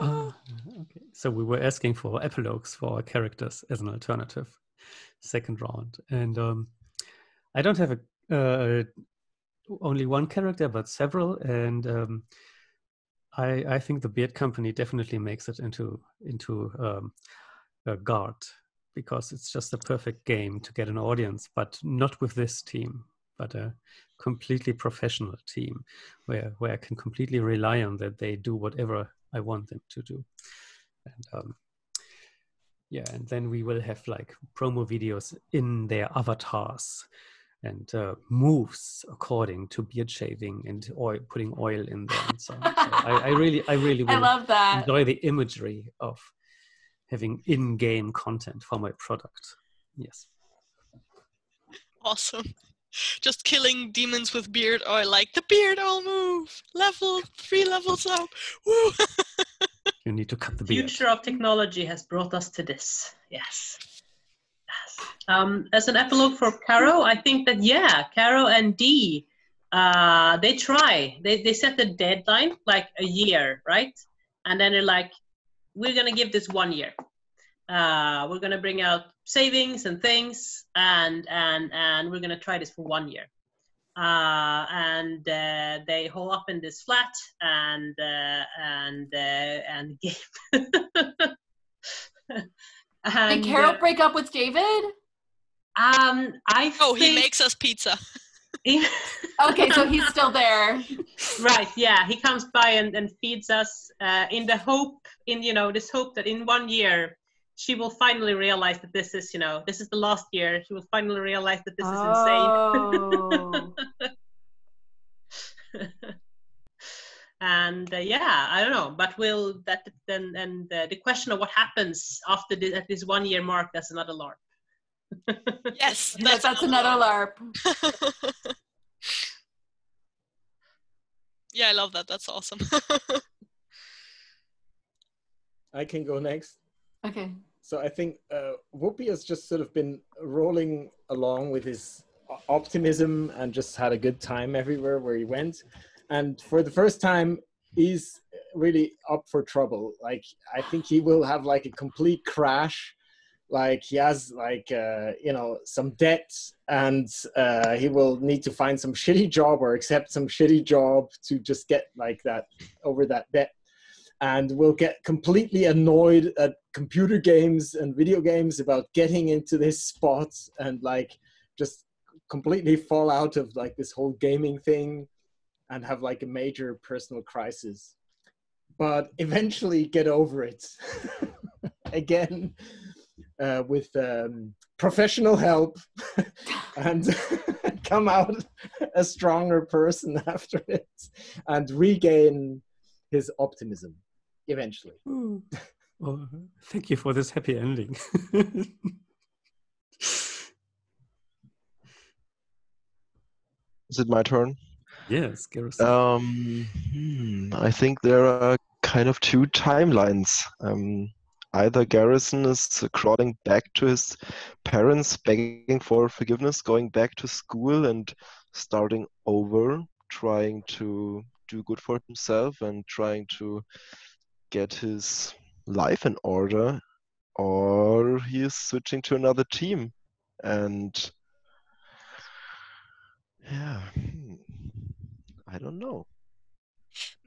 Ah, okay. So we were asking for epilogues for our characters as an alternative, second round, and um, I don't have a uh, only one character, but several, and um, I I think the Beard Company definitely makes it into into um, a guard because it's just a perfect game to get an audience, but not with this team, but a completely professional team where where I can completely rely on that they do whatever I want them to do. And um, yeah, and then we will have like promo videos in their avatars and uh, moves according to beard shaving and oil, putting oil in there and so on. So I, I really, I really I love that. enjoy the imagery of having in-game content for my product. Yes. Awesome. Just killing demons with beard oil, like the beard oil move. Level three levels up. Woo! You need to cut the beard. future of technology has brought us to this. Yes. Yes. Um, as an epilogue for Caro, I think that yeah, Caro and D, uh, they try. They they set the deadline like a year, right? And then they're like, we're gonna give this one year. Uh, we're gonna bring out savings and things, and and and we're gonna try this for one year. Uh, and uh, they hole up in this flat and uh, and uh, and game. Did and Caro uh, break up with David? um, I Oh, he makes us pizza. Okay, so he's still there. right yeah he comes by and, and feeds us uh, in the hope in you know this hope that in one year she will finally realize that this is you know this is the last year she will finally realize that this is oh. insane and uh, yeah i don't know but will that then and uh, the question of what happens after this at this one year mark that's another larp Yes, Yes, that's another LARP. yeah, I love that. That's awesome. I can go next. Okay. So I think uh, Whoopi has just sort of been rolling along with his optimism and just had a good time everywhere where he went. And for the first time, he's really up for trouble. Like I think he will have like a complete crash. Like he has like uh, you know some debt, and uh, he will need to find some shitty job or accept some shitty job to just get like that over that debt and will get completely annoyed at computer games and video games about getting into this spot and like just completely fall out of like this whole gaming thing and have like a major personal crisis but eventually get over it again uh, with um, professional help and come out a stronger person after it and regain his optimism eventually. Oh, oh, thank you for this happy ending. Is it my turn? yes, Garrison. Um, hmm, I think there are kind of two timelines. Um, either Garrison is crawling back to his parents, begging for forgiveness, going back to school and starting over, trying to do good for himself and trying to get his life in order, or he is switching to another team. And yeah, hmm, I don't know.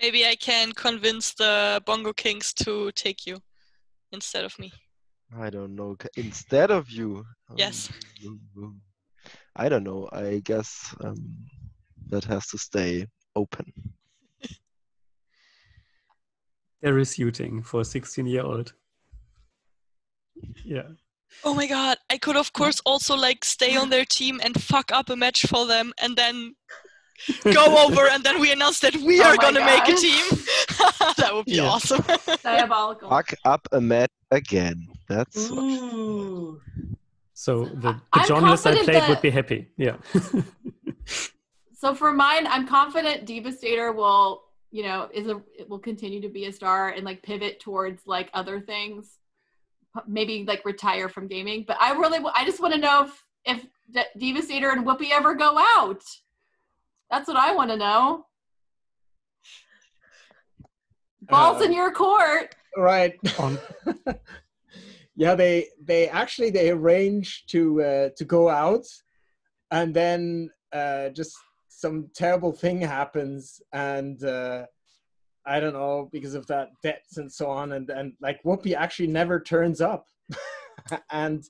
Maybe I can convince the Bongo Kings to take you instead of me. I don't know. Instead of you. Yes. Um, I don't know. I guess um, that has to stay open. There is shooting for a 16 year old. Yeah. Oh my god, I could of course also like stay on their team and fuck up a match for them and then go over and then we announce that we Oh are gonna make a team. that would be Yeah. awesome. Diabolical. Fuck up a match again. That's what- Ooh. So the, the I'm journalists I played that- would be happy. Yeah. So for mine, I'm confident Devastator will, you know, is a it will continue to be a star and like pivot towards like other things, maybe like retire from gaming. But I really, I just want to know if if De- Devastator and Whoopi ever go out. That's what I want to know. Balls Uh, in your court. right. Yeah, they they actually they arrange to uh, to go out, and then uh, just some terrible thing happens, and uh, I don't know because of that debts and so on, and and like Whoopi actually never turns up, and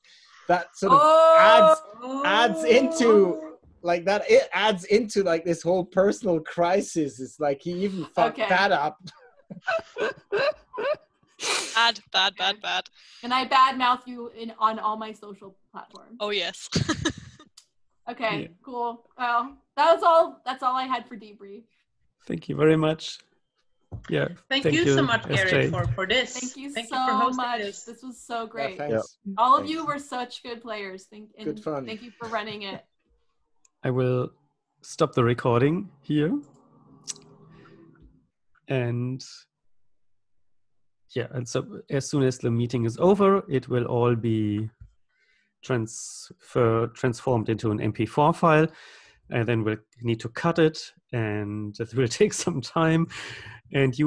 that sort of Oh, adds into like that it adds into like this whole personal crisis it's like he even fucked Okay. that up bad, bad, bad, bad. and I badmouth you in on all my social platforms. Oh yes. Okay, Yeah. cool. Well, that was all. That's all I had for debrief. Thank you very much. Yeah. Thank, you, so much, Gerrit, SJ. for, for this. Thank you Thank so you for much. this. This. was so yeah, great. thanks all of you were such good players. Thank and Good fun. Thank you for running it. I will stop the recording here. And yeah, and so as soon as the meeting is over, it will all be transfer transformed into an MP4 file. And then we'll need to cut it, and it will take some time. And you